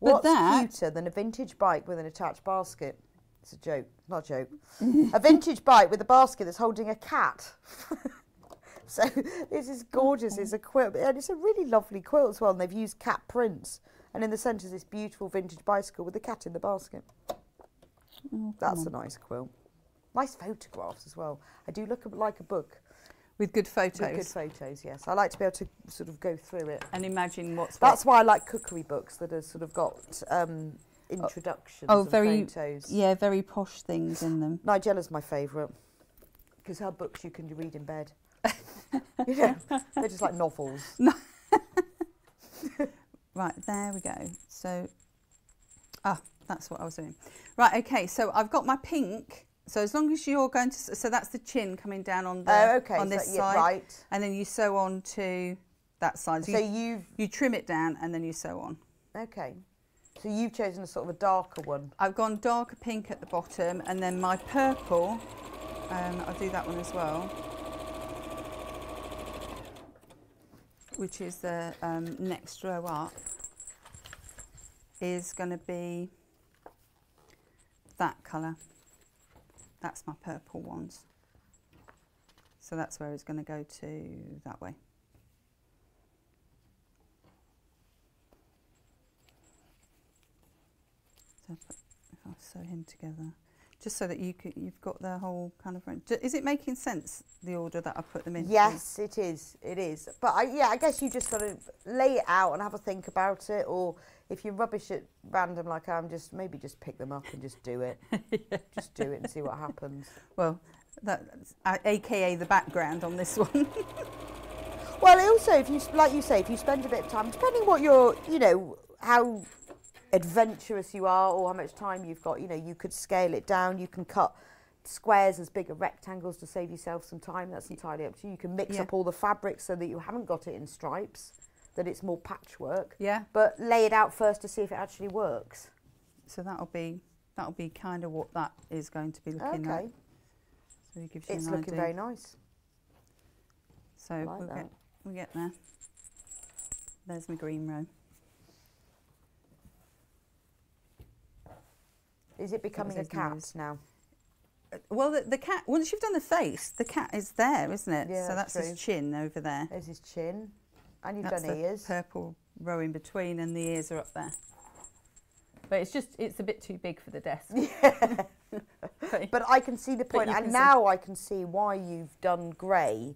But What's that- cuter than a vintage bike with an attached basket? It's a joke, not a joke. a vintage bike with a basket that's holding a cat. so this is gorgeous. It's a quilt, and it's a really lovely quilt as well. And they've used cat prints. And in the centre is this beautiful vintage bicycle with the cat in the basket. Oh, That's a nice quilt. Nice photographs as well. I do look like a book. With good photos. With good photos, yes. I like to be able to sort of go through it. And imagine what's That's what. why I like cookery books that have sort of got um, introductions Oh, very photos. yeah, very posh things in them. Nigella's my favourite because her books you can read in bed. you know, they're just like novels. No. Right, there we go. So, ah, that's what I was doing. Right, okay. So I've got my pink. So as long as you're going to, so that's the chin coming down on the Oh, okay, on so- this yeah, side, right. and then you sew on to that side. So you've you trim it down and then you sew on. Okay. So you've chosen a sort of a darker one. I've gone darker pink at the bottom, and then my purple. Um, I'll do that one as well, which is the um, next row up. Is going to be that colour. That's my purple ones. So that's where it's going to go to that way. So if I sew him together, just so that you could, you've got the whole kind of. range. Is it making sense the order that I put them in? Yes, it is. It is. But I, yeah, I guess you just got to lay it out and have a think about it. Or if you rubbish it random like I'm, just maybe just pick them up and just do it. Just do it and see what happens. Well, that's uh, AKA the background on this one. Well, also, if you like you say, if you spend a bit of time, depending what you're, you know, how adventurous you are or how much time you've got, you know, you could scale it down. You can cut squares as big as rectangles to save yourself some time. That's entirely up to you. You can mix Yeah. up all the fabrics so that you haven't got it in stripes, that it's more patchwork. Yeah. But lay it out first to see if it actually works. so that'll be that'll be kind of what that is going to be looking like. Okay. So it gives you It's looking idea. very nice. So like we'll that. get we'll get there. There's my green row. Is it becoming a cat nose. now? Uh, Well, the, the cat. Once you've done the face, the cat is there, isn't it? Yeah, so that's that's his chin over there. There's his chin. And you've That's done the ears. purple row in between, and the ears are up there. But it's just it's a bit too big for the desk. But I can see the point, and can see- now I can see why you've done grey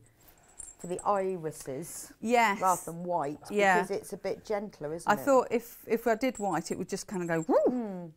for the irises Yes. rather than white Yeah. because it's a bit gentler, isn't I it? I thought if if I did white, it would just kind of go. Woo!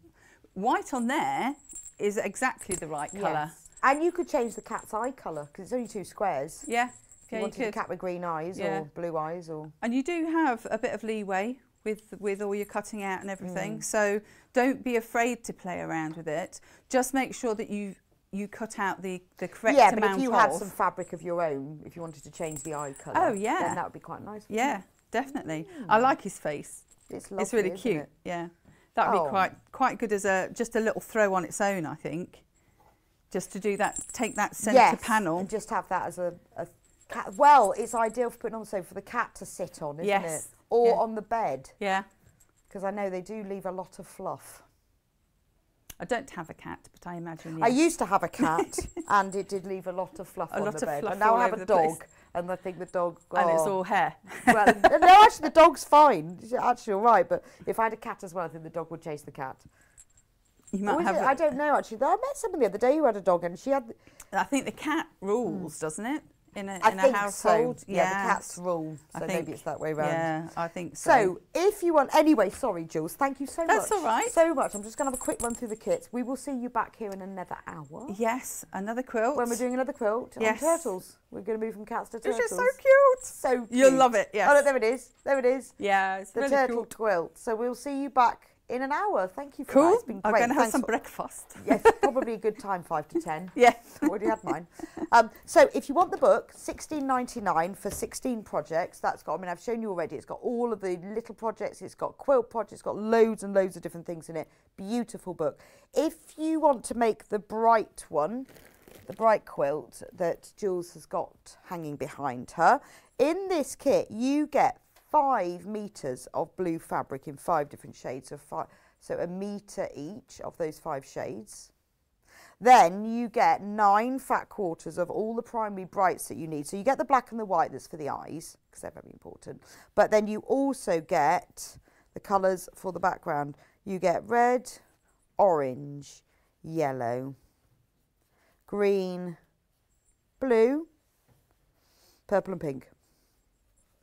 White on there is exactly the right colour. Yes. And you could change the cat's eye colour because it's only two squares. Yeah. If you Yeah, you wanted a cat with green eyes Yeah. or blue eyes or And you do have a bit of leeway with with all your cutting out and everything. Mm. So don't be afraid to play around with it. Just make sure that you you cut out the the correct yeah, but amount if you of. had some fabric of your own, if you wanted to change the eye colour, Oh, yeah. then that would be quite nice. yeah, it? definly. I like his face. It's lovely. it's really cute. it? Yeah, that'd Oh. be quite quite good as a just a little throw on its own. I think. Just to do that, take that centre yes, panel. and just have that as a, a cat. Well, it's ideal for putting on sofa for the cat to sit on, isn't Yes, it? Or yeah. on the bed. Yeah. Because I know they do leave a lot of fluff. I don't have a cat, but I imagine. I used to have a cat, and it did leave a lot of fluff A on the bed. and now I have a dog, place. And I think the dog. And it's oh. all hair. well, no, actually, the dog's fine. It's actually all right. But if I had a cat as well, I think the dog would chase the cat. You might have. it? I don't know actually. I met somebody the other day who had a dog, and she had. I think the cat rules, hmm. doesn't it? In a, I in a household. so. Yeah, the cats rule. So think- maybe it's that way round. Yeah, I think so. So, if you want, anyway, sorry, Jules, thank you so That's much. That's all right. So much. I'm just going to have a quick run through the kits. We will see you back here in another hour. Yes, another quilt. When we're doing another quilt Yes. on turtles. We're going to move from cats to Which turtles. is so cute. So cute. You'll love it, yes. Oh, look, there it is. There it is. Yeah, it's the really turtle quilt. So we'll see you back in an hour. Thank you for Cool. that. It's been I'm going to have some breakfast. Yes, probably a good time, five to ten. Yeah. already had mine. Um, so if you want the book, sixteen ninety nine for sixteen projects. That's got. I mean, I've shown you already. It's got all of the little projects. It's got quilt projects. It's got loads and loads of different things in it. Beautiful book. If you want to make the bright one, the bright quilt that Jules has got hanging behind her, in this kit you get five meters of blue fabric in five different shades of five. So a meter each of those five shades. Then you get nine fat quarters of all the primary brights that you need. So you get the black and the white that's for the eyes, because they're very important. But then you also get the colours for the background. You get red, orange, yellow, green, blue, purple and pink.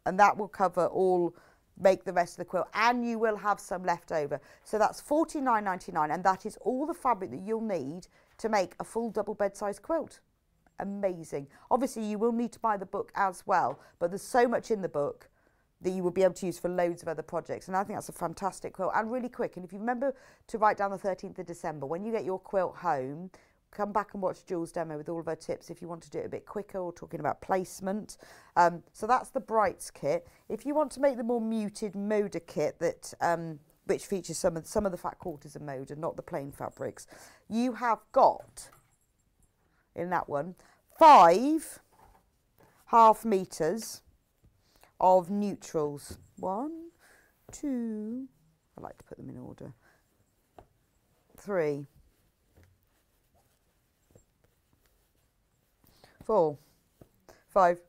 And that will cover all, make the rest of the quilt. And you will have some left over. So that's forty nine ninety nine, and that is all the fabric that you'll need to make a full double bed size quilt. Amazing. Obviously, you will need to buy the book as well, but there's so much in the book that you will be able to use for loads of other projects. And I think that's a fantastic quilt and really quick. And if you remember to write down the 13th of December, when you get your quilt home, come back and watch Jules' demo with all of her tips if you want to do it a bit quicker or talking about placement. Um, so that's the Brights kit. If you want to make the more muted Moda kit that um, which features some of some of the fat quarters of Moda, not the plain fabrics, you have got in that one five half meters of neutrals. One, two, I like to put them in order. Three, four, five.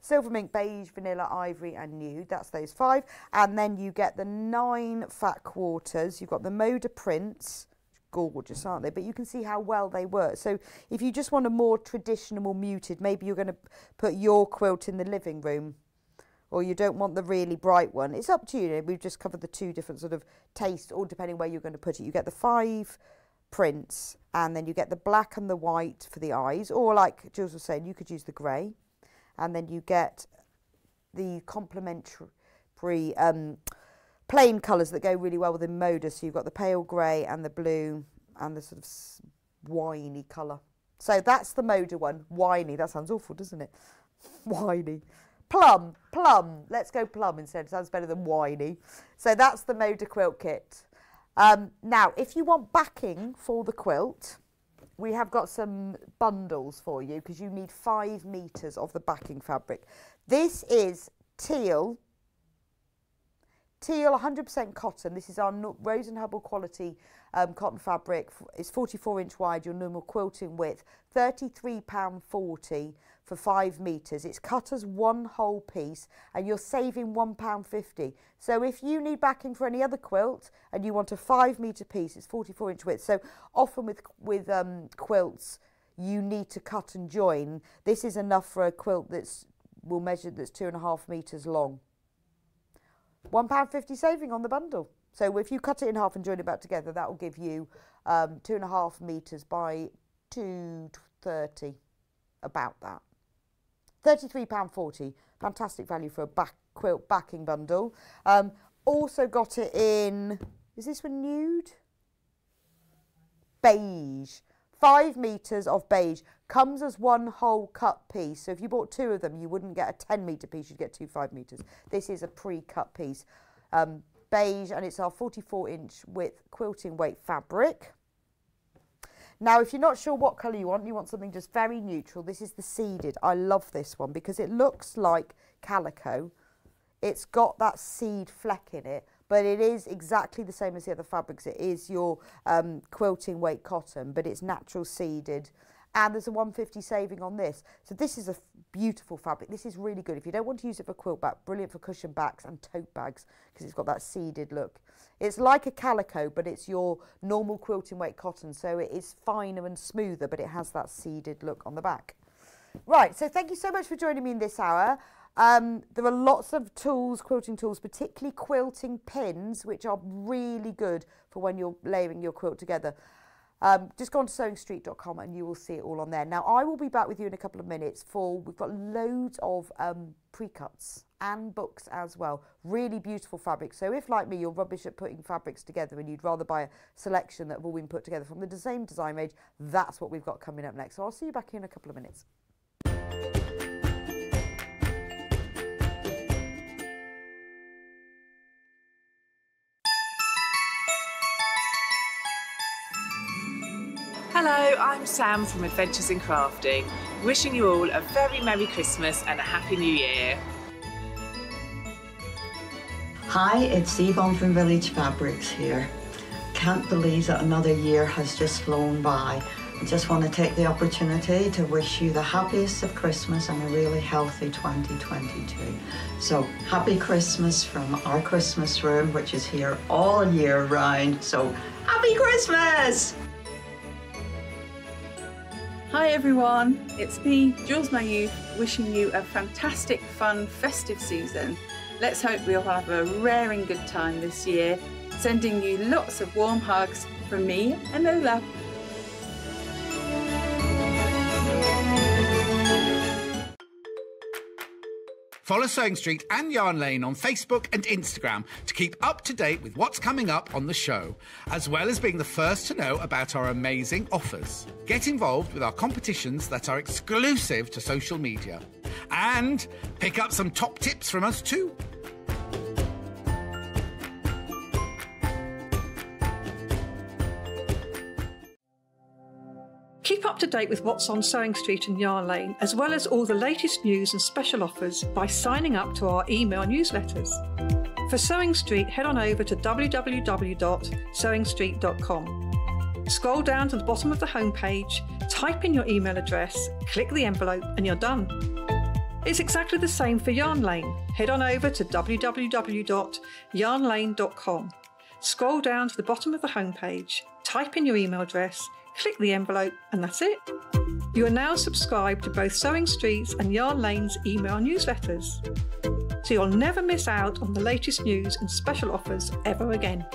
Silver mink, beige, vanilla, ivory and nude. That's those five. And then you get the nine fat quarters. You've got the Moda prints. Gorgeous, aren't they? But you can see how well they work. So if you just want a more traditional, more muted, maybe you're going to put your quilt in the living room or you don't want the really bright one. It's up to you. We've just covered the two different sort of tastes, all depending where you're going to put it. You get the five prints and then you get the black and the white for the eyes or like Jules was saying you could use the grey. And then you get the complementary um, plain colours that go really well with the Moda so you've got the pale grey and the blue and the sort of winey colour. So that's the Moda one. Winey that sounds awful doesn't it? Winey plum. Plum. Let's go plum instead. Sounds better than winey so that's the Moda quilt kit um, now, if you want backing for the quilt, we have got some bundles for you because you need five metres of the backing fabric. This is teal, teal 100% cotton. This is our Rose and Hubble quality um, cotton fabric. It's 44 inch wide, your normal quilting width, £33.40 for five metres. It's cut as one whole piece and you're saving £1.50. So if you need backing for any other quilt and you want a five metre piece, it's 44 inch width. So often with, with um, quilts, you need to cut and join. This is enough for a quilt that's will measure that's two and a half metres long. £1.50 saving on the bundle. So if you cut it in half and join it back together, that will give you um, two and a half metres by 230, about that. £33.40. Fantastic value for a back quilt backing bundle. Um, also got it in, is this one nude? Beige. Five metres of beige. Comes as one whole cut piece. So if you bought two of them, you wouldn't get a 10 metre piece, you'd get two five metres. This is a pre-cut piece. Um, beige and it's our 44 inch width quilting weight fabric. Now, if you're not sure what colour you want, you want something just very neutral, this is the seeded. I love this one because it looks like calico. It's got that seed fleck in it, but it is exactly the same as the other fabrics. It is your um, quilting weight cotton, but it's natural seeded. And there's a 150 saving on this. So this is a beautiful fabric. This is really good. If you don't want to use it for quilt back, brilliant for cushion backs and tote bags because it's got that seeded look. It's like a calico, but it's your normal quilting weight cotton, so it is finer and smoother, but it has that seeded look on the back. Right, so thank you so much for joining me in this hour. Um, there are lots of tools, quilting tools, particularly quilting pins, which are really good for when you're layering your quilt together. Um, just go on to sewingstreet.com and you will see it all on there. Now, I will be back with you in a couple of minutes for, we've got loads of um, pre-cuts and books as well. Really beautiful fabric. So if, like me, you're rubbish at putting fabrics together and you'd rather buy a selection that have all been put together from the same design range, that's what we've got coming up next. So I'll see you back in a couple of minutes. I'm Sam from Adventures in Crafting, wishing you all a very Merry Christmas and a Happy New Year. Hi, it's Yvonne from Village Fabrics here. Can't believe that another year has just flown by. I just want to take the opportunity to wish you the happiest of Christmas and a really healthy 2022. So, happy Christmas from our Christmas room, which is here all year round. So, happy Christmas! Hi everyone, it's me, Jules Mayouf, wishing you a fantastic, fun, festive season. Let's hope we'll have a raring good time this year. Sending you lots of warm hugs from me and Lola. Follow Sewing Street and Yarn Lane on Facebook and Instagram to keep up to date with what's coming up on the show, as well as being the first to know about our amazing offers. Get involved with our competitions that are exclusive to social media. And pick up some top tips from us too. Keep up to date with what's on Sewing Street and Yarn Lane, as well as all the latest news and special offers by signing up to our email newsletters. For Sewing Street, head on over to www.sewingstreet.com. Scroll down to the bottom of the homepage, type in your email address, click the envelope, and you're done. It's exactly the same for Yarn Lane. Head on over to www.yarnlane.com. Scroll down to the bottom of the homepage, type in your email address, click the envelope, and that's it. You are now subscribed to both Sewing Street's and Yarn Lane's email newsletters. So you'll never miss out on the latest news and special offers ever again.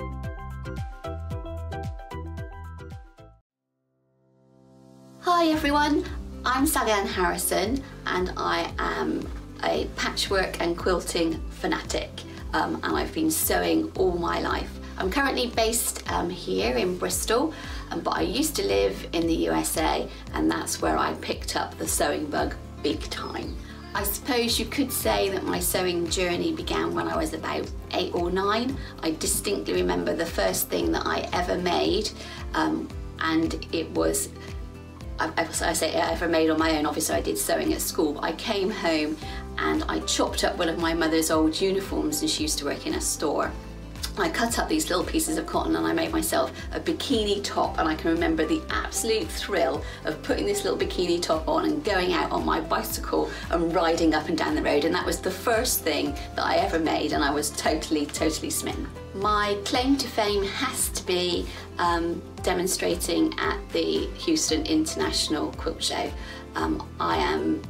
Hi everyone, I'm Sally Ann Harrison and I am a patchwork and quilting fanatic um, and I've been sewing all my life. I'm currently based um, here in Bristol but I used to live in the USA and that's where I picked up the sewing bug big time. I suppose you could say that my sewing journey began when I was about eight or nine. I distinctly remember the first thing that I ever made um, and it was I, I say I ever made on my own. Obviously, I did sewing at school, but I came home and I chopped up one of my mother's old uniforms, and she used to work in a store. I cut up these little pieces of cotton and I made myself a bikini top and I can remember the absolute thrill of putting this little bikini top on and going out on my bicycle and riding up and down the road and that was the first thing that I ever made and I was totally, totally smitten. My claim to fame has to be um, demonstrating at the Houston International Quilt Show. Um, I am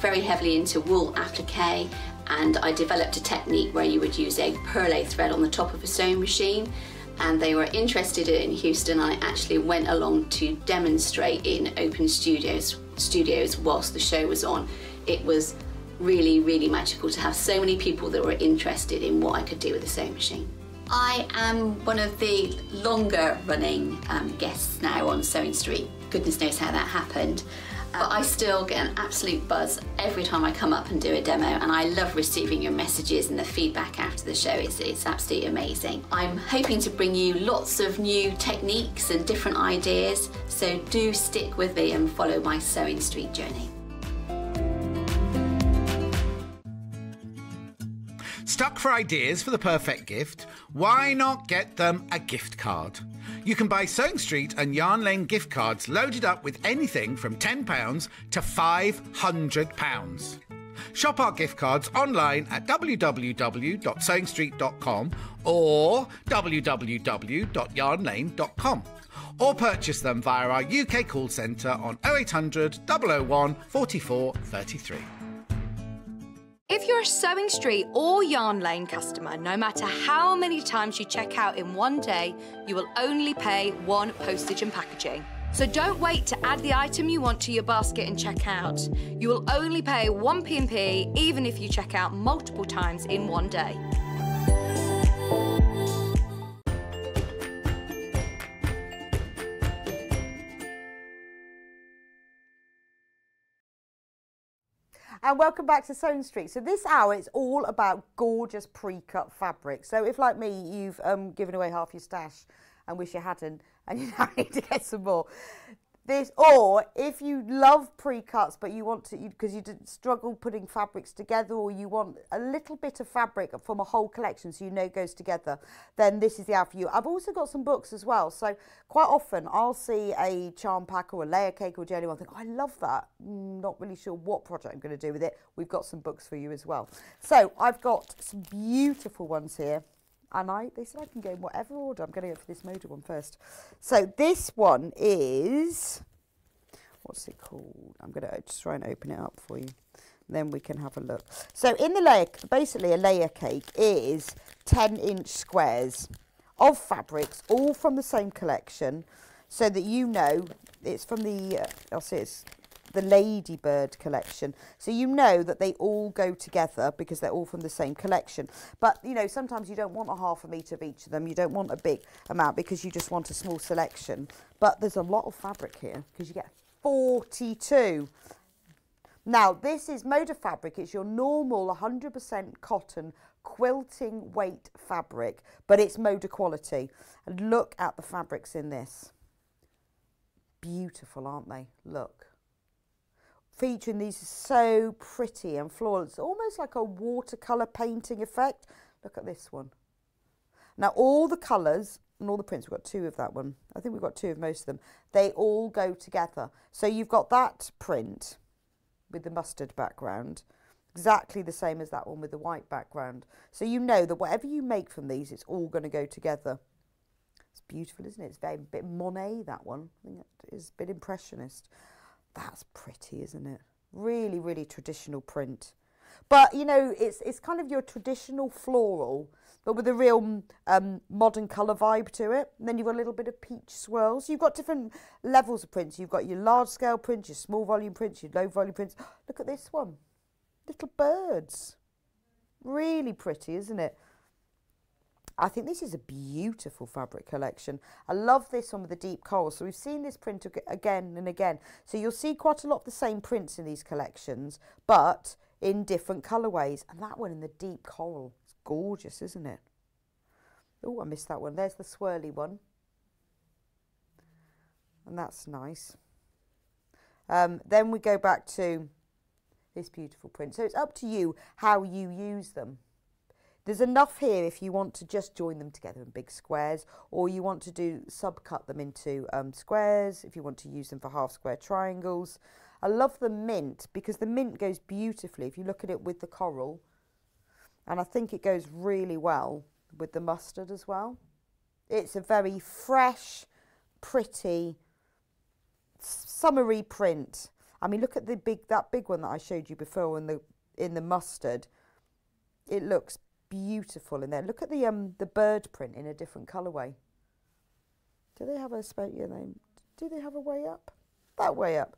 very heavily into wool applique and I developed a technique where you would use a perle thread on the top of a sewing machine and they were interested in Houston I actually went along to demonstrate in open studios studios whilst the show was on. It was really really magical to have so many people that were interested in what I could do with a sewing machine. I am one of the longer running um, guests now on Sewing Street. Goodness knows how that happened. But I still get an absolute buzz every time I come up and do a demo and I love receiving your messages and the feedback after the show. It's, it's absolutely amazing. I'm hoping to bring you lots of new techniques and different ideas, so do stick with me and follow my Sewing Street journey. Stuck for ideas for the perfect gift? Why not get them a gift card? You can buy Sewing Street and Yarn Lane gift cards loaded up with anything from £10 to £500. Shop our gift cards online at www.sewingstreet.com or www.yarnlane.com or purchase them via our UK call centre on 0800 001 44 33. If you're a Sewing Street or Yarn Lane customer, no matter how many times you check out in one day, you will only pay one postage and packaging. So don't wait to add the item you want to your basket and check out. You will only pay one P&P even if you check out multiple times in one day. And welcome back to Sewing Street. So this hour is all about gorgeous pre-cut fabric. So if, like me, you've um, given away half your stash and wish you hadn't, and you now need to get some more, this or if you love pre-cuts but you want to because you, you struggle putting fabrics together or you want a little bit of fabric from a whole collection so you know goes together then this is the hour for you. I've also got some books as well. So quite often i'll see a charm pack or a layer cake or jelly one think oh, i love that. Mm, not really sure what project i'm going to do with it. We've got some books for you as well. So i've got some beautiful ones here and I they said I can go in whatever order. I'm going to go for this Moda one first. So this one is what's it called? I'm going to just try and open it up for you. Then we can have a look. So in the layer, basically a layer cake is 10 inch squares of fabrics, all from the same collection, so that you know it's from the, uh, I'll say it's the Ladybird collection. So you know that they all go together because they're all from the same collection. But, you know, sometimes you don't want a half a metre of each of them. You don't want a big amount because you just want a small selection. But there's a lot of fabric here because you get 42. Now, this is Moda fabric. It's your normal 100% cotton quilting weight fabric, but it's Moda quality. And look at the fabrics in this. Beautiful, aren't they? Look featuring these so pretty and flawless, almost like a watercolour painting effect. Look at this one. Now all the colours and all the prints, we've got two of that one. I think we've got two of most of them. They all go together. So you've got that print with the mustard background, exactly the same as that one with the white background. So you know that whatever you make from these, it's all going to go together. It's beautiful, isn't it? It's very bit Monet, that one. I think it is a bit impressionist. That's pretty, isn't it? Really, really traditional print. But, you know, it's, it's kind of your traditional floral, but with a real um, modern colour vibe to it. And then you've got a little bit of peach swirls. You've got different levels of prints. You've got your large scale prints, your small volume prints, your low volume prints. Look at this one. Little birds. Really pretty, isn't it? I think this is a beautiful fabric collection. I love this one with the deep coral. So we've seen this print again and again. So you'll see quite a lot of the same prints in these collections, but in different colourways. And that one in the deep coral, it's gorgeous, isn't it? Oh, I missed that one. There's the swirly one. And that's nice. Um, then we go back to this beautiful print. So it's up to you how you use them. There's enough here if you want to just join them together in big squares or you want to do subcut them into um, squares if you want to use them for half square triangles. I love the mint because the mint goes beautifully if you look at it with the coral and I think it goes really well with the mustard as well. It's a very fresh, pretty, summery print. I mean, look at the big that big one that I showed you before in the in the mustard. It looks beautiful in there. Look at the um the bird print in a different colourway. Do they have a yeah, name? Do they have a way up? That way up.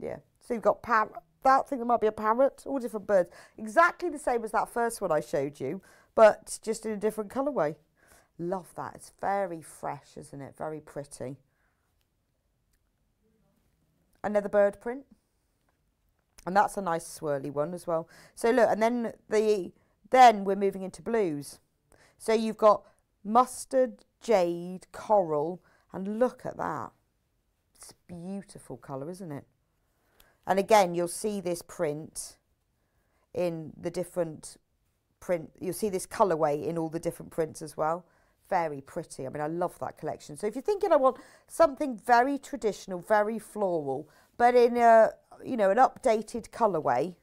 Yeah. So you've got parrot. That thing that might be a parrot. All different birds. Exactly the same as that first one I showed you, but just in a different colourway. Love that. It's very fresh, isn't it? Very pretty. Another bird print. And that's a nice swirly one as well. So look, and then the then we're moving into blues. So you've got mustard, jade, coral, and look at that. It's a beautiful colour, isn't it? And again, you'll see this print in the different print. You'll see this colourway in all the different prints as well. Very pretty. I mean, I love that collection. So if you're thinking I want something very traditional, very floral, but in a, you know, an updated colourway,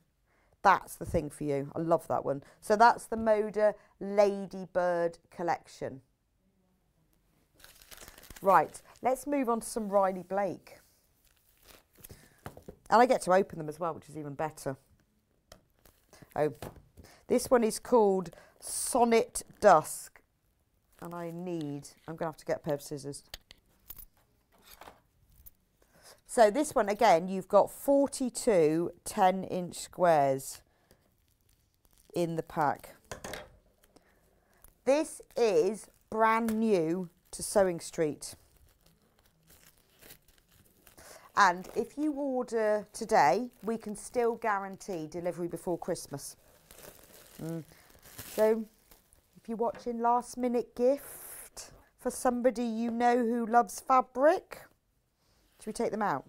that's the thing for you. I love that one. So that's the Moda Ladybird collection. Right, let's move on to some Riley Blake. And I get to open them as well, which is even better. Oh, this one is called Sonnet Dusk. And I need, I'm going to have to get a pair of scissors. So this one, again, you've got 42 10-inch squares in the pack. This is brand new to Sewing Street. And if you order today, we can still guarantee delivery before Christmas. Mm. So if you're watching last minute gift for somebody you know who loves fabric, should we take them out?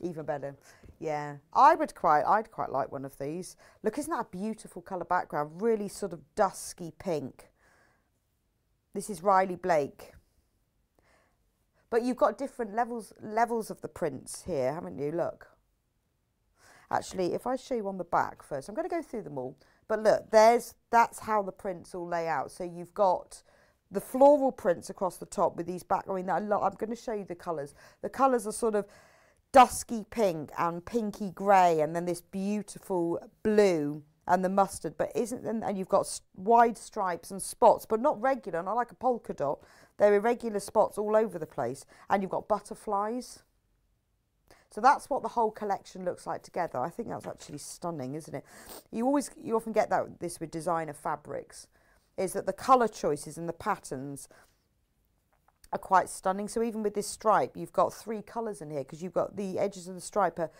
Even better. Yeah, I would quite, I'd quite like one of these. Look, isn't that a beautiful colour background? Really sort of dusky pink. This is Riley Blake. But you've got different levels levels of the prints here, haven't you? Look. Actually, if I show you on the back first, I'm going to go through them all. But look, there's that's how the prints all lay out. So you've got the floral prints across the top with these back. I mean, I am going to show you the colours. The colours are sort of dusky pink and pinky grey, and then this beautiful blue and the mustard. But isn't and you've got wide stripes and spots, but not regular, not like a polka dot. They're irregular spots all over the place, and you've got butterflies. So that's what the whole collection looks like together. I think that's actually stunning, isn't it? You always, you often get that this with designer fabrics, is that the colour choices and the patterns are quite stunning. So even with this stripe, you've got three colours in here because you've got the edges of the stripe are,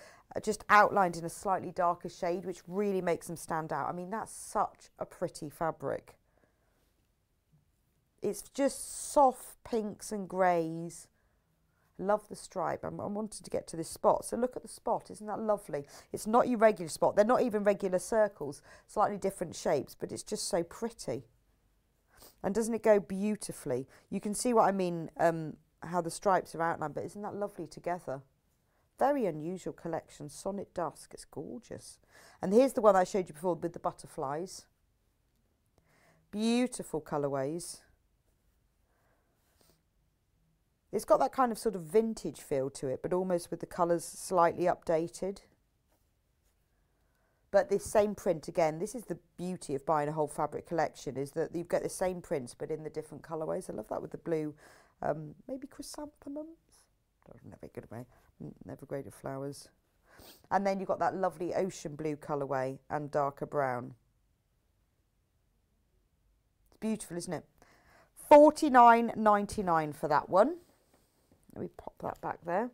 just outlined in a slightly darker shade, which really makes them stand out. I mean, that's such a pretty fabric. It's just soft pinks and greys Love the stripe. I'm, I wanted to get to this spot. So look at the spot. Isn't that lovely? It's not your regular spot. They're not even regular circles. Slightly different shapes, but it's just so pretty. And doesn't it go beautifully? You can see what I mean, um, how the stripes are outlined, but isn't that lovely together? Very unusual collection. Sonnet Dusk. It's gorgeous. And here's the one I showed you before with the butterflies. Beautiful colourways. It's got that kind of sort of vintage feel to it, but almost with the colours slightly updated. But this same print again, this is the beauty of buying a whole fabric collection, is that you get the same prints but in the different colourways. I love that with the blue, um, maybe chrysanthemums. Never good way, never great at flowers. And then you've got that lovely ocean blue colourway and darker brown. It's beautiful, isn't it? Forty nine ninety nine for that one. Let me pop that back there.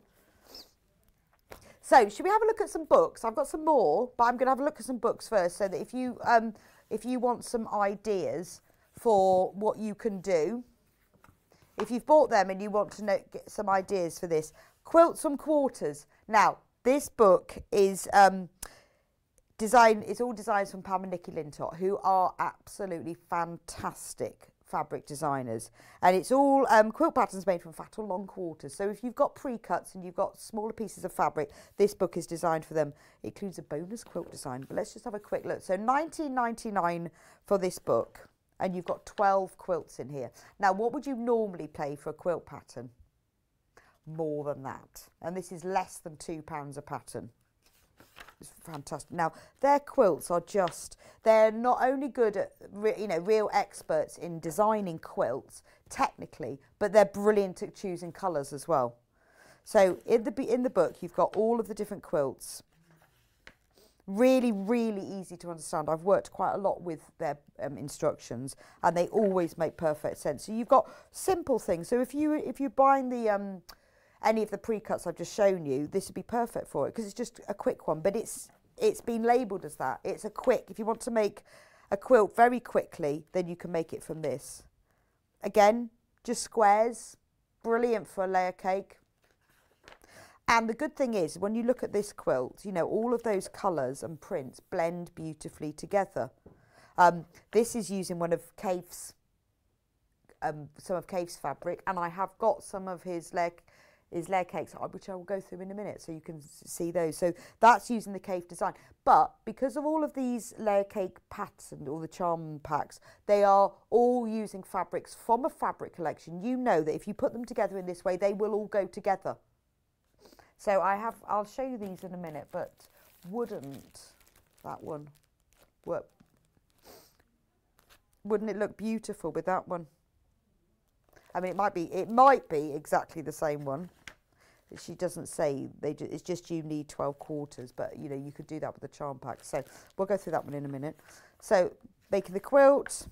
So, should we have a look at some books? I've got some more, but I'm going to have a look at some books first, so that if you um, if you want some ideas for what you can do, if you've bought them and you want to know, get some ideas for this, quilts from quarters. Now, this book is um, design. It's all designs from Pam and Nikki Lintott, who are absolutely fantastic fabric designers. And it's all um, quilt patterns made from fat or long quarters. So if you've got pre-cuts and you've got smaller pieces of fabric this book is designed for them. It includes a bonus quilt design. But let's just have a quick look. So 19.99 for this book and you've got 12 quilts in here. Now what would you normally pay for a quilt pattern? More than that. And this is less than two pounds a pattern it's fantastic. Now, their quilts are just, they're not only good at, you know, real experts in designing quilts, technically, but they're brilliant at choosing colours as well. So in the, in the book, you've got all of the different quilts. Really, really easy to understand. I've worked quite a lot with their um, instructions and they always make perfect sense. So you've got simple things. So if, you, if you're buying the... Um, any of the pre-cuts I've just shown you, this would be perfect for it because it's just a quick one. But it's it's been labelled as that. It's a quick. If you want to make a quilt very quickly, then you can make it from this. Again, just squares. Brilliant for a layer cake. And the good thing is, when you look at this quilt, you know, all of those colours and prints blend beautifully together. Um, this is using one of Kaffe's, um, some of Kaffe's fabric, and I have got some of his layer is layer cakes, uh, which I will go through in a minute so you can see those. So that's using the Kaffe design. But because of all of these layer cake packs and all the charm packs, they are all using fabrics from a fabric collection. You know that if you put them together in this way, they will all go together. So I have, I'll show you these in a minute, but wouldn't that one work? Wouldn't it look beautiful with that one? I mean, it might be, it might be exactly the same one she doesn't say they ju it's just you need 12 quarters but you know you could do that with a charm pack. So we'll go through that one in a minute. So making the quilt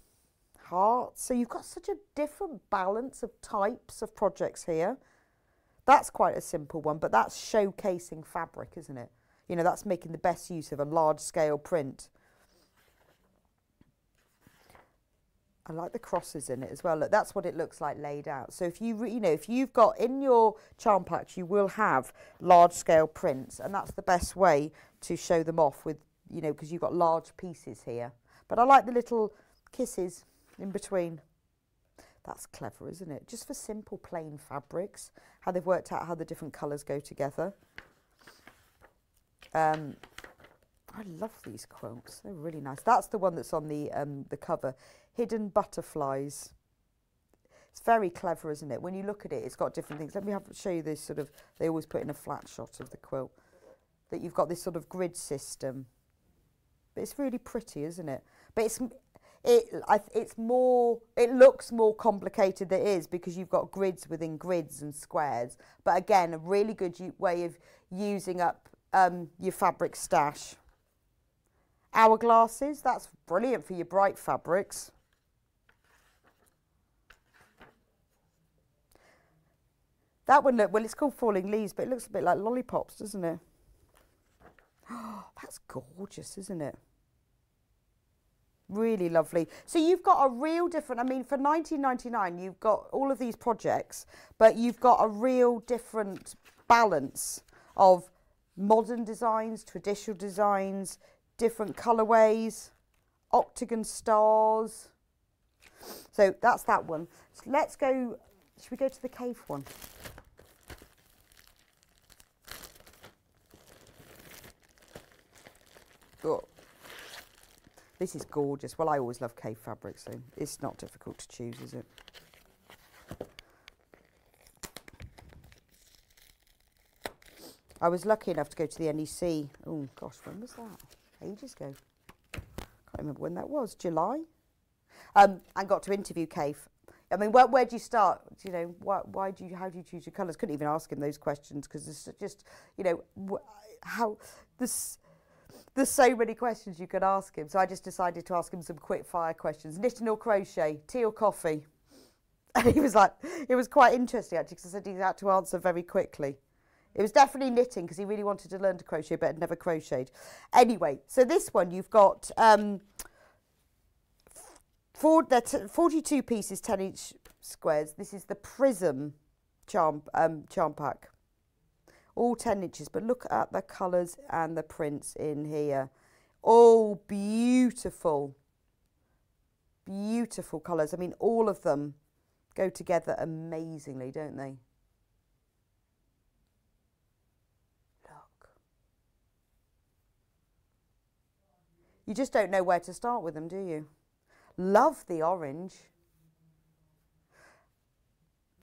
hearts so you've got such a different balance of types of projects here. That's quite a simple one but that's showcasing fabric isn't it? You know that's making the best use of a large scale print I like the crosses in it as well. Look, that's what it looks like laid out. So if you, you know, if you've got in your charm pack, you will have large scale prints, and that's the best way to show them off with, you know, because you've got large pieces here. But I like the little kisses in between. That's clever, isn't it? Just for simple plain fabrics, how they've worked out how the different colours go together. Um, I love these quilts. They're really nice. That's the one that's on the um, the cover. Hidden Butterflies. It's very clever, isn't it? When you look at it, it's got different things. Let me have show you this sort of. They always put in a flat shot of the quilt. That you've got this sort of grid system. But it's really pretty, isn't it? But it's it I, it's more it looks more complicated than it is because you've got grids within grids and squares but again a really good way of using up um, your fabric stash hourglasses that's brilliant for your bright fabrics that one look well it's called falling leaves but it looks a bit like lollipops doesn't it oh that's gorgeous isn't it Really lovely. So you've got a real different, I mean, for 1999, you've got all of these projects, but you've got a real different balance of modern designs, traditional designs, different colourways, octagon stars. So that's that one. So let's go, should we go to the Kaffe one? Oh, this is gorgeous. Well, I always love Kaffe fabrics, so it's not difficult to choose, is it? I was lucky enough to go to the NEC. Oh, gosh, when was that? Ages ago. Can't remember when that was. July? Um, and got to interview Kaffe. I mean, where, where do you start? You know, why, why do you, how do you choose your colours? Couldn't even ask him those questions because it's just, you know, how this there's so many questions you could ask him. So I just decided to ask him some quick fire questions. Knitting or crochet, tea or coffee? And he was like, it was quite interesting actually because I said he had to answer very quickly. It was definitely knitting because he really wanted to learn to crochet but had never crocheted. Anyway, so this one you've got um, four, 42 pieces, 10 inch squares. This is the Prism charm, um, charm pack all 10 inches but look at the colours and the prints in here. All beautiful. Beautiful colours. I mean all of them go together amazingly don't they? Look. You just don't know where to start with them do you? Love the orange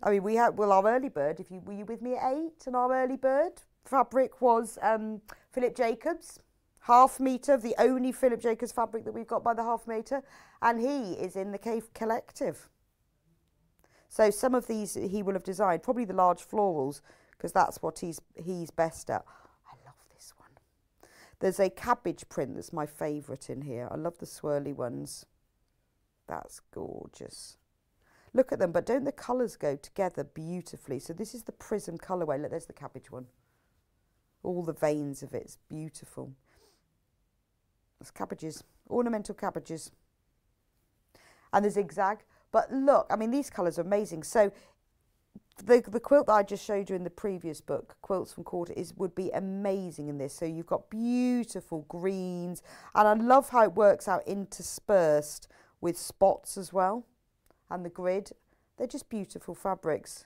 I mean, we had well our early bird. If you were you with me at eight, and our early bird fabric was um, Philip Jacobs, half meter of the only Philip Jacobs fabric that we've got by the half meter, and he is in the Kaffe Collective. So some of these he will have designed, probably the large florals, because that's what he's he's best at. I love this one. There's a cabbage print that's my favourite in here. I love the swirly ones. That's gorgeous. Look at them, but don't the colours go together beautifully? So this is the prism colourway. Look, there's the cabbage one. All the veins of it's beautiful. There's cabbages, ornamental cabbages. And the zigzag. But look, I mean, these colours are amazing. So the, the quilt that I just showed you in the previous book, Quilts from Quarter, is would be amazing in this. So you've got beautiful greens. And I love how it works out interspersed with spots as well and the grid. They're just beautiful fabrics.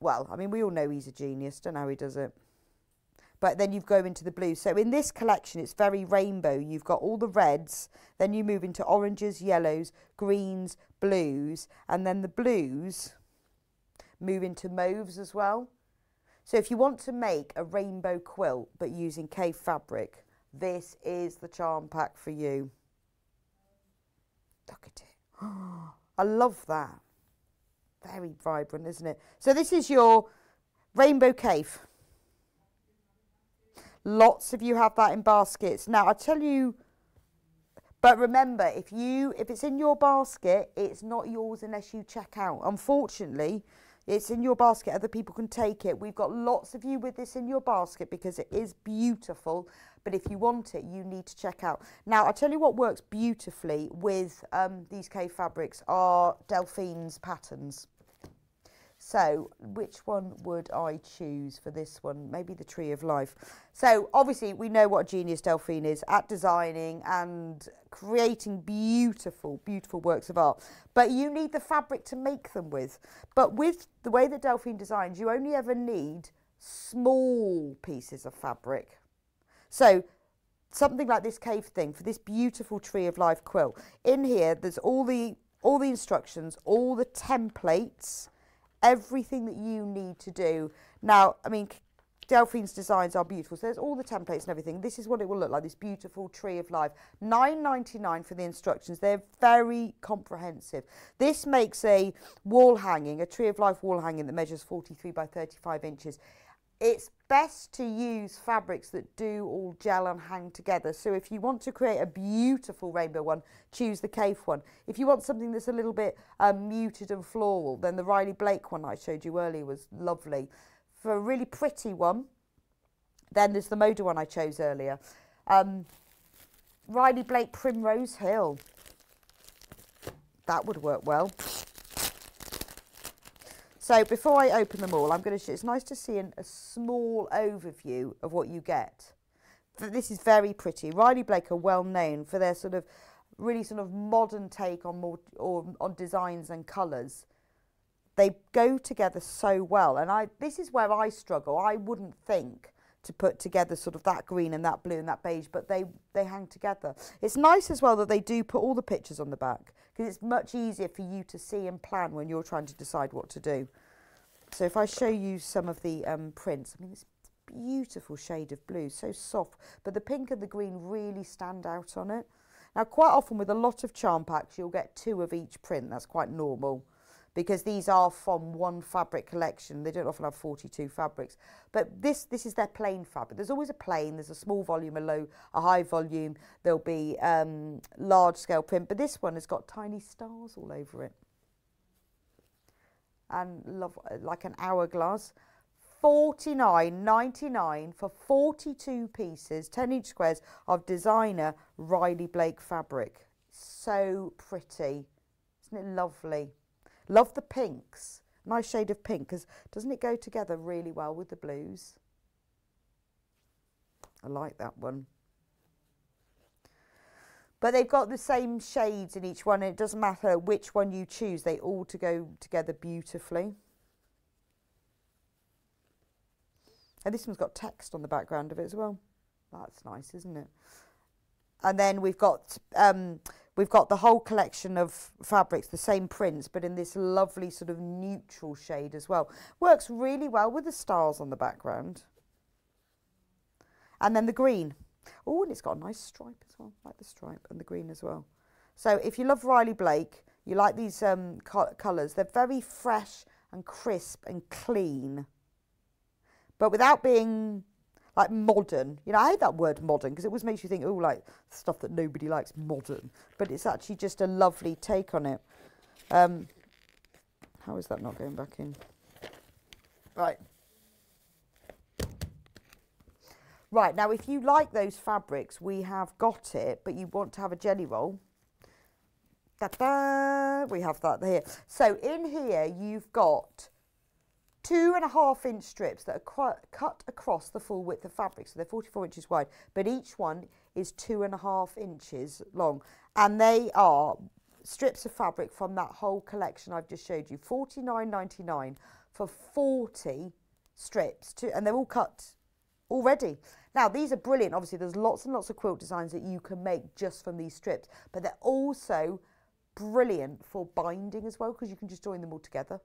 Well, I mean, we all know he's a genius. Don't know how he does it. But then you go into the blue. So in this collection, it's very rainbow. You've got all the reds. Then you move into oranges, yellows, greens, blues. And then the blues move into mauves as well. So if you want to make a rainbow quilt but using Kaffe fabric, this is the charm pack for you. Look at it. I love that. Very vibrant, isn't it? So this is your rainbow Kaffe. Lots of you have that in baskets. Now, I tell you, but remember, if you if it's in your basket, it's not yours unless you check out. Unfortunately, it's in your basket. Other people can take it. We've got lots of you with this in your basket because it is beautiful but if you want it, you need to check out. Now, I'll tell you what works beautifully with um, these Kaffe fabrics are Delphine's patterns. So, which one would I choose for this one? Maybe the Tree of Life. So, obviously, we know what a genius Delphine is at designing and creating beautiful, beautiful works of art. But you need the fabric to make them with. But with the way that Delphine designs, you only ever need small pieces of fabric. So something like this Kaffe thing for this beautiful tree of life quilt. In here, there's all the all the instructions, all the templates, everything that you need to do. Now, I mean, Delphine's designs are beautiful. So there's all the templates and everything. This is what it will look like, this beautiful tree of life. Nine ninety nine for the instructions. They're very comprehensive. This makes a wall hanging, a tree of life wall hanging that measures 43 by 35 inches. It's best to use fabrics that do all gel and hang together. So if you want to create a beautiful rainbow one, choose the Kaffe one. If you want something that's a little bit um, muted and floral, then the Riley Blake one I showed you earlier was lovely. For a really pretty one, then there's the Moda one I chose earlier. Um, Riley Blake Primrose Hill. That would work well. So before I open them all, I'm going to it's nice to see an, a small overview of what you get. This is very pretty. Riley Blake are well known for their sort of really sort of modern take on more or on designs and colours. They go together so well, and I this is where I struggle. I wouldn't think to put together sort of that green and that blue and that beige, but they they hang together. It's nice as well that they do put all the pictures on the back because it's much easier for you to see and plan when you're trying to decide what to do. So if I show you some of the um, prints, I mean, it's beautiful shade of blue, so soft, but the pink and the green really stand out on it. Now, quite often with a lot of charm packs, you'll get two of each print. That's quite normal because these are from one fabric collection. They don't often have 42 fabrics. But this, this is their plain fabric. There's always a plain, there's a small volume, a low, a high volume. There'll be um, large scale print, but this one has got tiny stars all over it. And love, like an hourglass. 49.99 for 42 pieces, 10 inch squares of designer Riley Blake fabric. So pretty. Isn't it lovely? Love the pinks. Nice shade of pink because doesn't it go together really well with the blues? I like that one. But they've got the same shades in each one. And it doesn't matter which one you choose. They all to go together beautifully. And this one's got text on the background of it as well. That's nice, isn't it? And then we've got um, we've got the whole collection of fabrics, the same prints, but in this lovely sort of neutral shade as well. Works really well with the stars on the background. And then the green. Oh, and it's got a nice stripe as well, like the stripe and the green as well. So if you love Riley Blake, you like these um, co colours. They're very fresh and crisp and clean, but without being like modern. You know, I hate that word modern because it always makes you think, oh, like stuff that nobody likes, modern. But it's actually just a lovely take on it. Um, how is that not going back in? Right. Right, now if you like those fabrics, we have got it, but you want to have a jelly roll. Da-da, we have that here. So in here, you've got two and a half inch strips that are cut across the full width of fabric. So they're 44 inches wide, but each one is two and a half inches long. And they are strips of fabric from that whole collection I've just showed you. 49.99 for 40 strips, to, and they're all cut already. Now, these are brilliant. Obviously, there's lots and lots of quilt designs that you can make just from these strips, but they're also brilliant for binding as well because you can just join them all together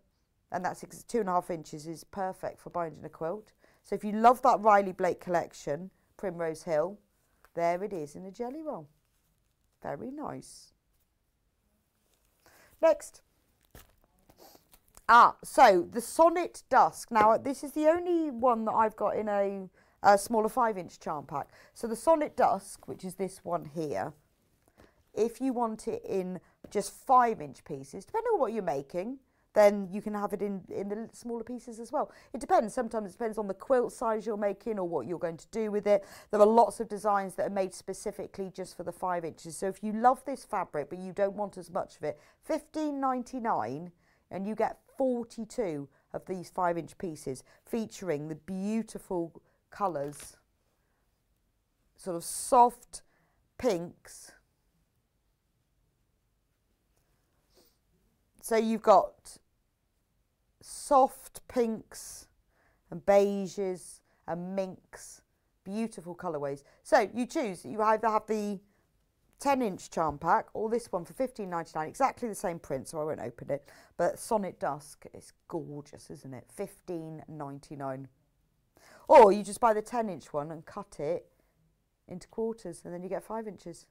and that's two and a half inches is perfect for binding a quilt. So if you love that Riley Blake collection, Primrose Hill, there it is in a jelly roll. Very nice. Next. Ah, so the Sonnet Dusk. Now, this is the only one that I've got in a, a smaller five inch charm pack. So the Sonnet Dusk, which is this one here, if you want it in just five inch pieces, depending on what you're making, then you can have it in, in the smaller pieces as well. It depends. Sometimes it depends on the quilt size you're making or what you're going to do with it. There are lots of designs that are made specifically just for the five inches. So if you love this fabric but you don't want as much of it, fifteen ninety nine, and you get 42 of these five inch pieces featuring the beautiful colours, sort of soft pinks. So you've got soft pinks and beiges and minks, beautiful colourways. So you choose, you either have the 10 inch charm pack, or this one for 15.99, exactly the same print, so I won't open it. But Sonnet Dusk is gorgeous, isn't it? 15.99. Or you just buy the 10 inch one and cut it into quarters, and then you get five inches.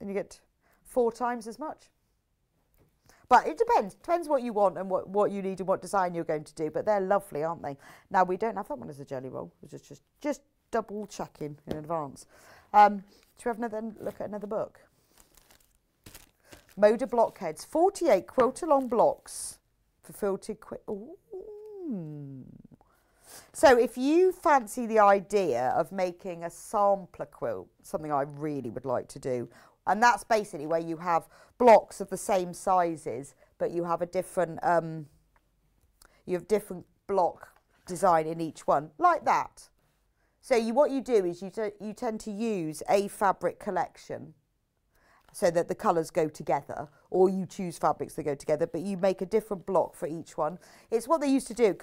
And you get four times as much. But it depends. Depends what you want and what, what you need and what design you're going to do. But they're lovely, aren't they? Now, we don't have that one as a jelly roll. It's just, just, just double checking in advance. Um, should we have another look at another book? Moda Blockheads. 48 quilt-along blocks for filtered quilt. So if you fancy the idea of making a sampler quilt, something I really would like to do, and that's basically where you have blocks of the same sizes, but you have a different, um, you have different block design in each one, like that. So you, what you do is you, you tend to use a fabric collection so that the colours go together, or you choose fabrics that go together, but you make a different block for each one. It's what they used to do,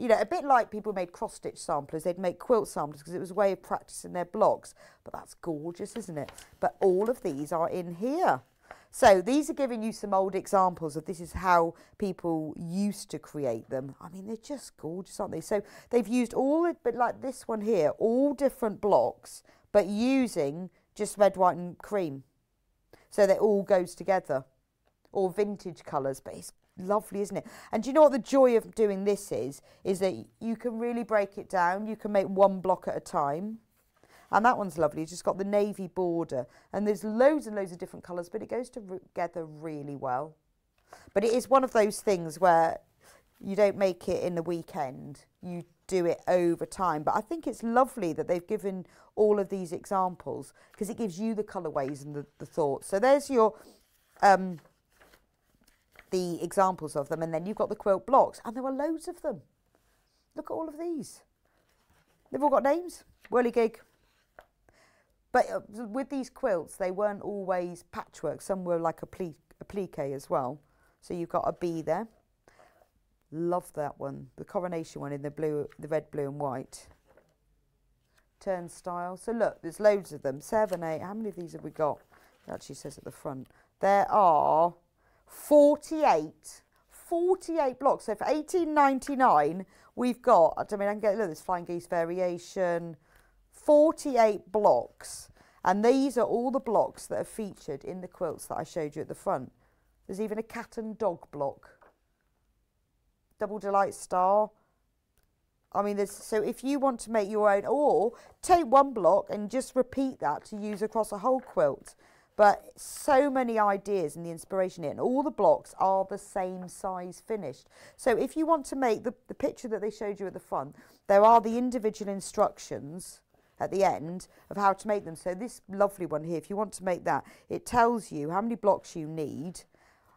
you know, a bit like people made cross-stitch samplers, they'd make quilt samplers because it was a way of practicing their blocks. But that's gorgeous, isn't it? But all of these are in here. So these are giving you some old examples of this is how people used to create them. I mean, they're just gorgeous, aren't they? So they've used all, but like this one here, all different blocks, but using just red, white and cream. So that all goes together. Or vintage colours, but it's lovely, isn't it? And do you know what the joy of doing this is? Is that you can really break it down. You can make one block at a time. And that one's lovely. It's just got the navy border. And there's loads and loads of different colours, but it goes together really well. But it is one of those things where you don't make it in the weekend. You do it over time. But I think it's lovely that they've given all of these examples because it gives you the colourways and the, the thoughts. So there's your... Um, the examples of them and then you've got the quilt blocks and there were loads of them. Look at all of these. They've all got names. Whirligig, but uh, with these quilts, they weren't always patchwork. Some were like a, pli a plique as well. So you've got a bee there. Love that one. The coronation one in the blue, the red, blue and white. Turnstile. So look, there's loads of them. Seven, eight. How many of these have we got? It actually says at the front. There are 48 48 blocks. So for 18.99, we've got, I mean, I can get, look, this flying geese variation, 48 blocks. And these are all the blocks that are featured in the quilts that I showed you at the front. There's even a cat and dog block. Double Delight Star. I mean, there's, so if you want to make your own, or take one block and just repeat that to use across a whole quilt. But so many ideas and the inspiration in all the blocks are the same size finished. So if you want to make the, the picture that they showed you at the front, there are the individual instructions at the end of how to make them. So this lovely one here, if you want to make that, it tells you how many blocks you need,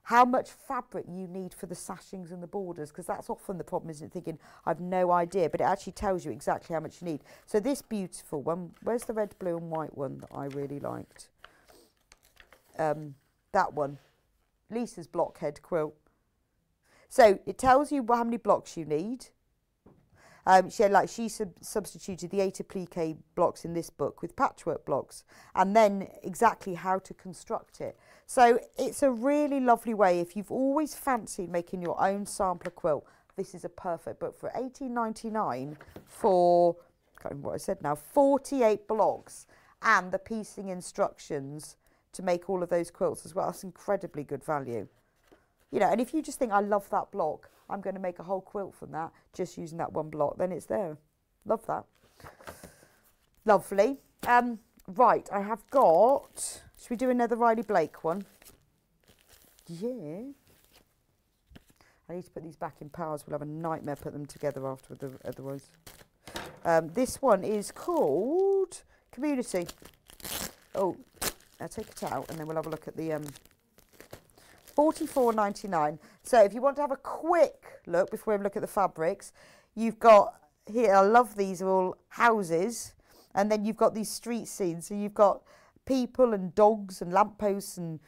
how much fabric you need for the sashings and the borders, because that's often the problem, isn't it? Thinking, I've no idea, but it actually tells you exactly how much you need. So this beautiful one, where's the red, blue and white one that I really liked? Um, that one, Lisa's blockhead quilt. So it tells you how many blocks you need, um, she had, like she sub substituted the eight applique blocks in this book with patchwork blocks, and then exactly how to construct it. So it's a really lovely way if you've always fancied making your own sampler quilt. This is a perfect book for 18.99 for I can't remember what I said now 48 blocks and the piecing instructions to make all of those quilts as well. That's incredibly good value. You know, and if you just think I love that block, I'm going to make a whole quilt from that, just using that one block, then it's there. Love that. Lovely. Um, right, I have got, should we do another Riley Blake one? Yeah. I need to put these back in powers. We'll have a nightmare put them together after the, otherwise. Um, this one is called Community. Oh, I'll take it out and then we'll have a look at the um, 44.99. So if you want to have a quick look before we look at the fabrics, you've got here, I love these are all houses, and then you've got these street scenes. So you've got people and dogs and lampposts and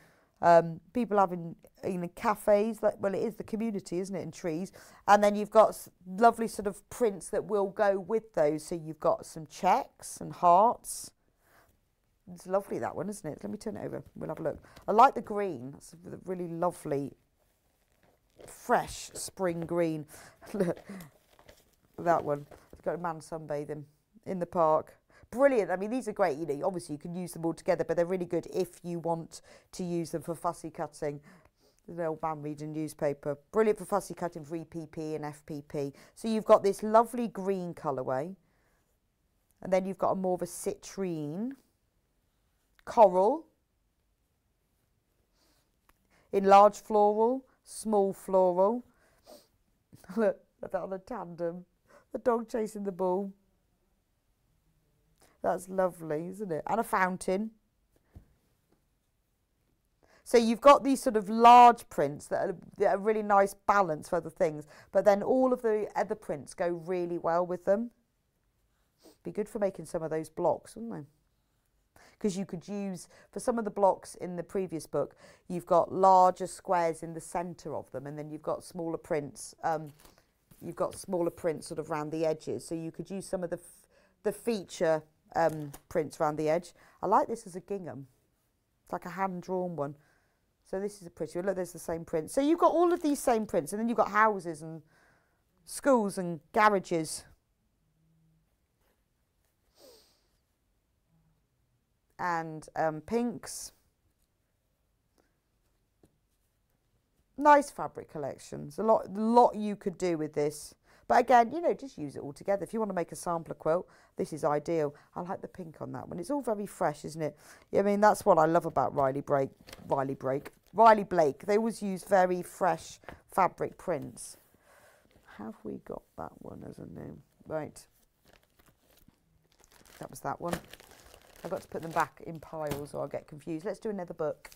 um, people having know cafes. Like well, it is the community, isn't it? And trees, and then you've got lovely sort of prints that will go with those. So you've got some checks and hearts. It's lovely that one, isn't it? Let me turn it over. We'll have a look. I like the green. It's a really lovely, fresh spring green. look, that one. It's got a man sunbathing in the park. Brilliant. I mean, these are great. You know, obviously you can use them all together, but they're really good if you want to use them for fussy cutting. The old man reading newspaper. Brilliant for fussy cutting for EPP and FPP. So you've got this lovely green colourway. And then you've got a more of a citrine coral, enlarged floral, small floral. Look at that on a tandem. The dog chasing the ball. That's lovely, isn't it? And a fountain. So you've got these sort of large prints that are, that are really nice balance for other things, but then all of the other prints go really well with them. Be good for making some of those blocks, wouldn't they? Because you could use, for some of the blocks in the previous book, you've got larger squares in the centre of them and then you've got smaller prints, um, you've got smaller prints sort of around the edges. So you could use some of the, the feature um, prints around the edge. I like this as a gingham. It's like a hand-drawn one. So this is a pretty one. Look, there's the same print. So you've got all of these same prints and then you've got houses and schools and garages. And um, pinks. Nice fabric collections. A lot, lot you could do with this. But again, you know, just use it all together. If you want to make a sampler quilt, this is ideal. I like the pink on that one. It's all very fresh, isn't it? I mean, that's what I love about Riley Blake. Riley Break. Riley Blake. They always use very fresh fabric prints. Have we got that one as a name? Right. That was that one. I've got to put them back in piles or I'll get confused. Let's do another book.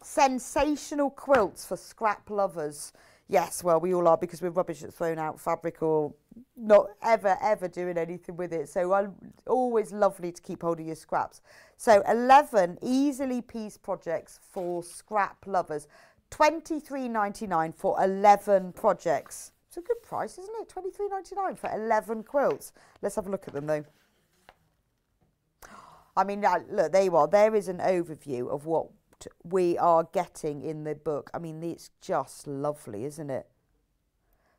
Sensational quilts for scrap lovers. Yes, well, we all are because we're rubbish at throwing out fabric or not ever, ever doing anything with it. So I'm always lovely to keep hold of your scraps. So 11 easily piece projects for scrap lovers. 23.99 for 11 projects. It's a good price, isn't it? 23.99 for 11 quilts. Let's have a look at them though. I mean, look, there you are. There is an overview of what we are getting in the book. I mean, it's just lovely, isn't it?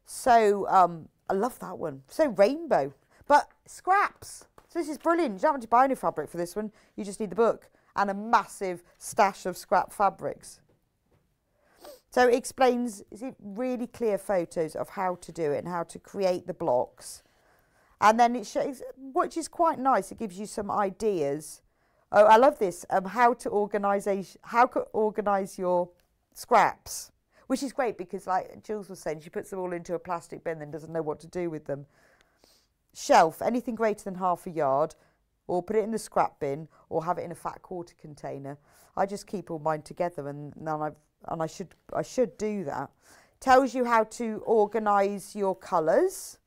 So, um, I love that one. So rainbow, but scraps. So this is brilliant. You don't have to buy any fabric for this one. You just need the book and a massive stash of scrap fabrics. So it explains, is it really clear photos of how to do it and how to create the blocks and then it shows, which is quite nice. It gives you some ideas. Oh, I love this. Um, how to organize how to organize your scraps, which is great because, like Jules was saying, she puts them all into a plastic bin and doesn't know what to do with them. Shelf anything greater than half a yard, or put it in the scrap bin, or have it in a fat quarter container. I just keep all mine together, and then I've and I should I should do that. Tells you how to organize your colours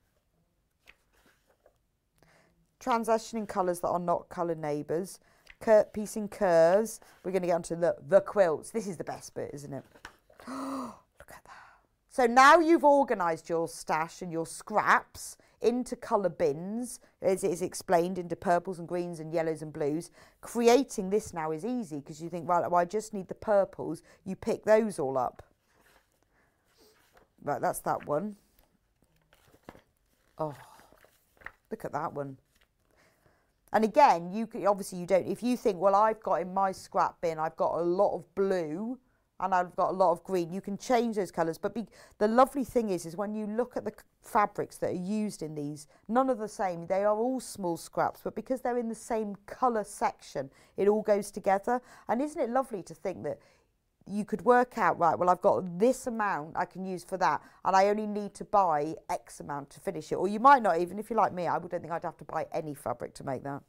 transitioning colours that are not colour neighbours, cur piecing curves. We're going to get onto the, the quilts. This is the best bit, isn't it? Look at that. So now you've organised your stash and your scraps into colour bins, as it is explained, into purples and greens and yellows and blues. Creating this now is easy because you think, well, I just need the purples. You pick those all up. Right, that's that one. Oh, look at that one. And again, you obviously you don't. If you think, well, I've got in my scrap bin, I've got a lot of blue and I've got a lot of green. You can change those colours. But be, the lovely thing is, is when you look at the fabrics that are used in these, none are the same. They are all small scraps, but because they're in the same colour section, it all goes together. And isn't it lovely to think that you could work out, right, well, I've got this amount I can use for that, and I only need to buy X amount to finish it. Or you might not even, if you're like me, I don't think I'd have to buy any fabric to make that.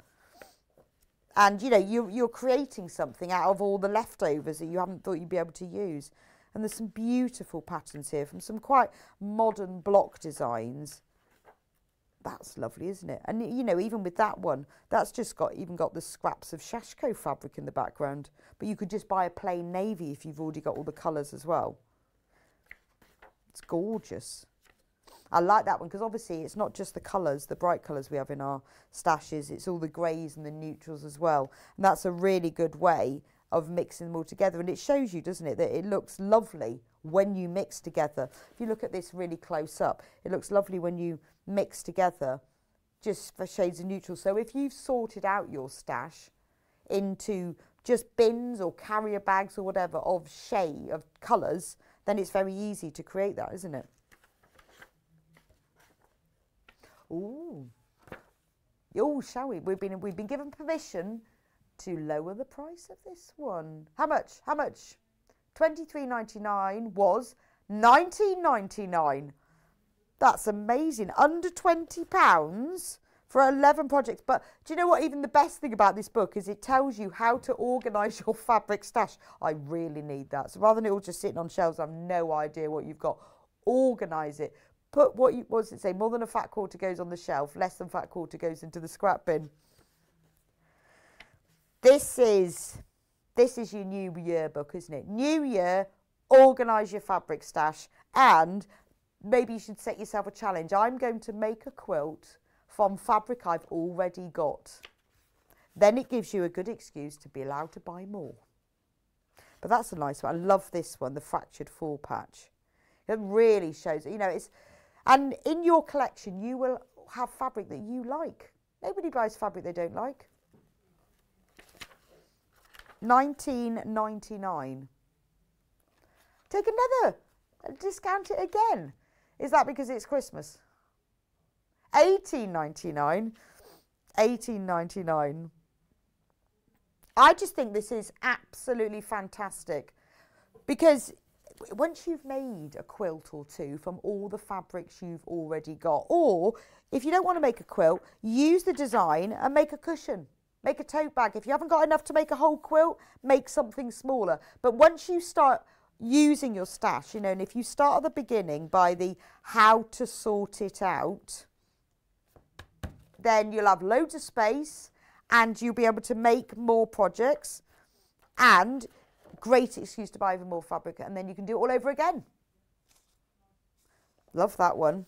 And, you know, you, you're creating something out of all the leftovers that you haven't thought you'd be able to use. And there's some beautiful patterns here from some quite modern block designs that's lovely, isn't it? And you know, even with that one, that's just got even got the scraps of Sashiko fabric in the background. But you could just buy a plain navy if you've already got all the colours as well. It's gorgeous. I like that one because obviously it's not just the colours, the bright colours we have in our stashes, it's all the greys and the neutrals as well. And that's a really good way of mixing them all together. And it shows you, doesn't it, that it looks lovely when you mix together. If you look at this really close up, it looks lovely when you mix together just for shades of neutral. So if you've sorted out your stash into just bins or carrier bags or whatever of shade, of colours, then it's very easy to create that, isn't it? Ooh. Oh, shall we? We've been we've been given permission to lower the price of this one. How much? How much? Twenty three ninety nine was nineteen ninety nine. That's amazing. Under twenty pounds for 11 projects. But do you know what? Even the best thing about this book is it tells you how to organise your fabric stash. I really need that. So rather than it all just sitting on shelves, I have no idea what you've got. Organise it. Put what you, what does it say? More than a fat quarter goes on the shelf, less than fat quarter goes into the scrap bin. This is, this is your new year book, isn't it? New year, organise your fabric stash and maybe you should set yourself a challenge. I'm going to make a quilt from fabric I've already got. Then it gives you a good excuse to be allowed to buy more. But that's a nice one. I love this one, the fractured fall patch. It really shows, you know, it's, and in your collection, you will have fabric that you like. Nobody buys fabric they don't like. 19.99. Take another, discount it again. Is that because it's Christmas? 18.99 18.99 I just think this is absolutely fantastic because once you've made a quilt or two from all the fabrics you've already got or if you don't want to make a quilt use the design and make a cushion make a tote bag. If you haven't got enough to make a whole quilt make something smaller. But once you start using your stash you know and if you start at the beginning by the how to sort it out then you'll have loads of space and you'll be able to make more projects and great excuse to buy even more fabric and then you can do it all over again. Love that one.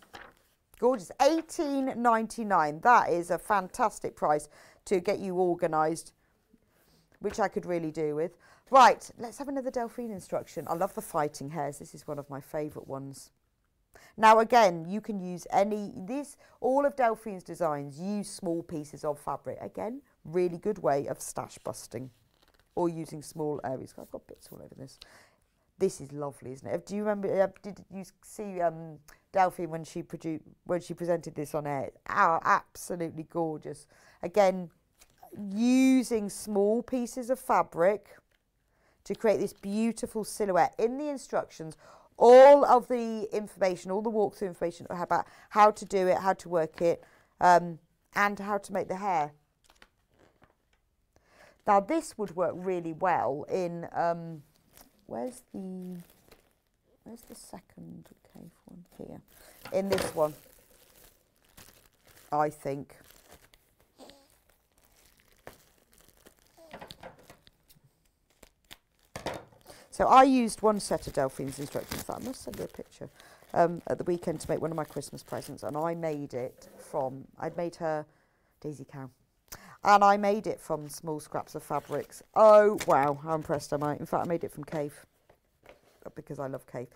Gorgeous. 18.99. That is a fantastic price to get you organised, which I could really do with. Right, let's have another Delphine instruction. I love the fighting hares. This is one of my favourite ones. Now again, you can use any, this, all of Delphine's designs use small pieces of fabric. Again, really good way of stash busting or using small areas. I've got bits all over this. This is lovely, isn't it? Do you remember, uh, did you see um, Delphine when she, produced, when she presented this on air? Oh, absolutely gorgeous. Again, using small pieces of fabric to create this beautiful silhouette. In the instructions, all of the information, all the walkthrough information about how to do it, how to work it, um, and how to make the hare. Now this would work really well in, um, where's the, where's the second Kaffe one? Here. In this one, I think. So I used one set of Delphine's instructions, I must send you a picture, um, at the weekend to make one of my Christmas presents. And I made it from, I'd made her Daisy Cow. And I made it from small scraps of fabrics. Oh, wow, how impressed am I. In fact, I made it from Kaffe, because I love Kaffe.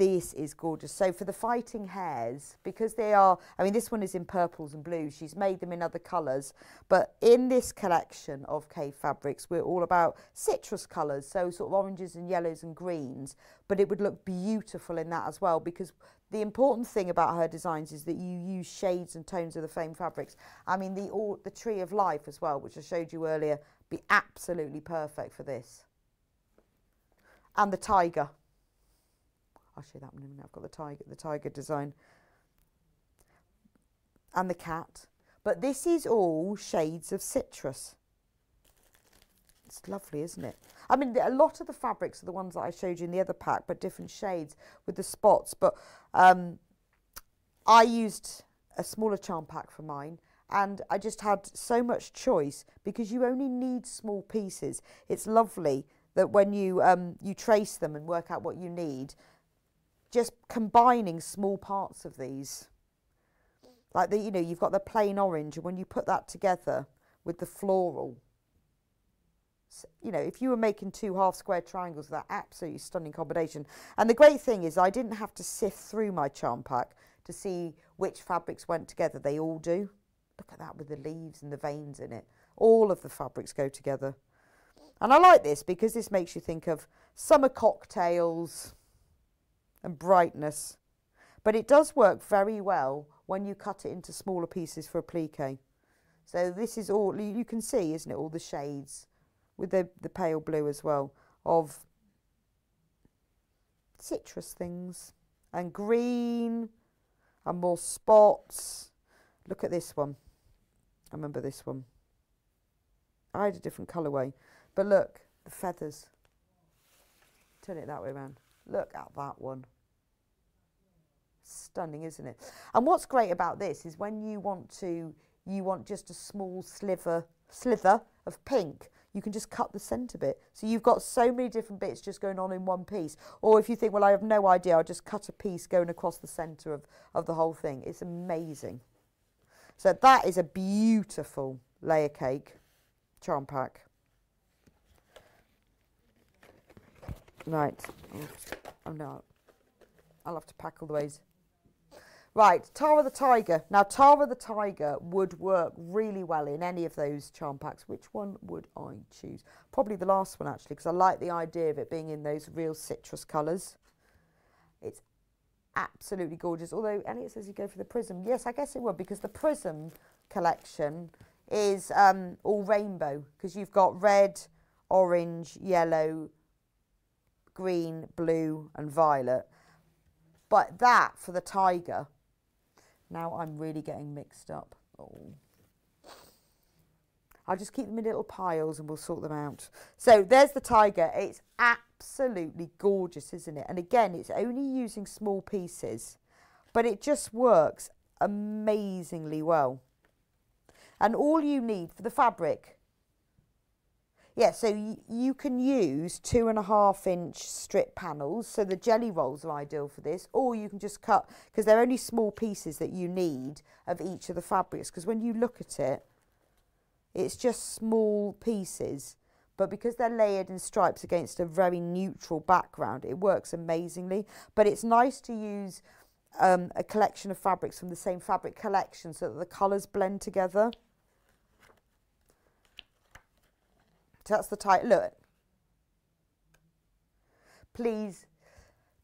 This is gorgeous. So for the fighting hares, because they are, I mean, this one is in purples and blues. She's made them in other colours. But in this collection of Kaffe fabrics, we're all about citrus colours. So sort of oranges and yellows and greens. But it would look beautiful in that as well because the important thing about her designs is that you use shades and tones of the same fabrics. I mean, the, all, the tree of life as well, which I showed you earlier, be absolutely perfect for this. And the tiger. I'll show that one in a minute. I've got the tiger, the tiger design. And the cat. But this is all shades of citrus. It's lovely, isn't it? I mean, a lot of the fabrics are the ones that I showed you in the other pack, but different shades with the spots. But um, I used a smaller charm pack for mine and I just had so much choice because you only need small pieces. It's lovely that when you um, you trace them and work out what you need, combining small parts of these. Like the, you know, you've got the plain orange, and when you put that together with the floral, you know, if you were making two half square triangles, that absolutely stunning combination. And the great thing is, I didn't have to sift through my charm pack to see which fabrics went together. They all do. Look at that with the leaves and the veins in it. All of the fabrics go together. And I like this because this makes you think of summer cocktails and brightness. But it does work very well when you cut it into smaller pieces for applique. So this is all, you can see, isn't it, all the shades with the, the pale blue as well of citrus things and green and more spots. Look at this one. I remember this one. I had a different colourway. But look, the feathers. Turn it that way around. Look at that one. Stunning, isn't it? And what's great about this is when you want to, you want just a small sliver, slither of pink, you can just cut the centre bit. So you've got so many different bits just going on in one piece. Or if you think, well, I have no idea, I'll just cut a piece going across the centre of, of the whole thing. It's amazing. So that is a beautiful layer cake charm pack. Right. Oh no. I'll have to pack all the ways. Right, Tara the Tiger. Now, Tara the Tiger would work really well in any of those charm packs. Which one would I choose? Probably the last one, actually, because I like the idea of it being in those real citrus colours. It's absolutely gorgeous. Although Elliot says you go for the Prism. Yes, I guess it would, because the Prism collection is um, all rainbow, because you've got red, orange, yellow, green, blue and violet. But that for the tiger, now I'm really getting mixed up. Oh. I'll just keep them in little piles and we'll sort them out. So there's the tiger. It's absolutely gorgeous, isn't it? And again, it's only using small pieces, but it just works amazingly well. And all you need for the fabric yeah, so y- you can use two and a half inch strip panels. So the jelly rolls are ideal for this, or you can just cut because they're only small pieces that you need of each of the fabrics. Because when you look at it, it's just small pieces, but because they're layered in stripes against a very neutral background, it works amazingly. But it's nice to use um, a collection of fabrics from the same fabric collection so that the colours blend together. So that's the title. Look. Please,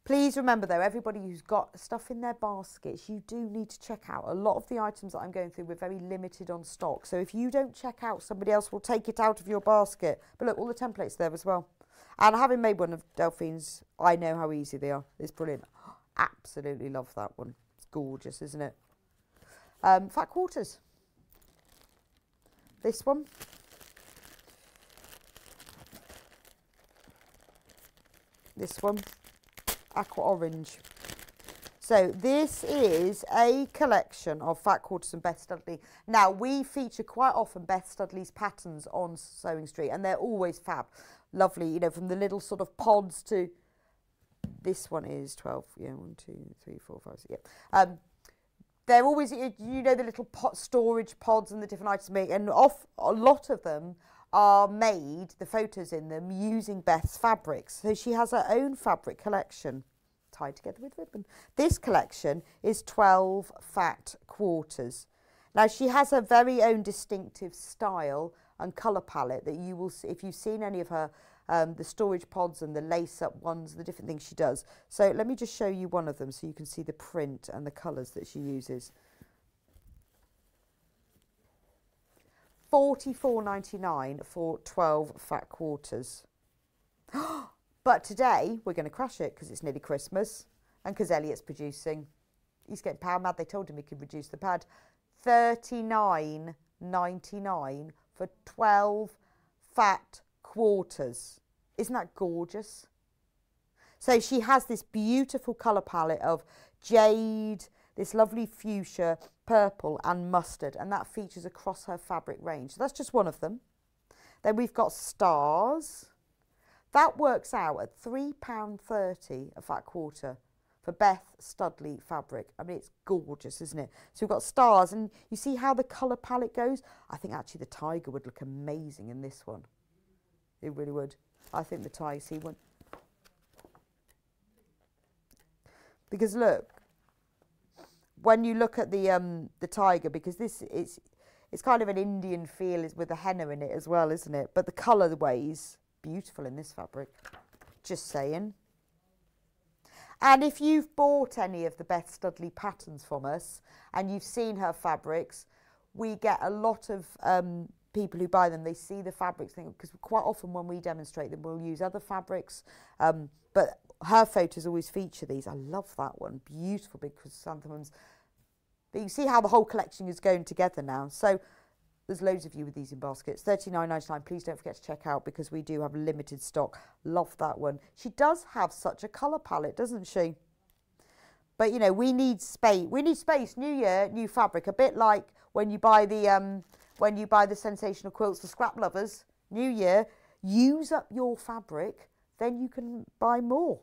please remember though, everybody who's got stuff in their baskets, you do need to check out. A lot of the items that I'm going through, we're very limited on stock. So if you don't check out, somebody else will take it out of your basket. But look, all the templates there as well. And having made one of Delphine's, I know how easy they are. It's brilliant. Absolutely love that one. It's gorgeous, isn't it? Um, fat quarters. This one. This one, aqua orange. So this is a collection of Fat Quarters and Beth Studley. Now we feature quite often Beth Studley's patterns on Sewing Street and they're always fab. Lovely, you know, from the little sort of pods to, this one is 12, yeah, one, two, three, four, five, six, yeah. Um, they're always, you know, the little pot storage pods and the different items make, and off a lot of them are made, the photos in them, using Beth's fabrics. So she has her own fabric collection tied together with ribbon. This collection is 12 fat quarters. Now she has her very own distinctive style and colour palette that you will see if you've seen any of her um, the storage pods and the lace up ones, the different things she does. So let me just show you one of them so you can see the print and the colours that she uses. 44.99 for 12 fat quarters. but today we're going to crash it because it's nearly Christmas and because Elliot's producing. He's getting power mad. They told him he could reduce the pad. 39.99 for 12 fat quarters. Isn't that gorgeous? So she has this beautiful colour palette of jade, this lovely fuchsia, purple and mustard and that features across her fabric range. So that's just one of them. Then we've got stars. That works out at £3.30 a fat quarter for Beth Studley fabric. I mean, it's gorgeous, isn't it? So we've got stars, and you see how the colour palette goes? I think actually the tiger would look amazing in this one. It really would. I think the tiger, see one. Because look, when you look at the um the tiger, because this it's it's kind of an Indian feel with the henna in it as well, isn't it? But the colourways beautiful in this fabric. Just saying. And if you've bought any of the Beth Studley patterns from us and you've seen her fabrics, we get a lot of um, people who buy them. They see the fabrics because quite often when we demonstrate them, we'll use other fabrics. Um, but her photos always feature these. I love that one. Beautiful big chrysanthemums. But you see how the whole collection is going together now. So there's loads of you with these in baskets. $39.99. Please don't forget to check out because we do have limited stock. Love that one. She does have such a colour palette, doesn't she? But you know, we need space. We need space. New year, new fabric. A bit like when you buy the um, when you buy the sensational quilts for scrap lovers. New year, use up your fabric, then you can buy more.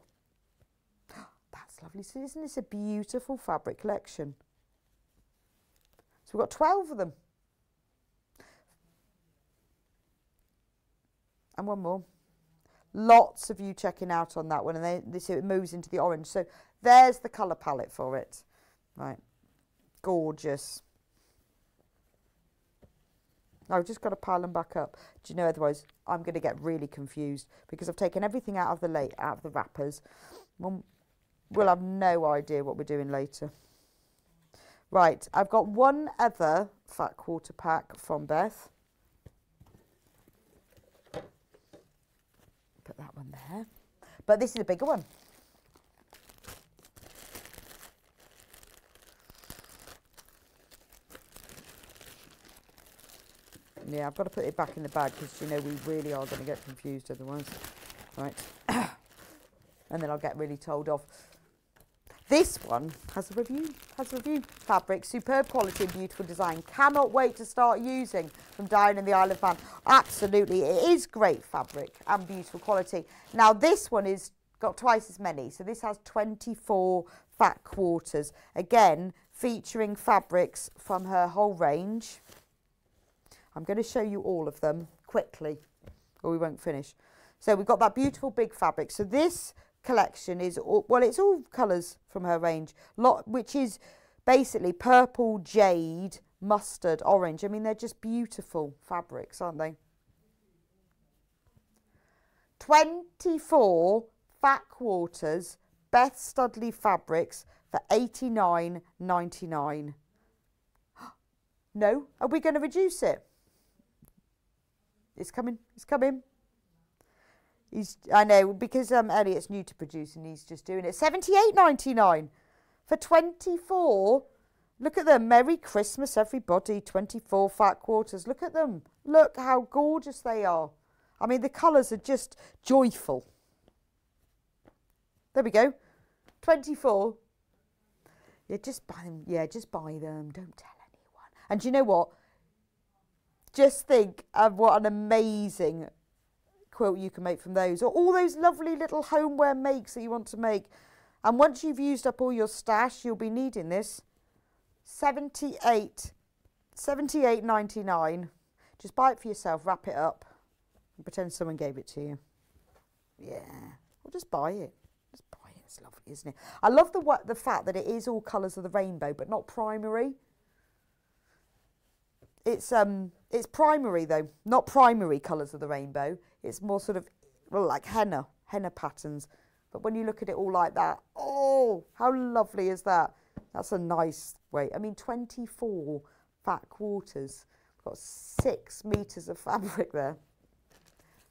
That's lovely. Isn't this a beautiful fabric collection? So we've got 12 of them. And one more. Lots of you checking out on that one, and then this it moves into the orange. So there's the colour palette for it. Right, gorgeous. I've just got to pile them back up. Do you know, otherwise I'm going to get really confused because I've taken everything out of the late out of the wrappers. We'll, we'll have no idea what we're doing later. Right, I've got one other fat quarter pack from Beth. Put that one there. But this is a bigger one. Yeah, I've got to put it back in the bag because, you know, we really are going to get confused otherwise. Right. and then I'll get really told off. This one has a review. Has a review. Fabric, superb quality and beautiful design. Cannot wait to start using from Down in the Isle of Man. Absolutely, it is great fabric and beautiful quality. Now this one is got twice as many. So this has 24 fat quarters. Again, featuring fabrics from her whole range. I'm going to show you all of them quickly or we won't finish. So we've got that beautiful big fabric. So this collection is, all, well, it's all colours from her range, lot which is basically purple, jade, mustard, orange. I mean, they're just beautiful fabrics, aren't they? 24 fat quarters, Beth Studley fabrics for 89.99. No, are we going to reduce it? It's coming. It's coming. He's, I know, because um, Elliot's new to producing, he's just doing it. Seventy-eight ninety-nine for 24. Look at them. Merry Christmas, everybody. 24 fat quarters. Look at them. Look how gorgeous they are. I mean, the colours are just joyful. There we go. 24. Yeah, just buy them. Yeah, just buy them. Don't tell anyone. And you know what? Just think of what an amazing quilt you can make from those. Or all those lovely little homeware makes that you want to make. And once you've used up all your stash, you'll be needing this. 78 78.99. Just buy it for yourself, wrap it up, and pretend someone gave it to you. Yeah, or just buy it. Just buy it. It's lovely, isn't it? I love the the fact that it is all colours of the rainbow, but not primary. It's um, it's primary though, not primary colours of the rainbow. It's more sort of well, like henna, henna patterns. But when you look at it all like that, oh, how lovely is that? That's a nice way. I mean, 24 fat quarters. Got six meters of fabric there.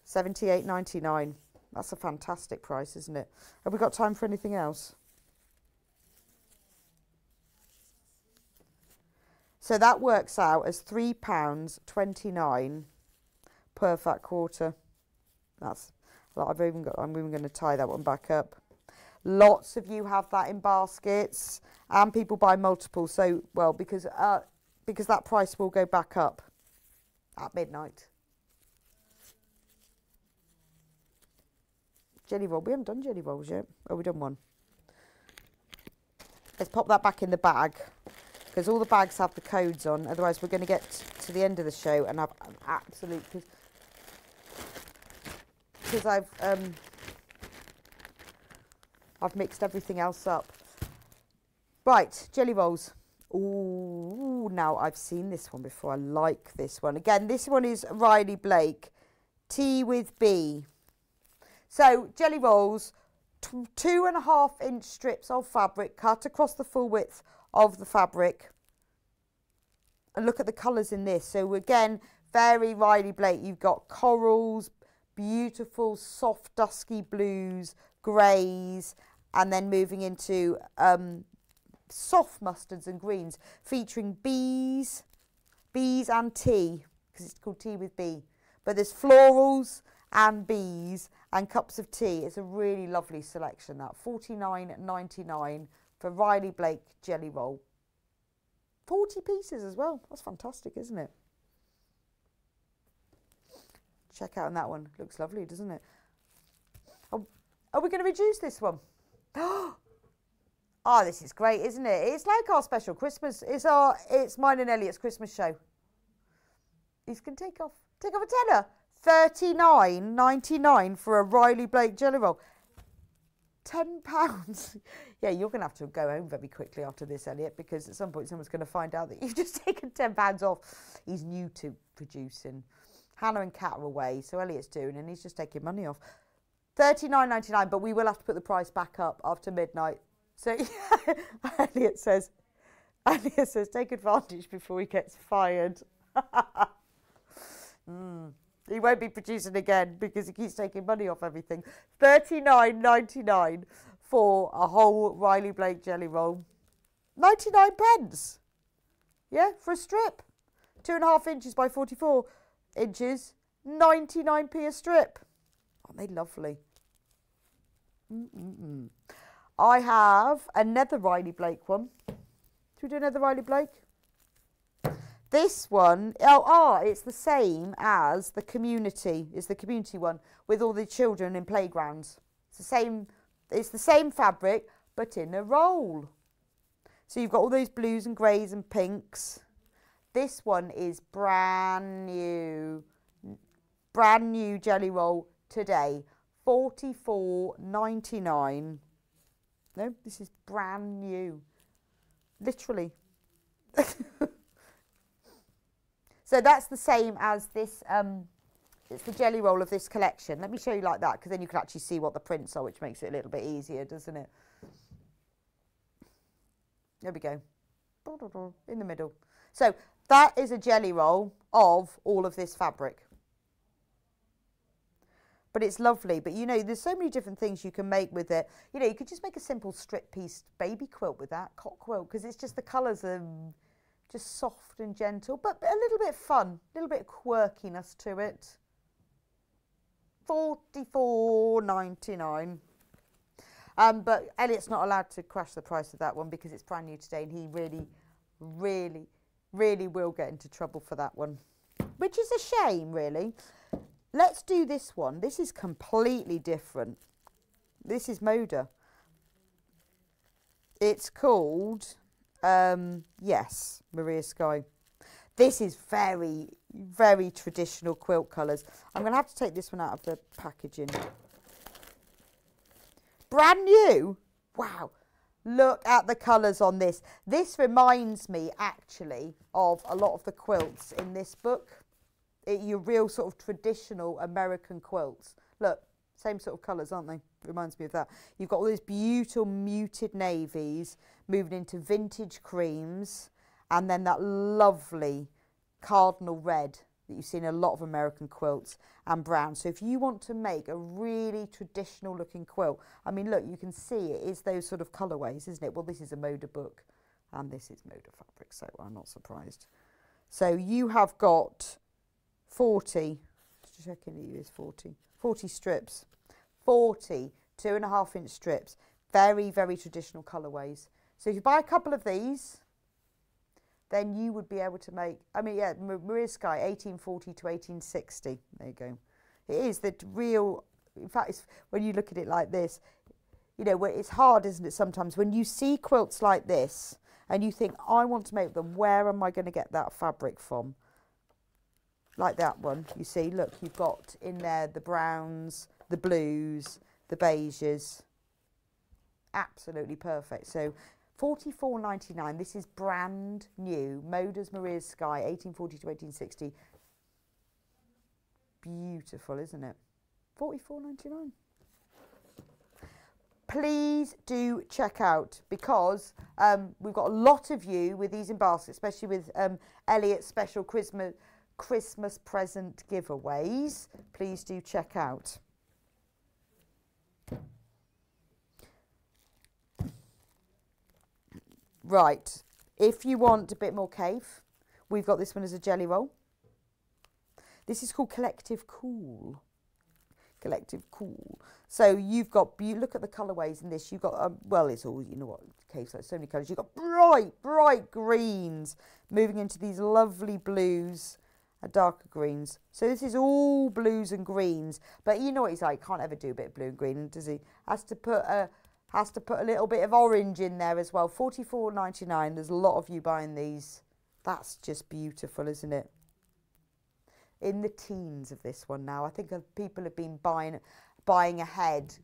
78.99. That's a fantastic price, isn't it? Have we got time for anything else? So that works out as £3.29 per fat quarter. That's I've even got, I'm even going to tie that one back up. Lots of you have that in baskets and people buy multiple. So, well, because, uh, because that price will go back up at midnight. Jelly roll. We haven't done jelly rolls yet. Oh, we've done one. let's pop that back in the bag because all the bags have the codes on. Otherwise, we're going to get to the end of the show and have an absolute because I've um, I've mixed everything else up. Right, jelly rolls. Ooh, now I've seen this one before. I like this one. Again, this one is Riley Blake, Tea with Bee. So, jelly rolls, two and a half inch strips of fabric cut across the full width of the fabric. And look at the colours in this. So, again, very Riley Blake. You've got corals, beautiful, soft, dusky blues, greys, and then moving into um, soft mustards and greens featuring bees, bees and tea, because it's called tea with bee. But there's florals and bees and cups of tea. It's a really lovely selection that. 49.99 for Riley Blake jelly roll. 40 pieces as well. That's fantastic, isn't it? Check out on that one. Looks lovely, doesn't it? Oh, are we going to reduce this one? Oh, this is great, isn't it? It's like our special Christmas. It's our it's mine and Elliot's Christmas show. He's gonna take off take off a tenner. Thirty nine ninety nine for a Riley Blake jelly roll. Ten pounds. yeah, you're gonna have to go home very quickly after this, Elliot, because at some point someone's gonna find out that you've just taken ten pounds off. He's new to producing. Hannah and Kat are away, so Elliot's doing, and he's just taking money off. Thirty nine ninety nine, but we will have to put the price back up after midnight so Elliot says, Elliot says, take advantage before he gets fired. mm. He won't be producing again because he keeps taking money off everything. Thirty nine ninety nine for a whole Riley Blake jelly roll. Ninety nine pence. Yeah, for a strip. Two and a half inches by forty four inches. Ninety nine p a strip. Aren't they lovely? Mm-mm-mm. I have another Riley Blake one. Should we do another Riley Blake? This one, oh, oh, it's the same as the community, is the community one with all the children in playgrounds. It's the same, it's the same fabric, but in a roll. So you've got all those blues and greys and pinks. This one is brand new, brand new jelly roll today, forty four ninety nine. No, this is brand new. Literally. so that's the same as this, um, it's the jelly roll of this collection. Let me show you like that because then you can actually see what the prints are, which makes it a little bit easier, doesn't it? There we go. In the middle. So that is a jelly roll of all of this fabric but it's lovely. But you know, there's so many different things you can make with it. You know, you could just make a simple strip piece baby quilt with that, cot quilt, because it's just the colours are just soft and gentle, but a little bit fun, a little bit quirkiness to it. Forty-four ninety-nine. Um, but Elliot's not allowed to crash the price of that one because it's brand new today, and he really, really, really will get into trouble for that one, which is a shame, really. Let's do this one. This is completely different. This is Moda. It's called, um, yes, Maria Sky. This is very, very traditional quilt colours. I'm going to have to take this one out of the packaging. Brand new. Wow. Look at the colours on this. This reminds me actually of a lot of the quilts in this book it, your real sort of traditional American quilts. Look, same sort of colours, aren't they? Reminds me of that. You've got all these beautiful muted navies moving into vintage creams and then that lovely cardinal red that you see in a lot of American quilts and brown. So if you want to make a really traditional looking quilt, I mean, look, you can see it is those sort of colorways, isn't it? Well, this is a Moda book and this is Moda fabric, so I'm not surprised. So you have got 40, just checking you is 40, 40 strips, 40 two and a half inch strips, very, very traditional colorways. So if you buy a couple of these, then you would be able to make, I mean, yeah, Maria Sky, 1840 to 1860. There you go. It is the real, in fact, when you look at it like this, you know, it's hard, isn't it, sometimes when you see quilts like this and you think, I want to make them, where am I going to get that fabric from? Like that one, you see, look, you've got in there the browns, the blues, the beiges. Absolutely perfect. So 44.99. This is brand new. Moda's Maria's Sky, 1840 to 1860. Beautiful, isn't it? 44.99 please do check out because um, we've got a lot of you with these in baskets, especially with um, Elliot's special Christmas Christmas present giveaways. Please do check out. Right, if you want a bit more Kaffe, we've got this one as a jelly roll. This is called Collective Cool. Collective Cool. So you've got, you look at the colourways in this, you've got, um, well, it's all, you know what, Kaffe's like so many colours. You've got bright, bright greens moving into these lovely blues and darker greens. So this is all blues and greens. But you know what he's like, can't ever do a bit of blue and green, does he? Has to put a, has to put a little bit of orange in there as well. Forty four ninety nine. There's a lot of you buying these. That's just beautiful, isn't it? In the teens of this one now. I think people have been buying buying ahead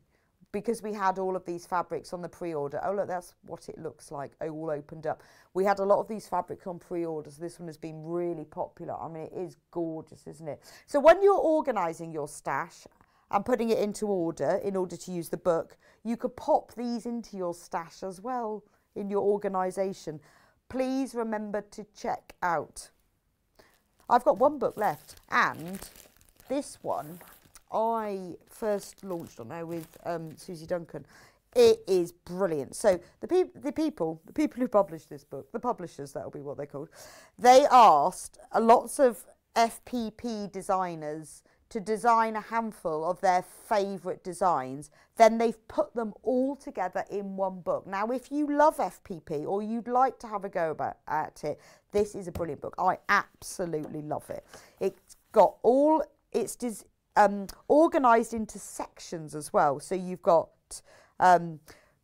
because we had all of these fabrics on the pre-order. Oh, look, that's what it looks like, all opened up. We had a lot of these fabrics on pre-orders. This one has been really popular. I mean, it is gorgeous, isn't it? So when you're organising your stash and putting it into order in order to use the book, you could pop these into your stash as well in your organisation. Please remember to check out. I've got one book left and this one I first launched on there with um, Susie Duncan. It is brilliant. So the, the people, the people who published this book, the publishers, that'll be what they're called, they asked lots of FPP designers to design a handful of their favourite designs. Then they've put them all together in one book. Now, if you love FPP or you'd like to have a go about at it, this is a brilliant book. I absolutely love it. It's got all its um, organised into sections as well. So you've got um,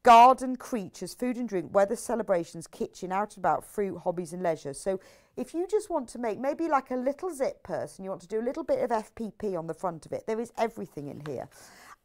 garden creatures, food and drink, weather celebrations, kitchen, out and about, fruit, hobbies and leisure. So if you just want to make maybe like a little zip purse and you want to do a little bit of FPP on the front of it, there is everything in here.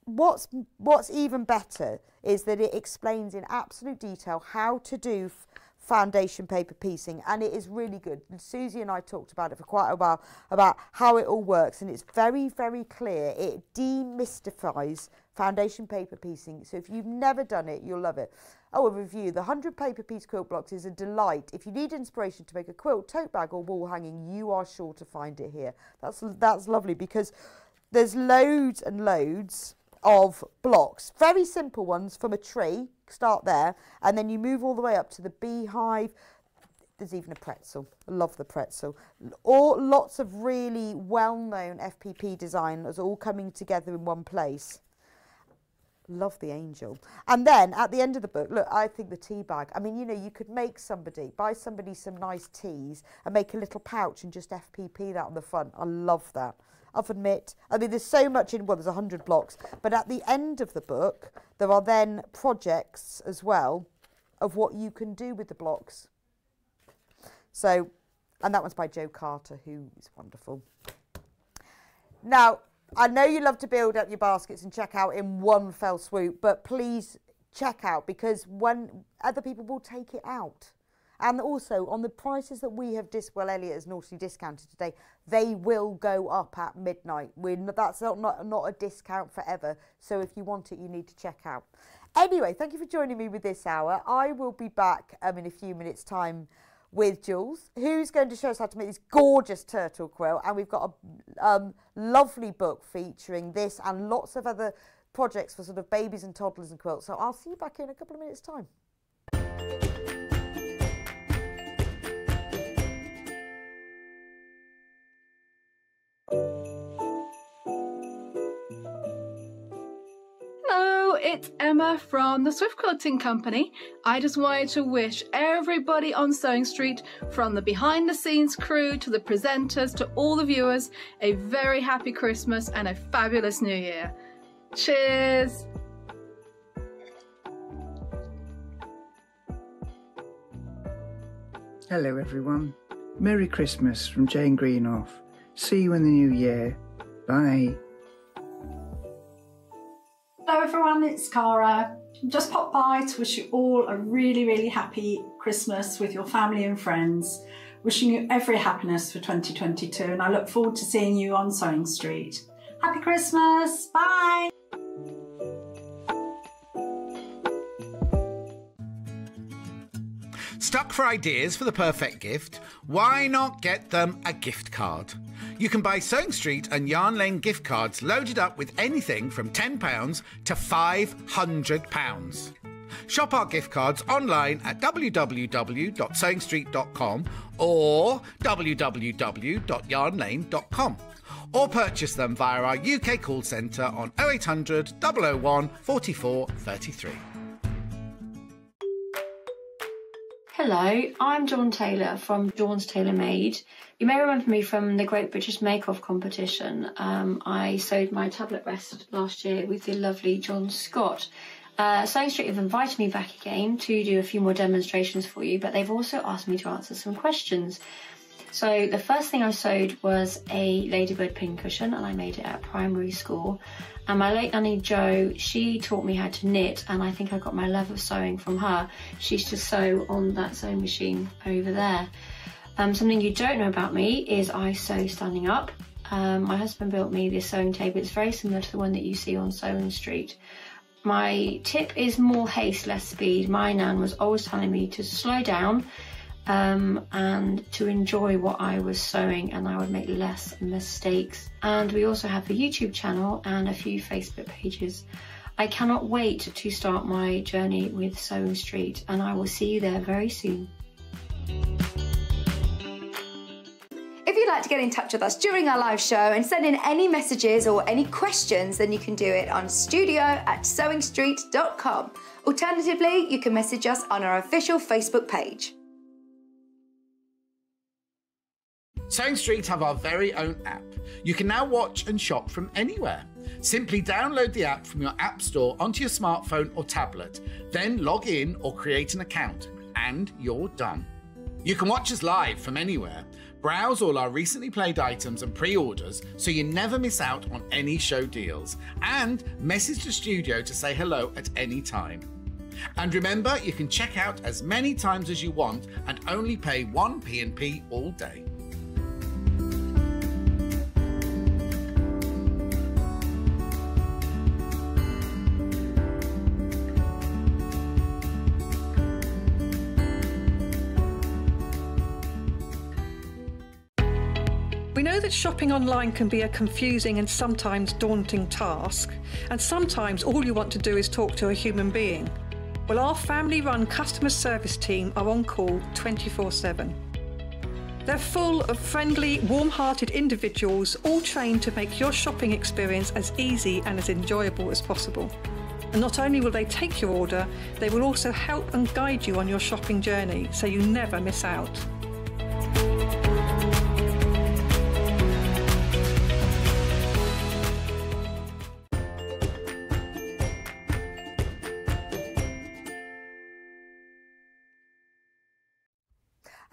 What's what's even better is that it explains in absolute detail how to do foundation paper piecing and it is really good. Susie and I talked about it for quite a while about how it all works and it's very very clear. It demystifies foundation paper piecing so if you've never done it you'll love it. Oh a review, the 100 paper piece quilt blocks is a delight. If you need inspiration to make a quilt, tote bag or wall hanging you are sure to find it here. That's, that's lovely because there's loads and loads of blocks, very simple ones from a tree, start there, and then you move all the way up to the beehive. There's even a pretzel. I love the pretzel. All lots of really well-known FPP designers all coming together in one place. Love the angel. And then at the end of the book, look, I think the tea bag. I mean, you know, you could make somebody, buy somebody some nice teas and make a little pouch and just FPP that on the front. I love that. I'll admit. I mean, there's so much in, well, there's 100 blocks, but at the end of the book, there are then projects as well of what you can do with the blocks. So, and that one's by Joe Carter, who is wonderful. Now, I know you love to build up your baskets and check out in one fell swoop, but please check out because when other people will take it out. And also on the prices that we have, dis- well, Elliot has naughtily discounted today, they will go up at midnight. Not, that's not, not, not a discount forever. So if you want it, you need to check out. Anyway, thank you for joining me with this hour. I will be back um, in a few minutes' time with Jules, who's going to show us how to make this gorgeous turtle quilt. And we've got a um, lovely book featuring this and lots of other projects for sort of babies and toddlers and quilts. So I'll see you back in a couple of minutes' time. it's Emma from the Swift Quilting Company. I just wanted to wish everybody on Sewing Street, from the behind the scenes crew to the presenters to all the viewers, a very happy Christmas and a fabulous new year. Cheers! Hello, everyone. Merry Christmas from Jane Greenoff. See you in the new year. Bye. Hello everyone, it's Cara. Just popped by to wish you all a really, really happy Christmas with your family and friends. Wishing you every happiness for 2022 and I look forward to seeing you on Sewing Street. Happy Christmas, bye! Stuck for ideas for the perfect gift? Why not get them a gift card? You can buy Sewing Street and Yarn Lane gift cards loaded up with anything from £10 to £500. Shop our gift cards online at www.sewingstreet.com or www.yarnlane.com or purchase them via our UK call centre on 0800 001 44 33. Hello, I'm Dawn Taylor from Dawn's Tailor Made. You may remember me from the Great British Make Off competition. Um, I sewed my tablet rest last year with the lovely John Scott. Uh, Sewing Street have invited me back again to do a few more demonstrations for you, but they've also asked me to answer some questions. So the first thing I sewed was a ladybird pincushion and I made it at primary school. And my late nanny Jo, she taught me how to knit and I think I got my love of sewing from her. She used to sew on that sewing machine over there. Um, something you don't know about me is I sew standing up. Um, my husband built me this sewing table. It's very similar to the one that you see on Sewing Street. My tip is more haste, less speed. My nan was always telling me to slow down um, and to enjoy what I was sewing and I would make less mistakes. And we also have a YouTube channel and a few Facebook pages. I cannot wait to start my journey with Sewing Street and I will see you there very soon. If you'd like to get in touch with us during our live show and send in any messages or any questions, then you can do it on studio at sewingstreet.com. Alternatively, you can message us on our official Facebook page. Sewing Street have our very own app. You can now watch and shop from anywhere. Simply download the app from your app store onto your smartphone or tablet, then log in or create an account, and you're done. You can watch us live from anywhere, browse all our recently played items and pre orders so you never miss out on any show deals, and message the studio to say hello at any time. And remember, you can check out as many times as you want and only pay one P&P all day. That shopping online can be a confusing and sometimes daunting task, and sometimes all you want to do is talk to a human being. Well, our family run customer service team are on call 24 7. They're full of friendly, warm hearted individuals, all trained to make your shopping experience as easy and as enjoyable as possible. And not only will they take your order, they will also help and guide you on your shopping journey so you never miss out.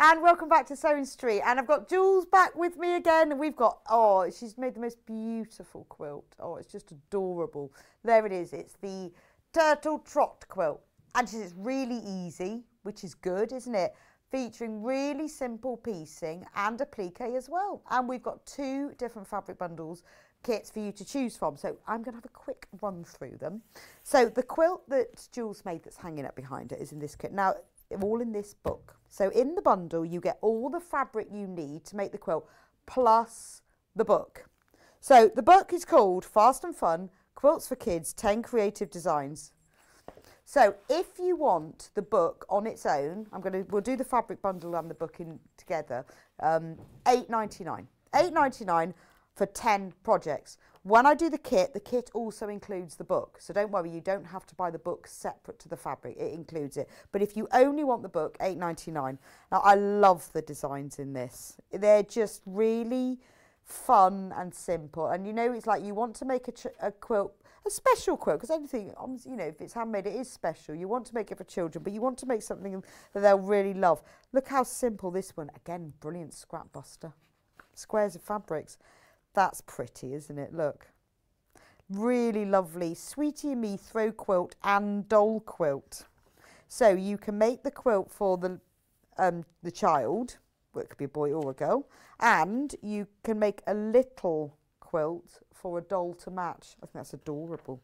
And welcome back to Sewing Street. And I've got Jules back with me again. And we've got, oh, she's made the most beautiful quilt. Oh, it's just adorable. There it is. It's the Turtle Trot quilt. And it's really easy, which is good, isn't it? Featuring really simple piecing and applique as well. And we've got two different fabric bundles kits for you to choose from. So I'm going to have a quick run through them. So the quilt that Jules made that's hanging up behind it is in this kit. Now, all in this book. So in the bundle, you get all the fabric you need to make the quilt, plus the book. So the book is called Fast and Fun, Quilts for Kids, 10 Creative Designs. So if you want the book on its own, I'm going to, we'll do the fabric bundle and the book in together, um, 8.99. 8.99 for 10 projects. When I do the kit, the kit also includes the book. So don't worry, you don't have to buy the book separate to the fabric. It includes it. But if you only want the book, eight ninety nine. Now, I love the designs in this. They're just really fun and simple. And you know, it's like you want to make a, a quilt a special quilt because anything, um, you know, if it's handmade, it is special. You want to make it for children, but you want to make something that they'll really love. Look how simple this one. Again, brilliant scrap buster. Squares of fabrics. That's pretty, isn't it? Look. Really lovely. Sweetie Me throw quilt and doll quilt. So you can make the quilt for the um, the child, well, it could be a boy or a girl, and you can make a little quilt for a doll to match. I think that's adorable.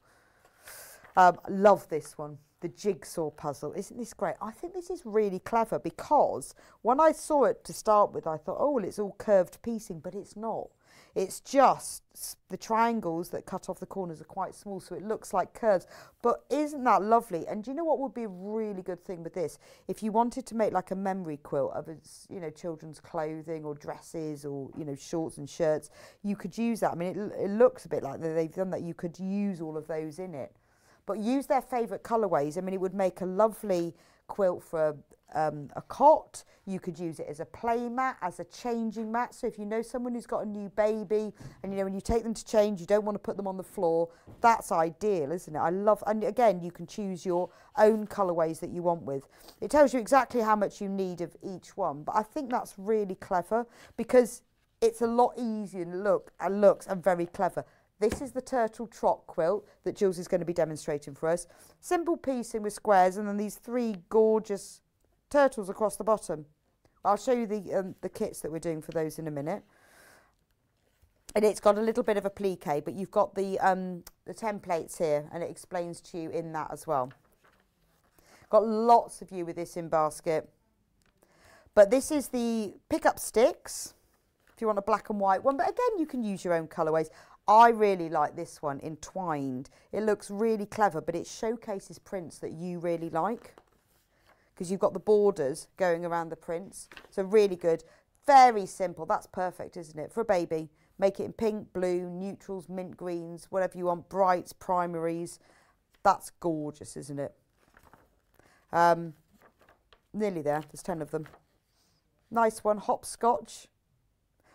Um, love this one, the jigsaw puzzle. Isn't this great? I think this is really clever because when I saw it to start with, I thought, oh, well, it's all curved piecing, but it's not. It's just the triangles that cut off the corners are quite small, so it looks like curves. But isn't that lovely? And do you know what would be a really good thing with this? If you wanted to make like a memory quilt of, you know, children's clothing or dresses or, you know, shorts and shirts, you could use that. I mean, it, it looks a bit like they've done that. You could use all of those in it. But use their favourite colourways. I mean, it would make a lovely quilt for um, a cot. You could use it as a play mat, as a changing mat. So if you know someone who's got a new baby and you know when you take them to change, you don't want to put them on the floor, that's ideal, isn't it? I love, and again, you can choose your own colourways that you want with. It tells you exactly how much you need of each one, but I think that's really clever because it's a lot easier to look and looks and very clever. This is the turtle trot quilt that Jules is going to be demonstrating for us. Simple piecing with squares and then these three gorgeous turtles across the bottom. I'll show you the, um, the kits that we're doing for those in a minute. And it's got a little bit of a applique, but you've got the, um, the templates here and it explains to you in that as well. Got lots of you with this in basket. But this is the pick up sticks, if you want a black and white one. But again, you can use your own colourways. I really like this one, entwined. It looks really clever, but it showcases prints that you really like because you've got the borders going around the prints. So really good. Very simple. That's perfect, isn't it? For a baby. Make it in pink, blue, neutrals, mint greens, whatever you want, brights, primaries. That's gorgeous, isn't it? Um, nearly there. There's 10 of them. Nice one. Hopscotch.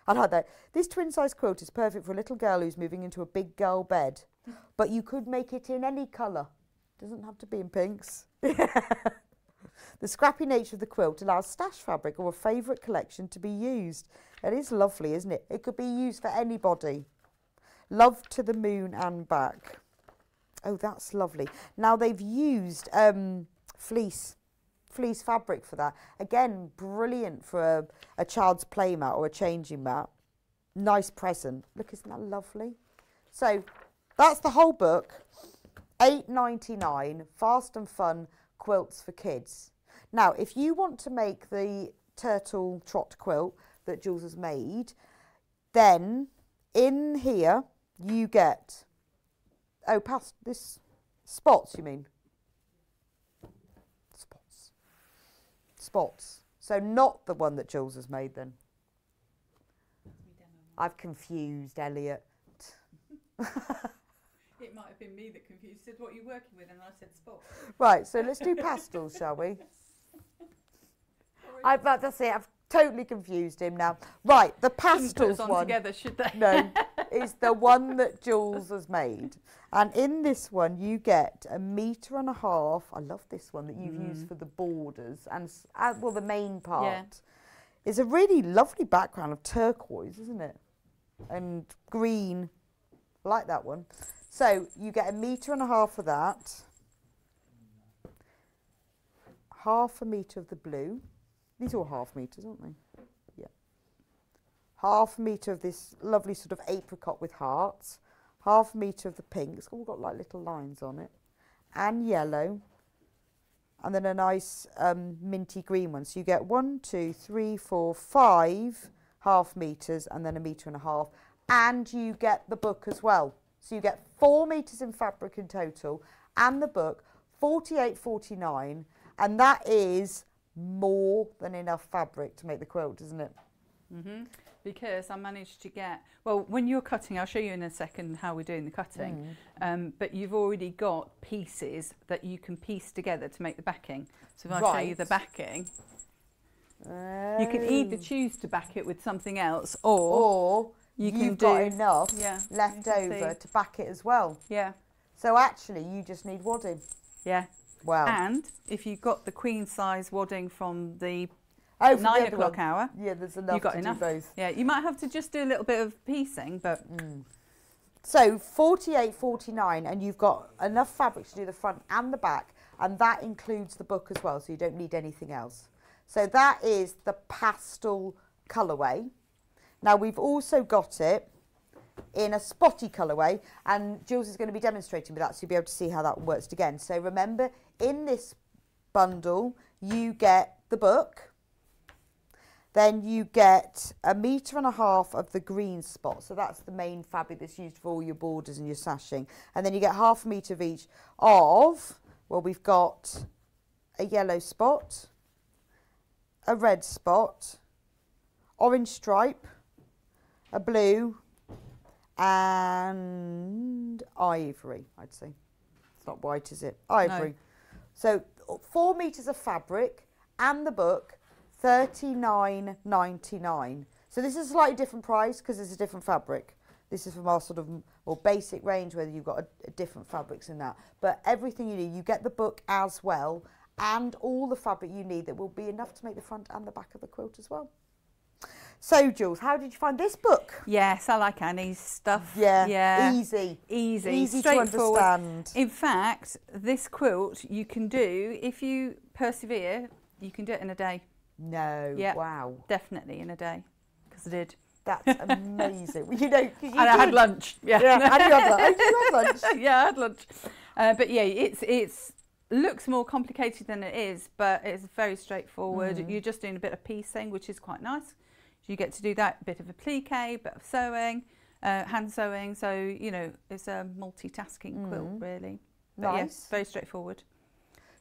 I like that. This twin size quilt is perfect for a little girl who's moving into a big girl bed. But you could make it in any colour. Doesn't have to be in pinks. the scrappy nature of the quilt allows stash fabric or a favourite collection to be used. It is lovely, isn't it? It could be used for anybody. Love to the moon and back. Oh, that's lovely. Now they've used um, fleece fleece fabric for that. Again, brilliant for a, a child's play mat or a changing mat. Nice present. Look, isn't that lovely? So that's the whole book. Eight ninety nine. Fast and fun quilts for kids. Now, if you want to make the turtle trot quilt that Jules has made, then in here you get oh past this spots you mean spots. Spots. So not the one that Jules has made then. I've confused Elliot. it might have been me that confused. You Said what are you working with, and I said spots. Right, so let's do pastels, shall we? I, that's it. I've totally confused him now. Right, the pastels on one. together, should they? no, is the one that Jules has made. And in this one, you get a metre and a half. I love this one that you've Mm. used for the borders and, uh, well, the main part. Yeah. It's a really lovely background of turquoise, isn't it? And green. I like that one. So you get a metre and a half of that. Half a metre of the blue. These are all half metres, aren't they? Yeah. Half a metre of this lovely sort of apricot with hearts. Half a metre of the pink. It's all got like little lines on it. And yellow. And then a nice um, minty green one. So you get one, two, three, four, five half metres and then a metre and a half. And you get the book as well. So you get four metres in fabric in total and the book, 48.49, and that is more than enough fabric to make the quilt, isn't it? hmm Because I managed to get, well, when you're cutting, I'll show you in a second how we're doing the cutting, um, but you've already got pieces that you can piece together to make the backing. So if I show you the backing, you can either Oh. choose to back it with something else or, Or you do, got enough yeah, left over see. to back it as well. Yeah. So actually, you just need wadding. Yeah. Wow. And if you've got the queen size wadding from the Oh, from the nine other o'clock one. hour, Yeah, there's enough you've got enough. Yeah, you might have to just do a little bit of piecing, but hmm. So 48, 49, and you've got enough fabric to do the front and the back, and that includes the book as well, so you don't need anything else. So that is the pastel colourway. Now we've also got it in a spotty colourway, and Jules is going to be demonstrating with that, so you'll be able to see how that works again. So remember, in this bundle, you get the book, then you get a metre and a half of the green spot. So that's the main fabric that's used for all your borders and your sashing. And then you get half a metre of each of, well, we've got a yellow spot, a red spot, orange stripe, a blue, and ivory, I'd say. It's not white, is it? Ivory. So four metres of fabric and the book, thirty nine ninety nine. So this is a slightly different price because it's a different fabric. This is from our sort of more basic range where you've got a, a different fabrics in that. But everything you need, you get the book as well and all the fabric you need that will be enough to make the front and the back of the quilt as well. So Jules, how did you find this book? Yes, I like Annie's stuff. Yeah, yeah, easy. easy, Easy to understand. In fact, this quilt you can do if you persevere. You can do it in a day. No, Yeah, wow, definitely in a day, because I did. That's amazing. You know, you and I had lunch. Yeah, Yeah, and you had lunch. Oh, you had lunch. yeah, I had lunch. Uh, but yeah, it's it's looks more complicated than it is, but it's very straightforward. Mm. You're just doing a bit of piecing, which is quite nice. You get to do that bit of applique, bit of sewing, uh, hand sewing. So you know, it's a multitasking quilt Mm. really. But Nice. yes, very straightforward.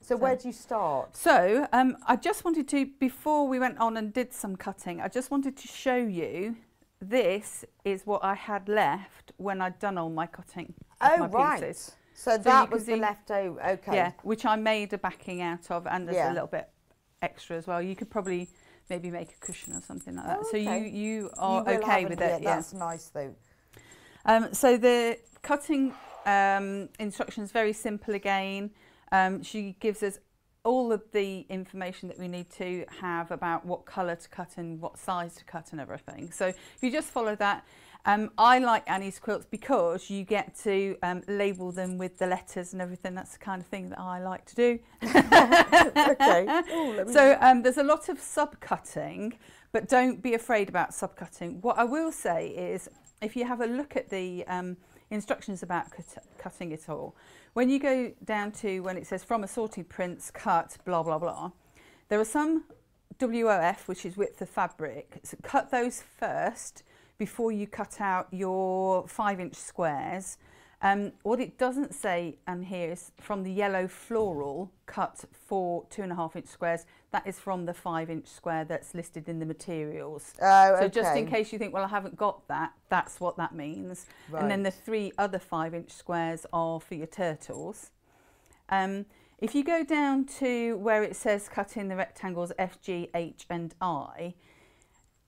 So where do you start? So um, I just wanted to, before we went on and did some cutting, I just wanted to show you. This is what I had left when I'd done all my cutting. Oh, my right. pieces. So you that was the leftover. Okay. Yeah, which I made a backing out of, and there's Yeah. a little bit extra as well. You could probably maybe make a cushion or something like that. Oh, So you you are You okay with it. yeah, Yeah, That's nice though. Um, so the cutting um, instructions very simple again. Um, she gives us all of the information that we need to have about what colour to cut and what size to cut and everything. So if you just follow that, um, I like Annie's quilts because you get to um, label them with the letters and everything. That's the kind of thing that I like to do. okay. Ooh, So um, there's a lot of subcutting, but don't be afraid about subcutting. What I will say is, if you have a look at the um, instructions about cut, cutting it all, when you go down to when it says from a assorted prints, cut, blah blah blah, there are some WOF, which is width of fabric. So cut those first before you cut out your five inch squares. Um, what it doesn't say um, here is from the yellow floral cut for two and a half inch squares. That is from the five inch square that's listed in the materials. Oh, So just in case you think, well, I haven't got that, that's what that means. Right. And then the three other five inch squares are for your turtles. Um, if you go down to where it says cut in the rectangles F, G, H and I,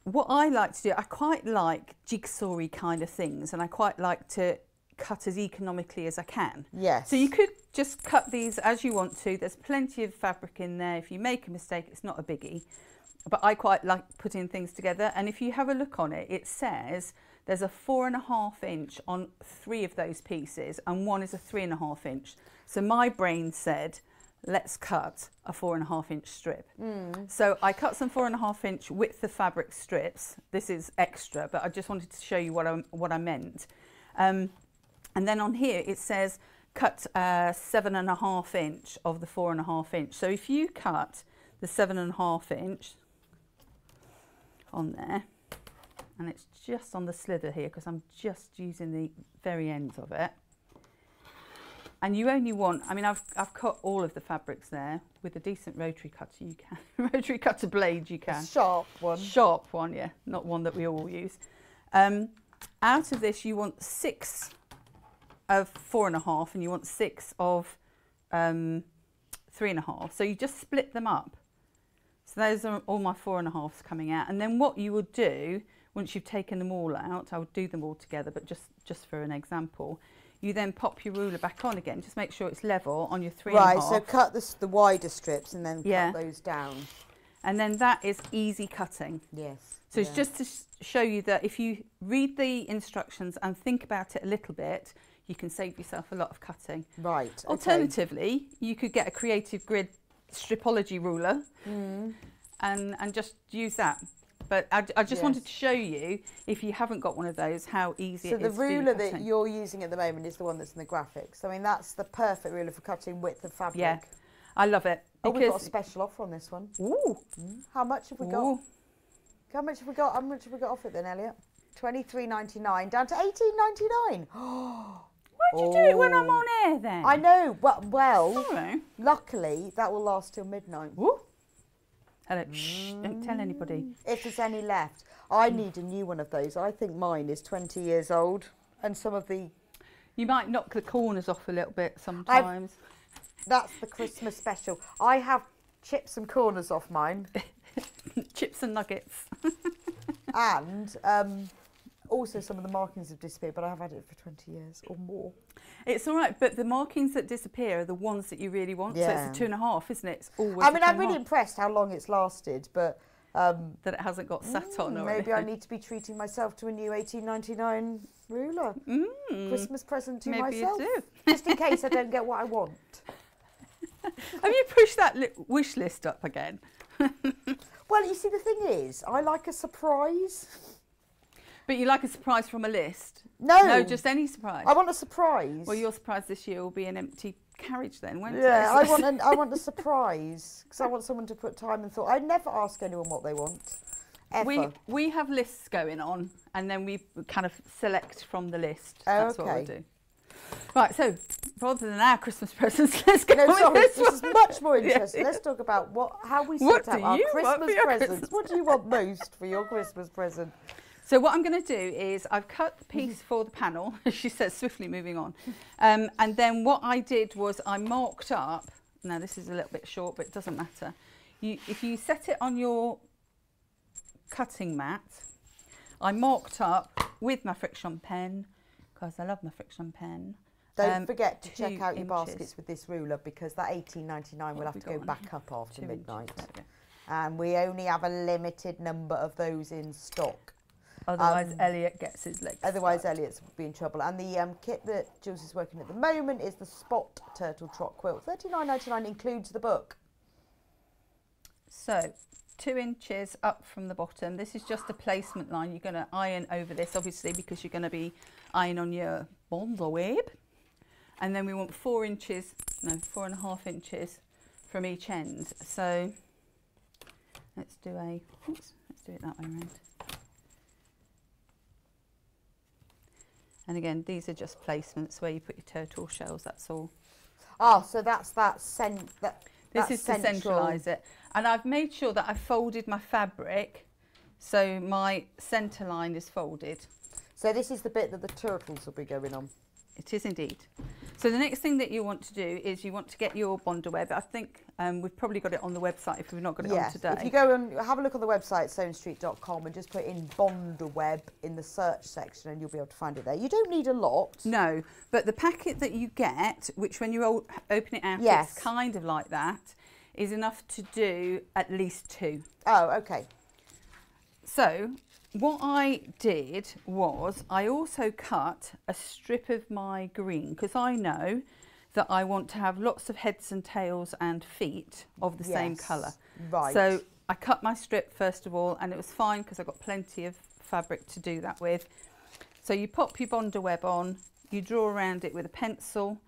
what I like to do, I quite like jigsaw kind of things and I quite like to cut as economically as I can. Yes. So you could just cut these as you want to. There's plenty of fabric in there. If you make a mistake, it's not a biggie. But I quite like putting things together. And if you have a look on it, it says there's a four and a half inch on three of those pieces and one is a three and a half inch. So my brain said, let's cut a four and a half inch strip. Mm. So I cut some four and a half inch width of fabric strips. This is extra, but I just wanted to show you what I, what I meant. Um, and then on here it says cut uh, seven and a half inch of the four and a half inch. So if you cut the seven and a half inch on there, and it's just on the slither here because I'm just using the very ends of it. And you only want, I mean, I've, I've cut all of the fabrics there with a decent rotary cutter you can, rotary cutter blade you can. sharp one. Sharp one, yeah, not one that we all use. Um, out of this, you want six of four and a half, and you want six of um, three and a half. So you just split them up. So those are all my four and a halves coming out. And then what you would do, once you've taken them all out, I would do them all together, but just, just for an example, You then pop your ruler back on again. Just make sure it's level on your three Right, so cut the, the wider strips and then Yeah. cut those down. And then that is easy cutting. Yes. So it's just to sh- show you that if you read the instructions and think about it a little bit, you can save yourself a lot of cutting. Right. okay. Alternatively, you could get a creative grid stripology ruler Mm. and, and just use that. But I, I just wanted to show you, if you haven't got one of those, how easy So it the is to ruler that you're using at the moment is the one that's in the graphics. I mean, that's the perfect ruler for cutting width of fabric. Yeah, I love it. Oh, we've got a special offer on this one. Ooh. Mm. How much have we got? Ooh. How much have we got? How much have we got off it then, Elliot? Twenty three ninety nine down to eighteen ninety nine. Why'd you do it when I'm on air then? I know. Well, well Sorry. luckily that will last till midnight. Hello. Shh, don't tell anybody. If there's any left, I need a new one of those. I think mine is twenty years old, and some of the You might knock the corners off a little bit sometimes. that's the Christmas special. I have chips and corners off mine. Chips and nuggets. and um, also some of the markings have disappeared, but I have had it for 20 years or more. It's all right, but the markings that disappear are the ones that you really want. So it's a two and a half, isn't it? It's always. I mean, I'm really impressed how long it's lasted, but um, that it hasn't got sat on or maybe I need to be treating myself to a new 1899 ruler. Mm. Christmas present to Maybe myself. do. Just in case I don't get what I want. Have you pushed that li- wish list up again? Well, you see, the thing is, I like a surprise. But you like a surprise from a list? No. No, just any surprise. I want a surprise. Well, your surprise this year will be an empty carriage then, won't it? Yeah, I want an, I want a surprise because I want someone to put time and thought. I never ask anyone what they want. Ever. We we have lists going on, and then we kind of select from the list. Oh, That's what we okay. do. Right, so rather than our Christmas presents, let's go No, with sorry, this, this is much more Yeah. interesting. Let's talk about what how we What sort out our you want for Christmas presents. Christmas What do you want most for your Christmas present? So what I'm going to do is I've cut the piece for the panel, as she says, swiftly moving on. Um, and then what I did was I marked up, now this is a little bit short, but it doesn't matter. You, if you set it on your cutting mat, I marked up with my friction pen, because I love my friction pen. Don't um, forget to check out your inches. baskets with this ruler because that 18.99 will have to go back up after Two midnight. And we only have a limited number of those in stock. Otherwise, Um, Elliot gets his legs. Otherwise, Elliot's would be in trouble. And the um, kit that Jules is working at the moment is the Spot Turtle Trot Quilt. Thirty nine ninety nine includes the book. So two inches up from the bottom. This is just a placement line. You're going to iron over this, obviously, because you're going to be ironing on your Bondaweb. And then we want four inches, no, four and a half inches from each end. So let's do a, oops, let's do it that way around. And again, these are just placements where you put your turtle shells, that's all. Ah, so that's that cent. That, This is to centralise it. And I've made sure that I've folded my fabric so my centre line is folded. So this is the bit that the turtles will be going on. It is indeed. So the next thing that you want to do is you want to get your Bondaweb. I think um, we've probably got it on the website if we've not got it on Yes, today. if you go and have a look on the website sewingstreet.com and just put in Bondaweb in the search section and you'll be able to find it there. You don't need a lot. No, but the packet that you get, which when you open it out, Yes. it's kind of like that, is enough to do at least two. Oh, okay. So what I did was I also cut a strip of my green because I know that I want to have lots of heads and tails and feet of the same colour. right. So I cut my strip first of all and it was fine because I got plenty of fabric to do that with. So you pop your Bondaweb on, you draw around it with a pencil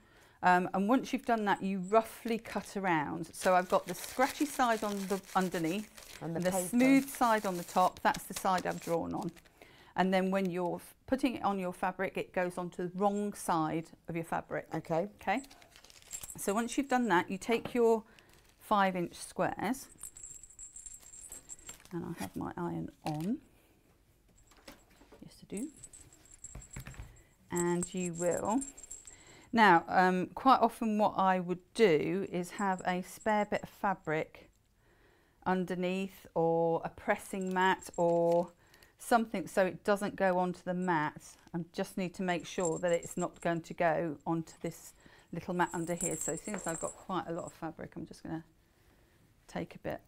um, and once you've done that you roughly cut around. So I've got the scratchy side on the underneath And the and the smooth side on the top, that's the side I've drawn on. And then when you're putting it on your fabric, it goes onto the wrong side of your fabric. Okay. Okay. So once you've done that, you take your five inch squares, and I have my iron on. Yes, I do. And you will. Now, um, quite often what I would do is have a spare bit of fabric underneath or a pressing mat or something so it doesn't go onto the mat. I just need to make sure that it's not going to go onto this little mat under here. So since I've got quite a lot of fabric, I'm just going to take a bit.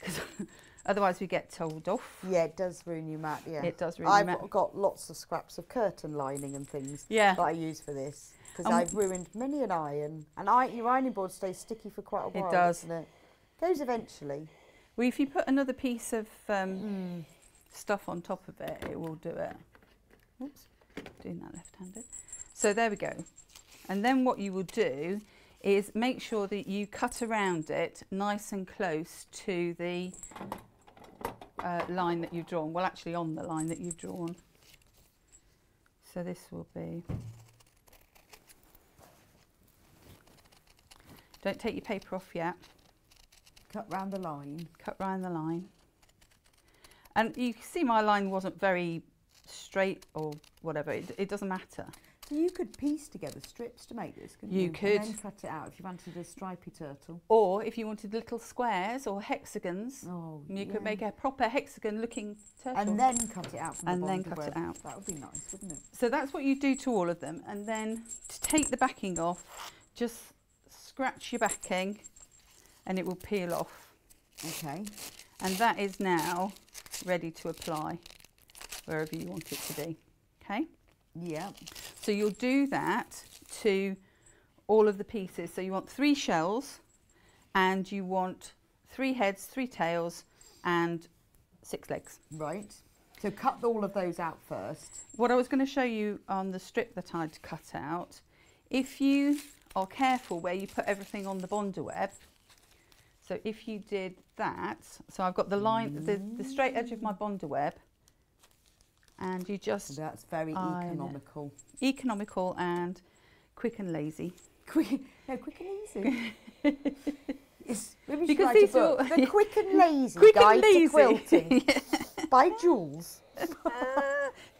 Because otherwise we get told off. Yeah, it does ruin your mat. Yeah, It does ruin I've your mat. got lots of scraps of curtain lining and things. Yeah. that I use for this because And I've ruined many an iron. And I, your ironing board stays sticky for quite a It while. does. doesn't it? Goes eventually. Well, if you put another piece of um, Hmm. stuff on top of it, it will do it. Oops, doing that left-handed. So there we go. And then what you will do is make sure that you cut around it nice and close to the uh, line that you've drawn. Well, actually on the line that you've drawn. So this will be... Don't take your paper off yet. Cut round the line. Cut round the line. And you can see my line wasn't very straight or whatever. It, it doesn't matter. So you could piece together strips to make this, couldn't you? You could. And then cut it out if you wanted a stripy turtle. Or if you wanted little squares or hexagons, Oh, you yeah. could make a proper hexagon looking turtle. And then cut it out from the And then cut it out. That would be nice, wouldn't it? So that's what you do to all of them. And then to take the backing off, just scratch your backing and it will peel off. Okay. And that is now ready to apply wherever you want it to be. Okay? Yeah. So you'll do that to all of the pieces. So you want three shells and you want three heads, three tails and six legs. Right. So cut all of those out first. What I was going to show you on the strip that I'd cut out, if you are careful where you put everything on the Bondaweb, so if you did that, so I've got the line, the, the straight edge of my mm. Bondaweb, and you just That's very economical. economical and quick and lazy. Quick, no, quick and easy. it's, maybe Because these are- The Quick and Lazy Quick and Guide Lazy. to Quilting by Jules. Uh,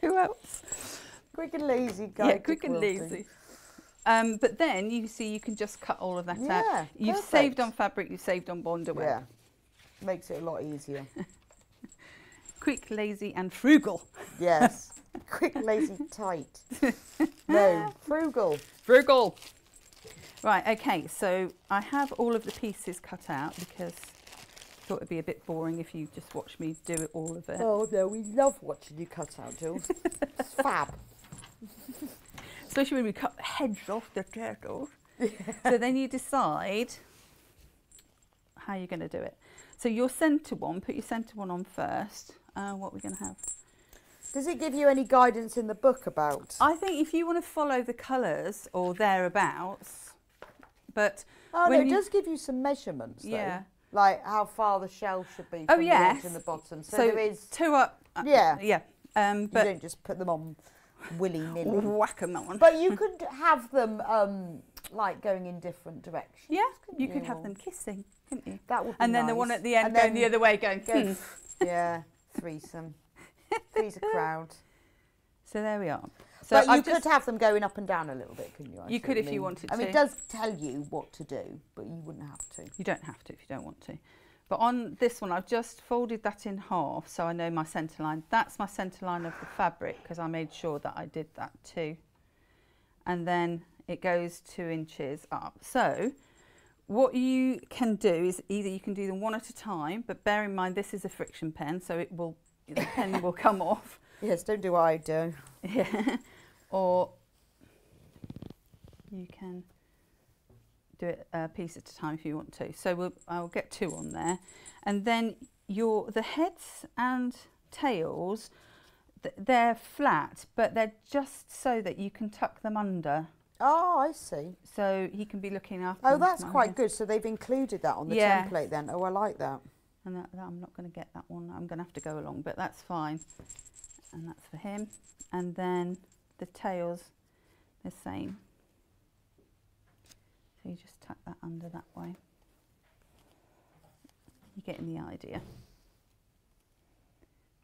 who else? Quick and Lazy Guide yeah, quick and lazy. Um, but then you see you can just cut all of that Yeah, out. You've perfect. saved on fabric, you've saved on web. Yeah, makes it a lot easier. Quick, lazy and frugal. Yes. Quick, lazy, tight. No, frugal. Frugal. Right, okay, so I have all of the pieces cut out because I thought it'd be a bit boring if you just watch me do it, all of it. Oh no, we love watching you cut out, Jules. it's fab. Especially when we cut the heads off the turtles. so then you decide how you're going to do it. So your centre one, put your centre one on first. Uh, what we're going to have. Does it give you any guidance in the book about? I think if you want to follow the colours or thereabouts, but Oh no, it does give you some measurements. Though. Yeah. Like how far the shell should be Oh, from the yes. edge and the bottom. So, So there is two up. uh, Yeah. yeah. Um, you don't just put them on willy nilly. Whack 'em on. But you could have them um, like going in different directions. Yeah, couldn't you could have them kissing, couldn't you? That would be And then the one at the end And going the other way, going. go- hmm. yeah, threesome. Three's a crowd. So there we are. So but you I've could just- have them going up and down a little bit, couldn't you? I You could if you wanted I mean, it does tell you what to do, but you wouldn't have to. You don't have to if you don't want to. But on this one, I've just folded that in half so I know my centre line. That's my centre line of the fabric because I made sure that I did that too. And then it goes two inches up. So what you can do is either you can do them one at a time, but bear in mind this is a friction pen, so it will the pen will come off. Yes, don't do what I do. Yeah. or you can do it a piece at a time if you want to. So we'll, I'll get two on there. And then your the heads and tails, th- they're flat, but they're just so that you can tuck them under. Oh, I see. So he can be looking up. Oh, that's quite good. So they've included that on the Yeah. template then. Oh, I like that. And that, that- I'm not going to get that one. I'm going to have to go along, but that's fine. And that's for him. And then the tails, the same. You just tuck that under that way. You're getting the idea.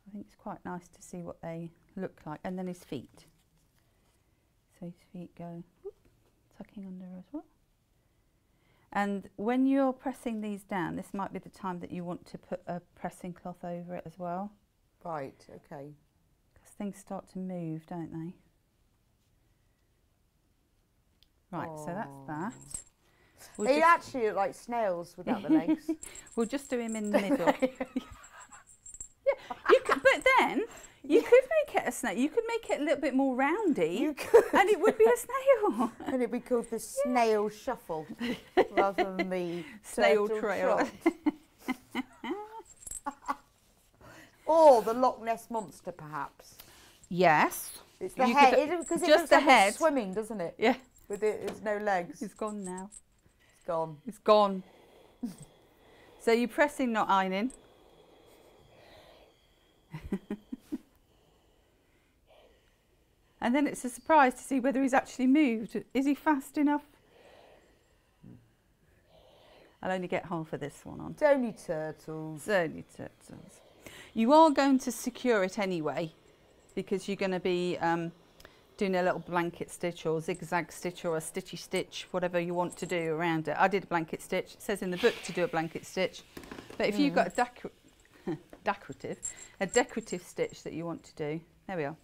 I think it's quite nice to see what they look like. And then his feet. So his feet go whoop, tucking under as well. And when you're pressing these down, this might be the time that you want to put a pressing cloth over it as well. Right, okay. Because things start to move, don't they? Right, so that's oh. that. We'll actually look like snails without the legs. we'll just do him in the middle. You could, but then you could make it a snail. You could make it a little bit more roundy, and it would be a snail. and it'd be called the snail shuffle rather than the Snail trail. or the Loch Ness monster, perhaps. Yes. It's the You head, could- it- because it just looks the like head. swimming, doesn't it? Yeah. With it, it's no legs. It's gone now. Gone. It's gone. so you're pressing, not ironing. and then it's a surprise to see whether he's actually moved. Is he fast enough? I'll only get half of this one on. It's only turtles. It's only turtles. You are going to secure it anyway because you're going to be um, doing a little blanket stitch or zigzag stitch or a stitchy stitch, whatever you want to do around it. I did a blanket stitch. It says in the book to do a blanket stitch. But if you've Mm. got a decor- decorative, a decorative stitch that you want to do, there we are.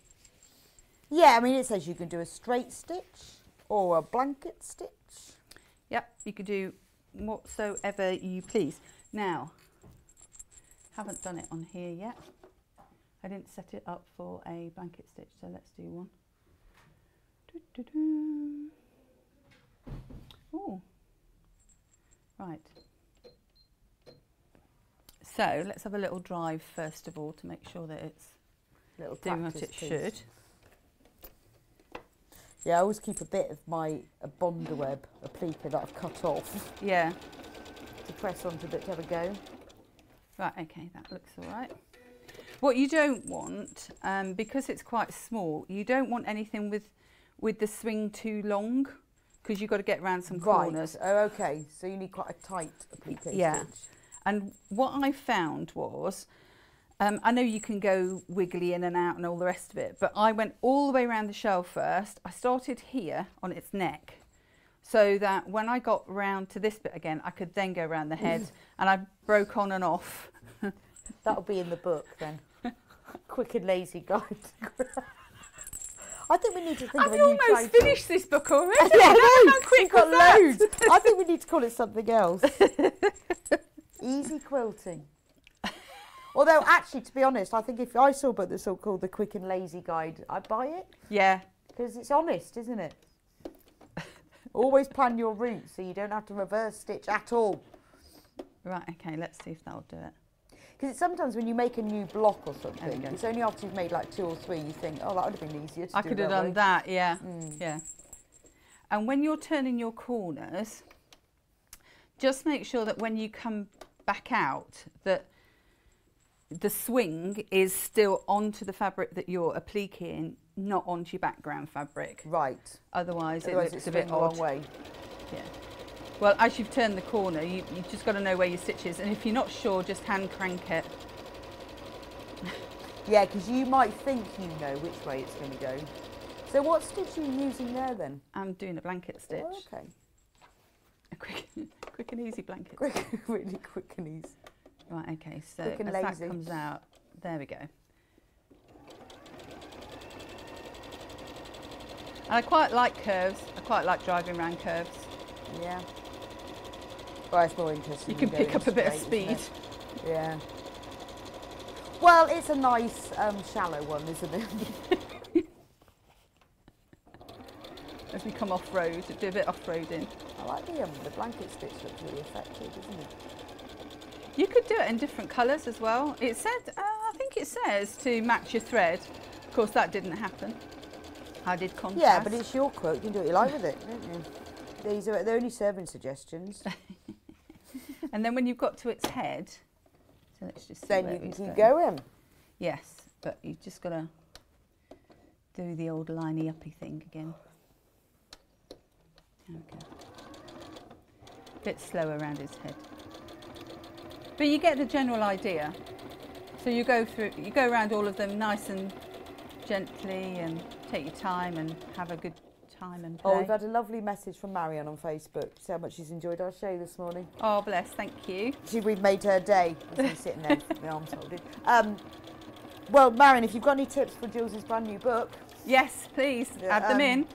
Yeah, I mean, it says you can do a straight stitch or a blanket stitch. Yep, you could do whatsoever you please. Now, haven't done it on here yet. I didn't set it up for a blanket stitch, so let's do one. Oh, right. So let's have a little drive first of all to make sure that it's Little doing what it piece. should. Yeah, I always keep a bit of my a Bondaweb, a pleaker that I've cut off. Yeah. To press onto the to have a go. Right, okay, that looks all right. What you don't want, um, because it's quite small, you don't want anything with with the swing too long because you've got to get around some corners. Right. Oh, okay. So you need quite a tight applique Yeah. stitch. And what I found was, um, I know you can go wiggly in and out and all the rest of it, but I went all the way around the shell first. I started here on its neck so that when I got round to this bit again, I could then go around the head and I broke on and off. That'll be in the book then. Quick and lazy guide. I think we need to think of I've a new almost finished this book already. yeah, I. How quick got loads. I think we need to call it something else. Easy quilting. Although, actually, to be honest, I think if I saw a book that's all called The Quick and Lazy Guide, I'd buy it. Yeah. Because it's honest, isn't it? Always plan your route so you don't have to reverse stitch at all. Right, okay, let's see if that'll do it. Because sometimes when you make a new block or something, it's only after you've made like two or three you think, oh, that would have been easier to I do could have done way." that, yeah. Mm. Yeah. And when you're turning your corners, just make sure that when you come back out that the swing is still onto the fabric that you're appliquing, not onto your background fabric. Right. Otherwise, Otherwise it looks it's a bit odd. way. Yeah. Well, as you've turned the corner, you, you've just got to know where your stitch is. And if you're not sure, just hand crank it. Yeah, because you might think you know which way it's going to go. So what stitch are you using there then? I'm doing a blanket oh, stitch. Oh, okay. A quick, quick and easy blanket. Quick, really quick and easy. Right, okay, so as lazy. that comes out, there we go. And I quite like curves. I quite like driving around curves. Yeah. Well, it's more interesting. You can pick up a bit of speed. Yeah. Well, it's a nice um, shallow one, isn't it? As we come off road, do a bit off roading. I like the um, the blanket stitch looks really effective, doesn't it? You could do it in different colours as well. It said, uh, I think it says to match your thread. Of course, that didn't happen. I did contrast. Yeah, but it's your quote. You can do what you like with it, don't you? These are they're only serving suggestions. And then when you've got to its head, so let's just Then you keep going. going. Yes, but you've just got to do the old liney uppy thing again. Okay. Bit slower around his head. But you get the general idea. So you go through, you go around all of them nice and gently and take your time and have a good time and play. Oh, we've had a lovely message from Marianne on Facebook. See how much she's enjoyed our show this morning. Oh, bless, thank you. She, we've made her day. she's sitting there with my arms folded. Um, well, Marion, if you've got any tips for Jules' brand new book, Yes, please, add them um, in.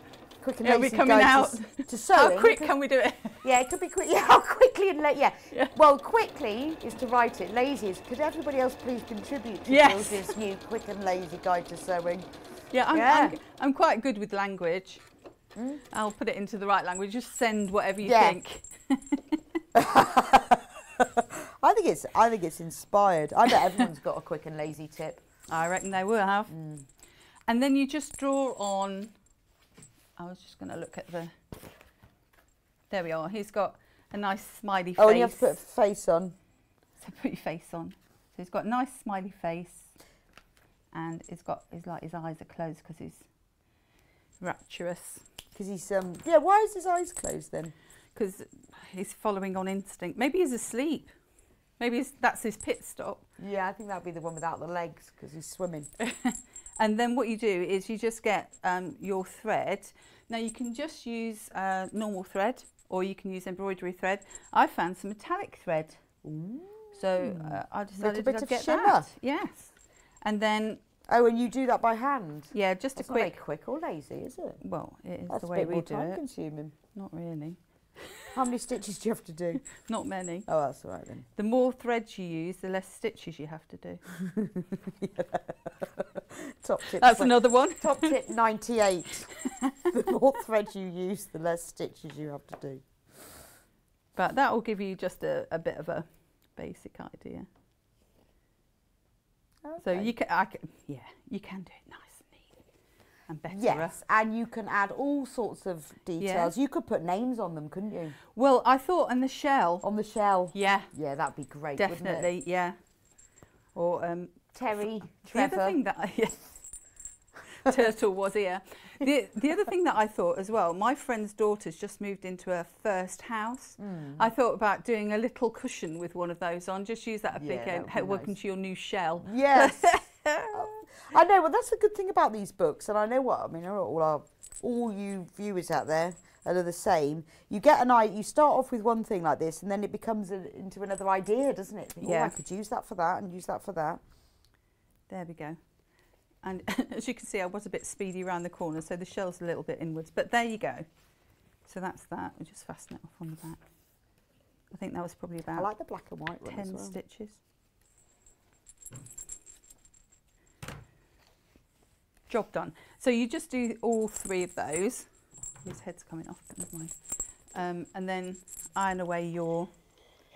quick and It'll be lazy coming out. to, to How sewing. quick can we do it? Yeah, it could be quick. Yeah, how quickly and late. Yeah. Well, quickly is to write it. Lazy is could everybody else please contribute to Yes. Jules' new quick and lazy guide to sewing? Yeah, I'm, Yeah. I'm, I'm quite good with language. Mm. I'll put it into the right language. Just send whatever you Yeah. think. I think it's I think it's inspired. I bet everyone's got a quick and lazy tip. I reckon they will have. Mm. And then you just draw on. I was just going to look at the. There we are. He's got a nice smiley face. Oh, and you have to put a face on. So put your face on. So he's got a nice smiley face, and he's got his like his eyes are closed because he's rapturous. Because he's um yeah. Why is his eyes closed then? Because he's following on instinct. Maybe he's asleep. Maybe that's his pit stop. Yeah, I think that'd be the one without the legs because he's swimming. And then what you do is you just get um, your thread. Now you can just use uh, normal thread or you can use embroidery thread. I found some metallic thread. So uh, I decided bit get shimmer. that. Yes. And then Oh, and you do that by hand? Yeah, just That's a quick. quick or lazy, is it? Well, it is That's the way we do time it. consuming. Not really. How many stitches do you have to do? Not many. Oh, that's all right then. The more threads you use, the less stitches you have to do. Top tip. That's another one. Top tip 98. the more threads you use, the less stitches you have to do. But that will give you just a, a bit of a basic idea. So you can, I can, yeah, you can do it nice and neat and better. Yes, and you can add all sorts of details. You could put names on them, couldn't you? Well, I thought on the shell. On the shell. Yeah. Yeah, that'd be great. wouldn't it? Definitely, yeah. Or um, Terry, the other Trevor. thing that I, yeah, Turtle was here. The, the other thing that I thought as well, my friend's daughter's just moved into her first house. Mm. I thought about doing a little cushion with one of those on. Just use that a big Yeah, end. that would Welcome nice. to your new shell. Yes. I know. Well, that's the good thing about these books, and I know what I mean. All our, all you viewers out there are the same. You get an eye. You start off with one thing like this, and then it becomes a, into another idea, doesn't it? Think, Oh, Yeah. I could use that for that, and use that for that. There we go. And as you can see, I was a bit speedy around the corner, so the shell's a little bit inwards. But there you go. So that's that. We'll just fasten it off on the back. I think that was probably about I like the black and white 10 well. stitches. Job done. So you just do all three of those. His head's coming off, but never mind. Um, and then iron away your...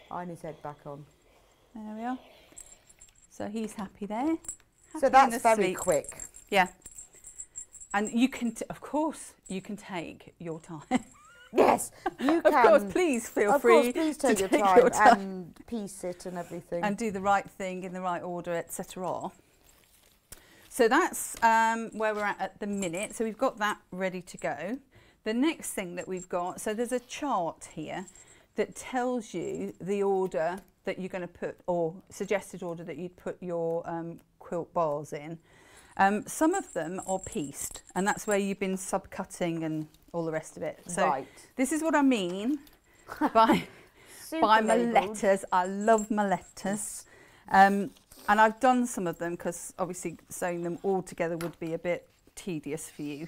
Iron his head back on. There we are. So he's happy there. So that's very asleep. quick. Yeah. And you can, t- of course, you can take your time. Yes, you Of course, can. please feel of free course, please to take, your, take time your time. and piece it and everything. and do the right thing in the right order, etc. So that's um, where we're at at the minute. So we've got that ready to go. The next thing that we've got, so there's a chart here that tells you the order that you're going to put, or suggested order that you'd put your um, quilt bars in. Um, some of them are pieced, and that's where you've been subcutting and all the rest of it. So Right. this is what I mean by by my letters. I love my letters. Um, and I've done some of them because obviously sewing them all together would be a bit tedious for you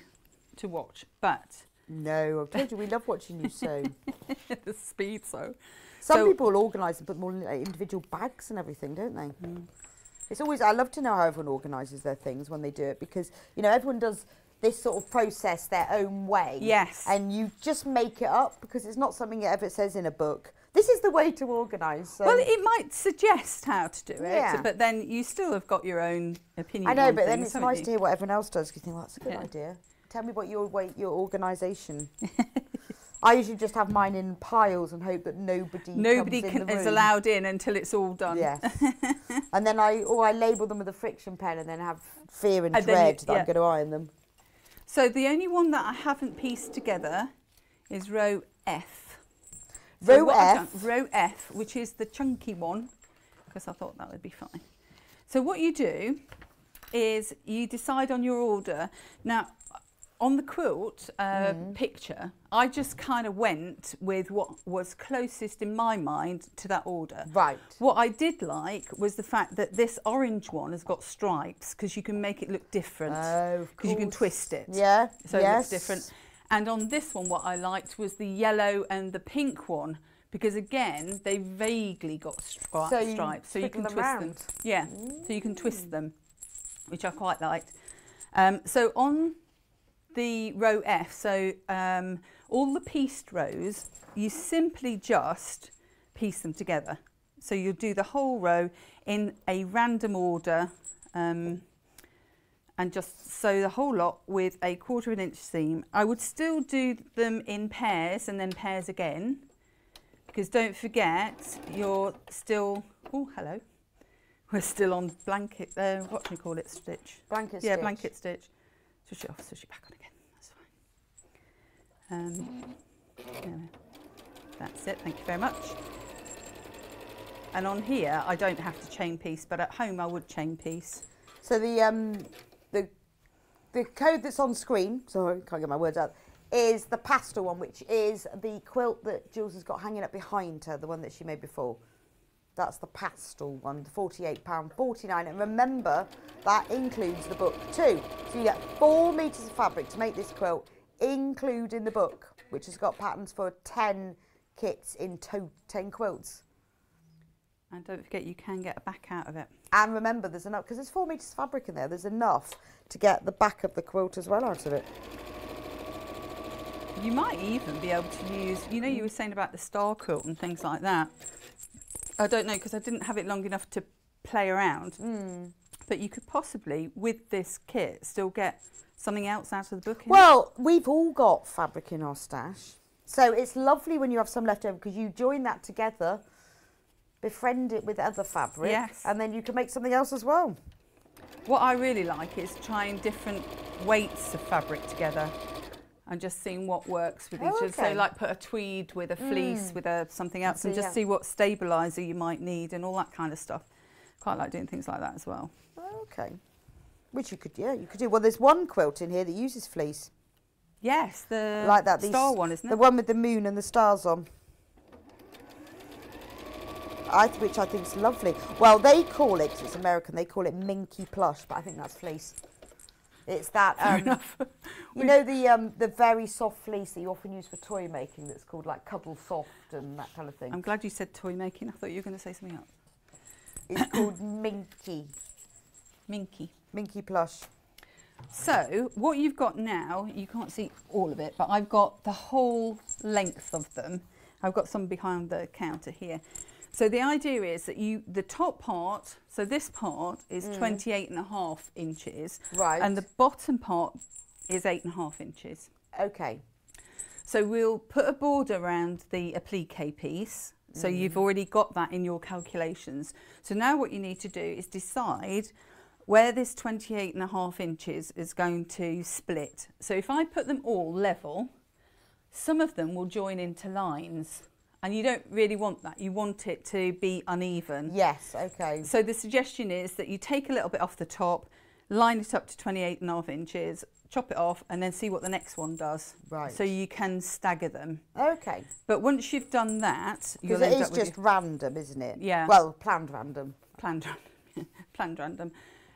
to watch. But No, I've told you we love watching you sew. the speed sew. Some So- people organise and put them all in like, individual bags and everything, don't they? Mm. It's always I love to know how everyone organises their things when they do it because you know everyone does this sort of process their own way. Yes. And you just make it up because it's not something it ever says in a book. This is the way to organise. So. Well, it might suggest how to do it, Yeah. but then you still have got your own opinion. I know, but then it's nice you? to hear what everyone else does because you think, well, that's a good Yeah. idea. Tell me what your way, your organisation. I usually just have mine in piles and hope that nobody Nobody comes in can, is allowed in until it's all done. Yes. and then I or I label them with a friction pen and then have fear and, And then you- dread that yeah. I'm going to iron them. So the only one that I haven't pieced together is row F. So Row F? row F, which is the chunky one, because I thought that would be fine. So what you do is you decide on your order. Now, on the quilt uh, Mm. picture, I just kind of went with what was closest in my mind to that order. Right. What I did like was the fact that this orange one has got stripes because you can make it look different. Oh, Because you can twist it. Yeah, So it looks different. And on this one, what I liked was the yellow and the pink one because again, they vaguely got stri- So stripes, so you can them twist them. Yeah, so you can twist them, which I quite liked. Um, so on the row F, so um, all the pieced rows, you simply just piece them together. So you'll do the whole row in a random order um, and just sew the whole lot with a quarter of an inch seam. I would still do them in pairs and then pairs again because don't forget you're still, oh hello, we're still on blanket, uh, what do you call it, stitch? Blanket Yeah, stitch. blanket stitch. Switch it off, switch it back on again. Um, we- that's it, thank you very much. And on here, I don't have to chain piece, but at home I would chain piece. So the um the the code that's on screen, sorry, can't get my words out, is the pastel one, which is the quilt that Jules has got hanging up behind her, the one that she made before. That's the pastel one, the £48.49. And remember, that includes the book too. So you get four metres of fabric to make this quilt, including the book, which has got patterns for 10 kits in to- 10 quilts. And don't forget, you can get a back out of it. And remember, there's enough, because there's four metres of fabric in there, there's enough to get the back of the quilt as well out of it. You might even be able to use, you know, you were saying about the star quilt and things like that. I don't know because I didn't have it long enough to play around. Hmm. But you could possibly, with this kit, still get something else out of the booking. Well, we've all got fabric in our stash. So it's lovely when you have some left over because you join that together, befriend it with other fabric, Yes. and then you can make something else as well. What I really like is trying different weights of fabric together and just seeing what works with Oh, each other. So like put a tweed with a fleece Mm. with a something else and See, just yeah. see what stabiliser you might need and all that kind of stuff. Quite like doing things like that as well. Okay. Which you could, yeah, you could do. Well, there's one quilt in here that uses fleece. Yes, the like that. these- star one, isn't it? The one with the moon and the stars on. I, which I think is lovely. Well, they call it, it's American, they call it minky plush, but I think that's fleece. It's that, um, enough. you know, the um, the very soft fleece that you often use for toy making that's called like cuddle soft and that kind of thing. I'm glad you said toy making. I thought you were going to say something else. It's called minky. Minky. Minky plush. So what you've got now, you can't see all of it, but I've got the whole length of them. I've got some behind the counter here. So the idea is that you, the top part, so this part is Mm. 28 and a half inches. Right. And the bottom part is eight and a half inches. Okay. So we'll put a border around the applique piece. So Mm. you've already got that in your calculations. So now what you need to do is decide where this 28 and a half inches is going to split. So if I put them all level, some of them will join into lines. And you don't really want that. You want it to be uneven. Yes, okay. So the suggestion is that you take a little bit off the top, line it up to 28 and a half inches, chop it off, and then see what the next one does. Right. So you can stagger them. Okay. But once you've done that, you'll Because it end is up just your- random, isn't it? Yeah. Well, planned random. planned random. planned random.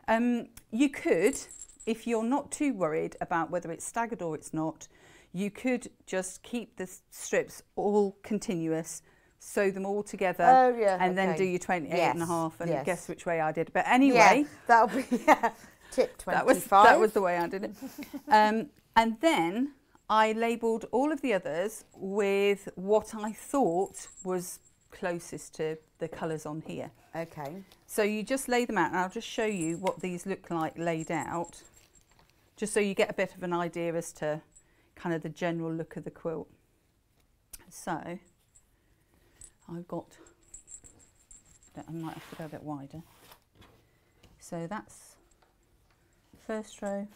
Um, you could, if you're not too worried about whether it's staggered or it's not, you could just keep the strips all continuous, sew them all together, Oh, yeah, and then do your 28 and a half and yes. guess which way I did. But anyway, Yeah, that'll be yeah. tip 25. that was that was the way I did it. um, and then I labelled all of the others with what I thought was closest to the colours on here. Okay. So you just lay them out, and I'll just show you what these look like laid out, just so you get a bit of an idea as to kind of the general look of the quilt. So I've got, I might have to go a bit wider. So that's first row,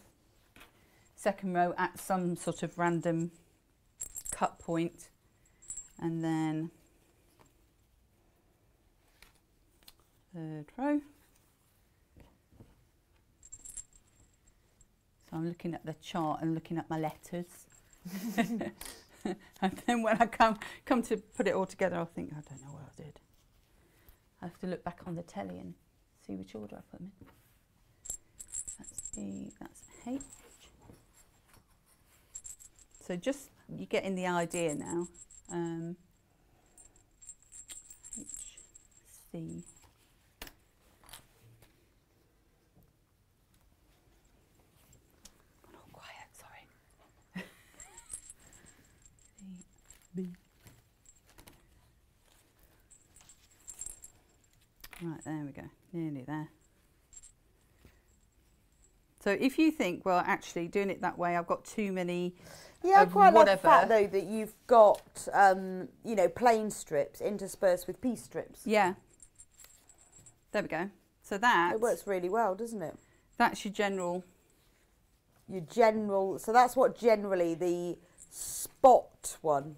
second row at some sort of random cut point, and then third row, So I'm looking at the chart and looking at my letters. and then when I come come to put it all together, I'll think I don't know what I did. I have to look back on the telly and see which order I put them in. That's E, that's H. So just you're getting the idea now. Um, H, C. Got all quiet, sorry. C, B. Right, there we go, nearly there. So if you think, well, actually doing it that way, I've got too many Yeah, I quite like the fact though that you've got, um, you know, plain strips interspersed with piece strips. Yeah. There we go. So that It works really well, doesn't it? That's your general. Your general. So that's what generally the spot one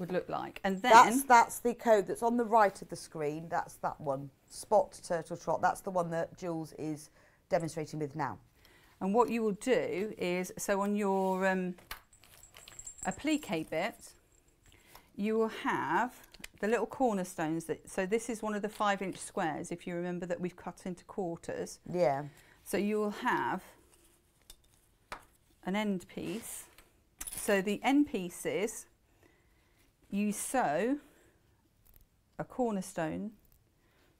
would look like, and then that's that's the code that's on the right of the screen. That's that one. Spot turtle trot. That's the one that Jules is demonstrating with now. And what you will do is, so on your um, applique bit, you will have the little cornerstones. That so this is one of the five-inch squares. If you remember that we've cut into quarters. Yeah. So you will have an end piece. So the end pieces, you sew a cornerstone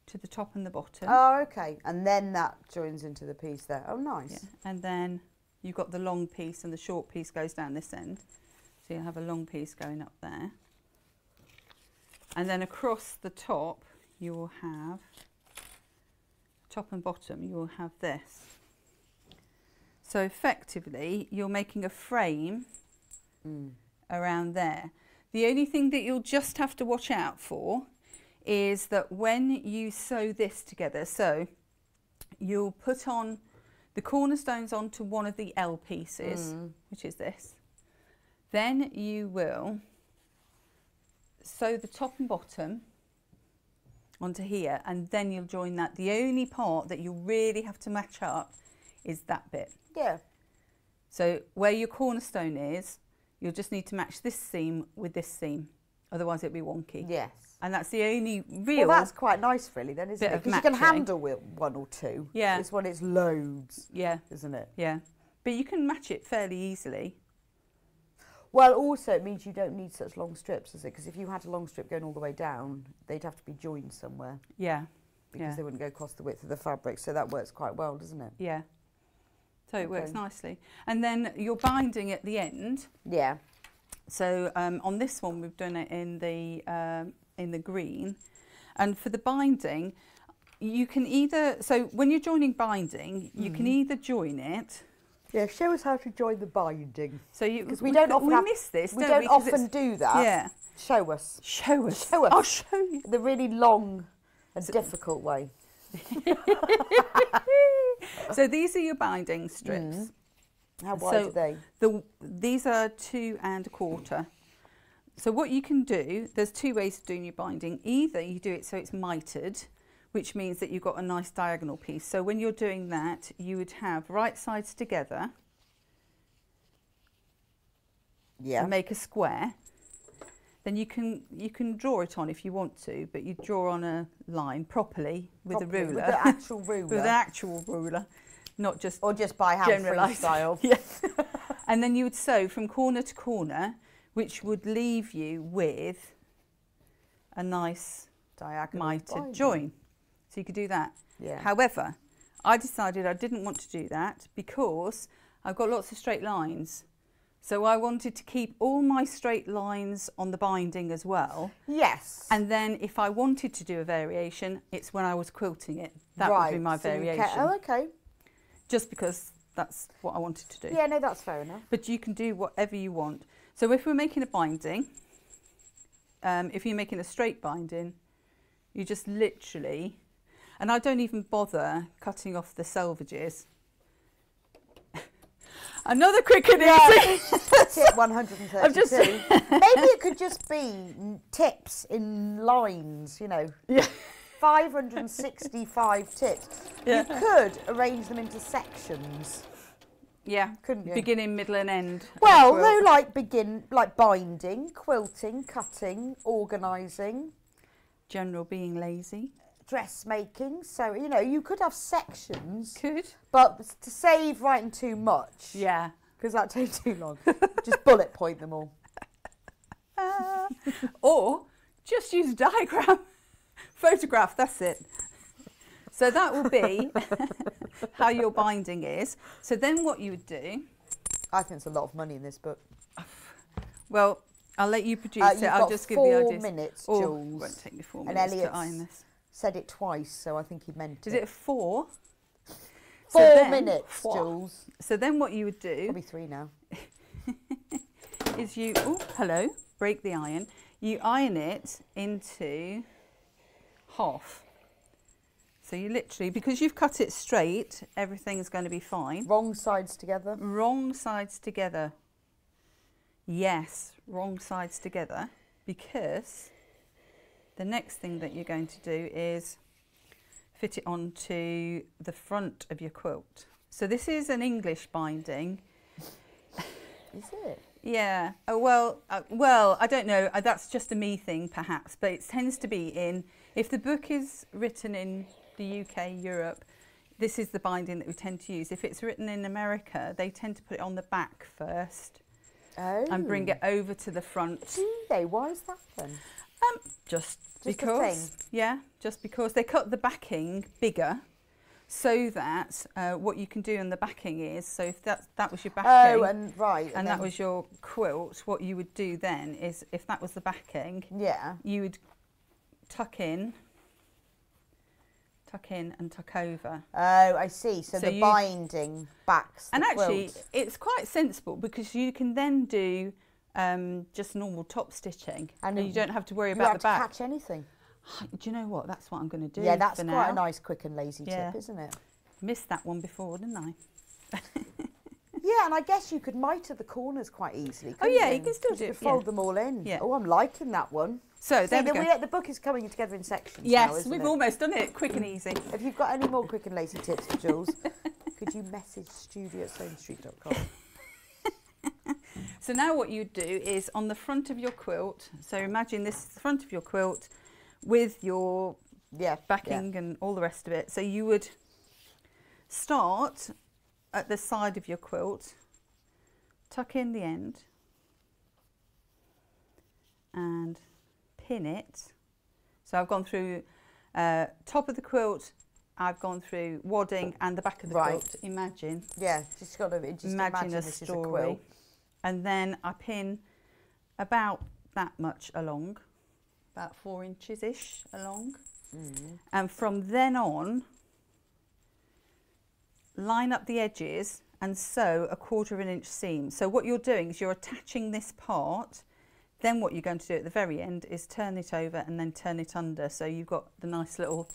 to the top and the bottom. Oh, okay. And then that joins into the piece there. Oh, nice. Yeah. And then you've got the long piece and the short piece goes down this end. So you'll have a long piece going up there. And then across the top, you will have, top and bottom, you will have this. So effectively, you're making a frame Mm. around there. The only thing that you'll just have to watch out for is that when you sew this together, so you'll put on the cornerstones onto one of the L pieces, Mm. which is this. Then you will sew the top and bottom onto here, and then you'll join that. The only part that you really have to match up is that bit. Yeah. So where your cornerstone is, you'll just need to match this seam with this seam. Otherwise it'll be wonky. Yes. And that's the only real Well, that's quite nice, really, then, isn't it? Because you can handle one or two. Yeah. This one is loads. Yeah. Isn't it? Yeah. But you can match it fairly easily. Well, also, it means you don't need such long strips, does it? Because if you had a long strip going all the way down, they'd have to be joined somewhere. Yeah. Because Yeah. they wouldn't go across the width of the fabric. So that works quite well, doesn't it? Yeah. So it works nicely. And then you're binding at the end. Yeah. So um, on this one, we've done it in the um, in the green, and for the binding, you can either so when you're joining binding, you can Mhm. either join it. Yeah, show us how to join the binding. So you Because we, don't often we have- miss this. We don't we? often do that. Yeah. Show us. Show us. Show us. I'll show you. The really long and difficult way. so these are your binding strips. Mm. How wide So are they? The, these are two and a quarter. So what you can do, there's two ways of doing your binding. Either you do it so it's mitered, which means that you've got a nice diagonal piece. So when you're doing that, you would have right sides together Yeah. and make a square. Then you can you can draw it on if you want to, but you draw on a line properly with Properly, a ruler, with the actual ruler. with an actual ruler, not just or just by hand freestyle. yes. and then you would sew from corner to corner, which would leave you with a nice diagonal mitered join. So you could do that. Yeah. However, I decided I didn't want to do that because I've got lots of straight lines. So I wanted to keep all my straight lines on the binding as well. Yes. And then if I wanted to do a variation, it's when I was quilting it. That right. would be my so variation. oh, okay. Just because that's what I wanted to do. Yeah, no, that's fair enough. But you can do whatever you want. So if we're making a binding, um, if you're making a straight binding, you just literally, and I don't even bother cutting off the selvages. Another quick and Yeah. Tip 132. I've just- Maybe it could just be tips in lines, you know. Yeah. 565 tips. Yeah. You could arrange them into sections. Yeah, couldn't you? Beginning, middle, and end. Well, no, like begin, like binding, quilting, cutting, organising, general being lazy, dressmaking. So you know, you could have sections. Could. But to save writing too much. Yeah. Because that takes too long. Just bullet point them all. or just use a diagram, photograph. That's it. So that will be how your binding is. So then, what you would do? I think it's a lot of money in this book. Well, I'll let you produce Uh, it. I'll just give the ideas. Four minutes, Oh, Jules. Won't take me four and minutes to iron this. Said it twice, so I think he meant Is it. it four? Four then- minutes, Four. Jules. So then, what you would do? Probably three now. is you oh hello break the iron you iron it into half so you literally because you've cut it straight everything's going to be fine wrong sides together wrong sides together yes wrong sides together because the next thing that you're going to do is fit it onto the front of your quilt so this is an english binding Is it? yeah. Oh, well, uh, well, I don't know. Uh, that's just a me thing, perhaps, but it tends to be in. If the book is written in the UK, Europe, this is the binding that we tend to use. If it's written in America, they tend to put it on the back first and bring it over to the front. Do they? Why is that then? Um, just, Just because. Yeah, just because they cut the backing bigger. So that uh, what you can do in the backing is, so if that that was your backing, Oh, and right, and, and that was your quilt, what you would do then is, if that was the backing, Yeah. you would tuck in, tuck in, and tuck over. Oh, I see. So, So the you- binding backs the and actually, quilt. it's quite sensible because you can then do um, just normal top stitching, and, you don't have to worry you about the back. catch anything. Do you know what? That's what I'm going to do. Yeah, that's quite now. a nice, quick and lazy Yeah. tip, isn't it? Missed that one before, didn't I? Yeah, and I guess you could mitre the corners quite easily. Oh, yeah, you can still do You it, fold yeah. them all in. Yeah. Oh, I'm liking that one. So, See, there we the, go. the book is coming together in sections. now, Yes, isn't we've it? almost done it. Quick and easy. If you've got any more quick and lazy tips for Jules, could you message studio at sewingstreet.com? So now what you do is on the front of your quilt, so imagine this is the front of your quilt with your yeah, backing and all the rest of it. So you would start at the side of your quilt, tuck in the end and pin it. So I've gone through uh, top of the quilt, I've gone through wadding and the back of the Right. quilt. Imagine. Yeah, just got to just imagine, a this is a quilt. And then I pin about that much along, about four inches ish along. Mm. And from then on, line up the edges and sew a quarter of an inch seam. So what you're doing is you're attaching this part. Then what you're going to do at the very end is turn it over and then turn it under. So you've got the nice little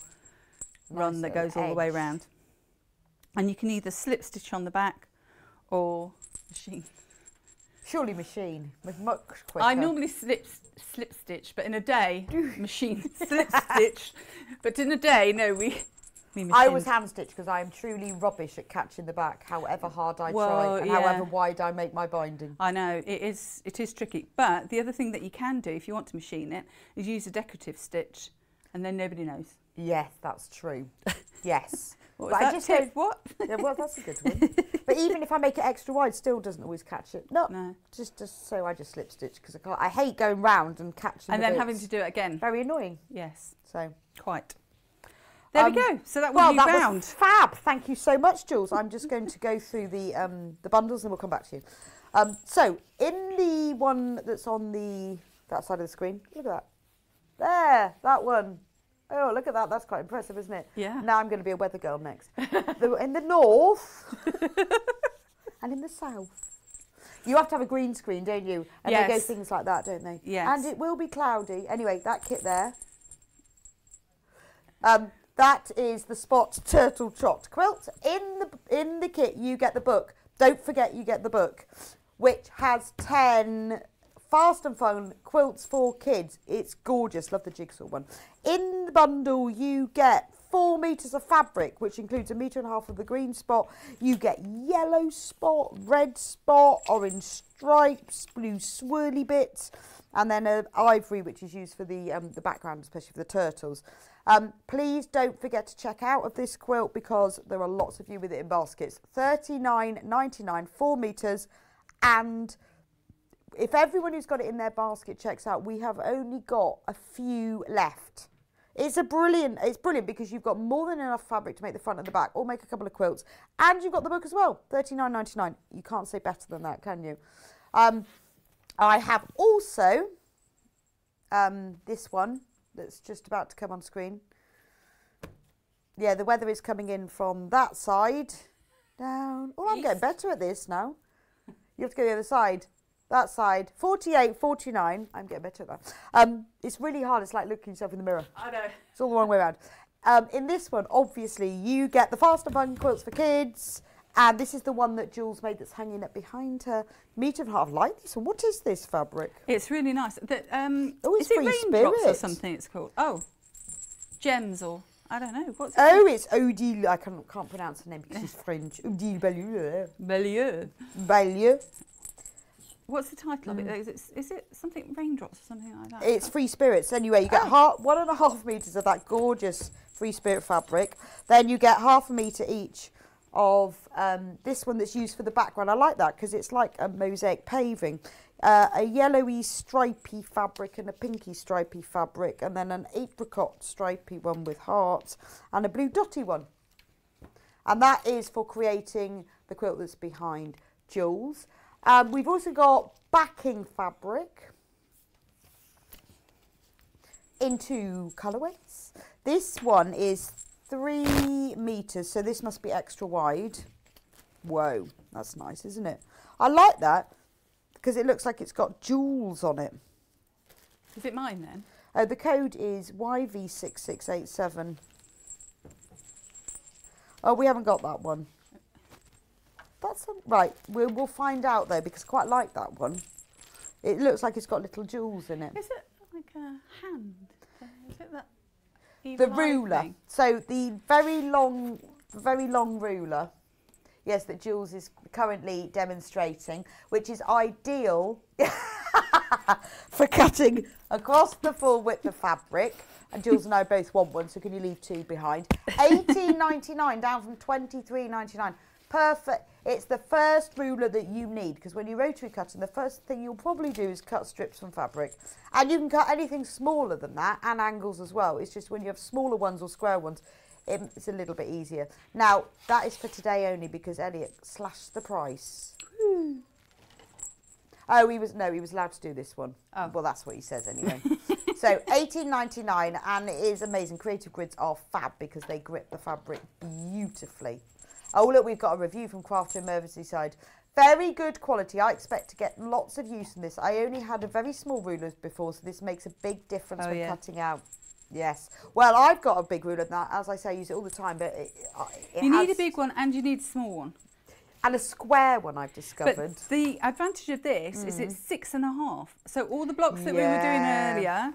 run that goes all the way around. And you can either slip stitch on the back or machine. Surely machine, with much quicker. I normally slip slip stitch, but in a day machine slip stitch. But in a day, no, we we I was hand stitched because I am truly rubbish at catching the back, however hard I Well, try and yeah. however wide I make my binding. I know it is it is tricky, but the other thing that you can do if you want to machine it is use a decorative stitch, and then nobody knows. Yes, that's true. Yes. What but I just tip? What? Yeah, well, that's a good one. but even if I make it extra wide, still doesn't always catch it. No, No. just just so I just slip stitch because I, can't- I hate going round and catching. And the then having to do it again. Very annoying. Yes. So quite. There Um, we go. So that was well, you that bound. was fab. Thank you so much, Jules. I'm just going to go through the um, the bundles and we'll come back to you. Um, so in the one that's on the that side of the screen, look at that. There, that one. Oh, look at that. That's quite impressive, isn't it? Yeah. Now I'm going to be a weather girl next. the, in the north and in the south. You have to have a green screen, don't you? And they go things like that, don't they? Yes. And it will be cloudy. Anyway, that kit there. Um, that is the Spot Turtle Trot quilt. In the in the kit, you get the book. Don't forget, you get the book, which has ten fast and fun quilts for kids. It's gorgeous. Love the jigsaw one. In the bundle, you get four metres of fabric, which includes a metre and a half of the green spot. You get yellow spot, red spot, orange stripes, blue swirly bits, and then a ivory, which is used for the, um, the background, especially for the turtles. Um, please don't forget to check out of this quilt because there are lots of you with it in baskets. $39.99, four metres, and if everyone who's got it in their basket checks out, we have only got a few left. It's a brilliant, it's brilliant because you've got more than enough fabric to make the front and the back, or make a couple of quilts, and you've got the book as well, thirty-nine ninety-nine. You can't say better than that, can you? Um, I have also um, this one that's just about to come on screen. Yeah, the weather is coming in from that side down. Oh, I'm getting better at this now. You have to go the other side. That side, 48, 49. I'm getting better at that. Um, it's really hard. It's like looking yourself in the mirror. I know. It's all the wrong way around. Um, in this one, obviously, you get the faster and Fun quilts for kids. And this is the one that Jules made that's hanging up behind her. Meter and a half. Like this one. What is this fabric? It's really nice. The, um, Oh, it's is it free raindrops or something it's called? Oh, gems or, I don't know. What's it Oh, called? it's Odile. I can't, can't pronounce her name because she's French. Odile Bailloeul. Bailloeul. Bailloeul. What's the title of it? Mm. Is it, is it something raindrops or something like that? It's free spirits. Anyway, you get Oh. half, one and a half meters of that gorgeous free spirit fabric. Then you get half a meter each of um, this one that's used for the background. I like that because it's like a mosaic paving. Uh, a yellowy stripy fabric and a pinky stripy fabric, and then an apricot stripy one with hearts, and a blue dotty one. And that is for creating the quilt that's behind Jules. Um, we've also got backing fabric in two colourways. This one is three metres, so this must be extra wide. Whoa, that's nice, isn't it? I like that because it looks like it's got jewels on it. Is it mine then? Oh, the code is YV6687. Oh, we haven't got that one. That's a, right. We'll, we'll find out though because I quite like that one. It looks like it's got little jewels in it. Is it like a hand? Is it that? the ruler. thing? So the very long, very long ruler. Yes, that Jules is currently demonstrating, which is ideal for cutting across the full width of fabric. And Jules and I both want one, so can you leave two behind? Eighteen ninety nine, down from twenty three ninety nine. Perfect. It's the first ruler that you need because when you're rotary cutting, the first thing you'll probably do is cut strips from fabric. And you can cut anything smaller than that and angles as well. It's just when you have smaller ones or square ones, it's a little bit easier. Now, that is for today only because Elliot slashed the price. Hmm. Oh, he was no, he was allowed to do this one. Oh. Well, that's what he says anyway. so, eighteen ninety nine, and it is amazing. Creative grids are fab because they grip the fabric beautifully. Oh, look, we've got a review from Crafter Merseyside. Very good quality. I expect to get lots of use from this. I only had a very small ruler before, so this makes a big difference Oh, when yeah. cutting out. Yes. Well, I've got a big ruler now. As I say, I use it all the time, but it, it You need a big one and you need a small one. and a square one I've discovered. But the advantage of this is Mm. it's six and a half. So all the blocks that we were doing earlier.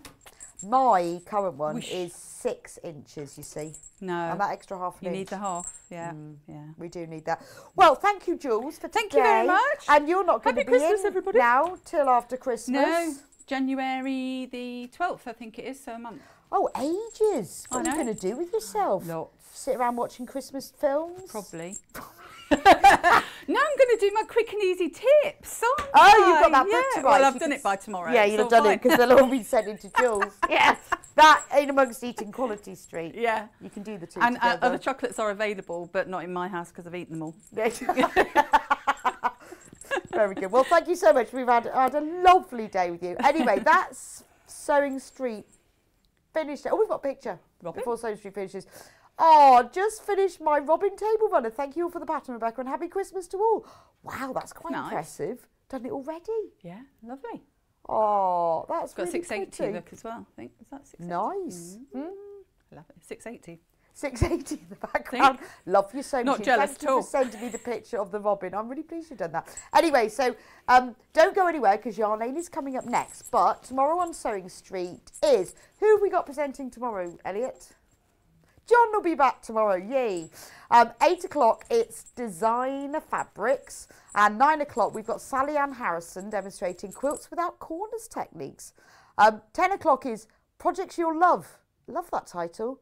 My current one is six inches, you see. No. And that extra half an You need the half. Yeah. Mm, Yeah. We do need that. Well, thank you, Jules, for Thank you very much. And you're not going to be Christmas, in everybody. now till after Christmas. No, January the 12th, I think it is, so a month. Oh, ages. I What are you know. going to do with yourself? Not sit around watching Christmas films? Probably. no, I'm going to do my quick and easy tips. Oh, you've got I? that book yeah. to write. Well, I've done it by tomorrow. Yeah, you'll have done it because they'll all be sent into Jules. yeah, that in amongst eating Quality Street. Yeah. You can do the two And uh, other chocolates are available, but not in my house because I've eaten them all. Very good. Well, thank you so much. We've had, had a lovely day with you. Anyway, that's Sewing Street finished. Oh, we've got a picture before Sewing Street finishes. Oh, just finished my Robin Table Runner. Thank you all for the pattern, Rebecca, and happy Christmas to all. Wow, that's quite Nice. impressive. Done it already. Yeah, lovely. Oh, that's It's got really 680 pretty. look as well. I think is that 680? Nice. Mm. Love it. 680. 680 in the background. Love you so much. Not Thank jealous you at all. for sending me the picture of the robin. I'm really pleased you've done that. Anyway, so um, don't go anywhere because Yarn Lane is coming up next. But tomorrow on Sewing Street is who have we got presenting tomorrow, Elliot? John will be back tomorrow. Yay. Um, eight o'clock, it's designer fabrics. And nine o'clock, we've got Sally Ann Harrison demonstrating quilts without corners techniques. Um, 10 o'clock is Projects You'll Love. Love that title.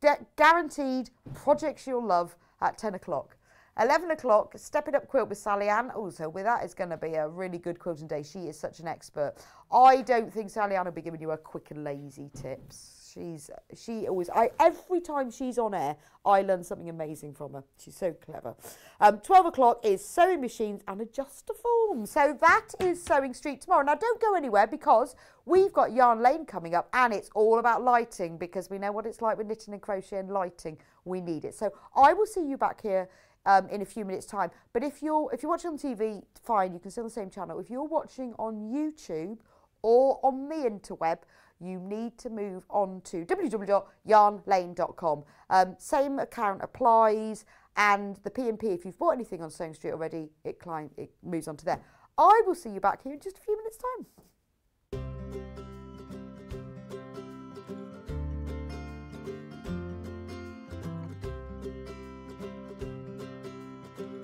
De- guaranteed Projects You'll Love at 10 o'clock. 11 o'clock, Step It Up Quilt with Sally Ann. Also, with that is going to be a really good quilting day. She is such an expert. I don't think Sally Ann will be giving you a quick and lazy tips. She's she always I every time she's on air, I learn something amazing from her. She's so clever. Um, 12 o'clock is sewing machines and Adjustoform. So that is Sewing Street tomorrow. Now don't go anywhere because we've got Yarn Lane coming up and it's all about lighting because we know what it's like with knitting and crochet and lighting. We need it. So I will see you back here um, in a few minutes time. But if you're if you're watching on TV, fine, you can see on the same channel. If you're watching on YouTube or on the interweb, you need to move on to www.yarnlane.com. Um, same account applies, and the PMP, if you've bought anything on Sewing Street already, it, climb, it moves on to there. I will see you back here in just a few minutes' time.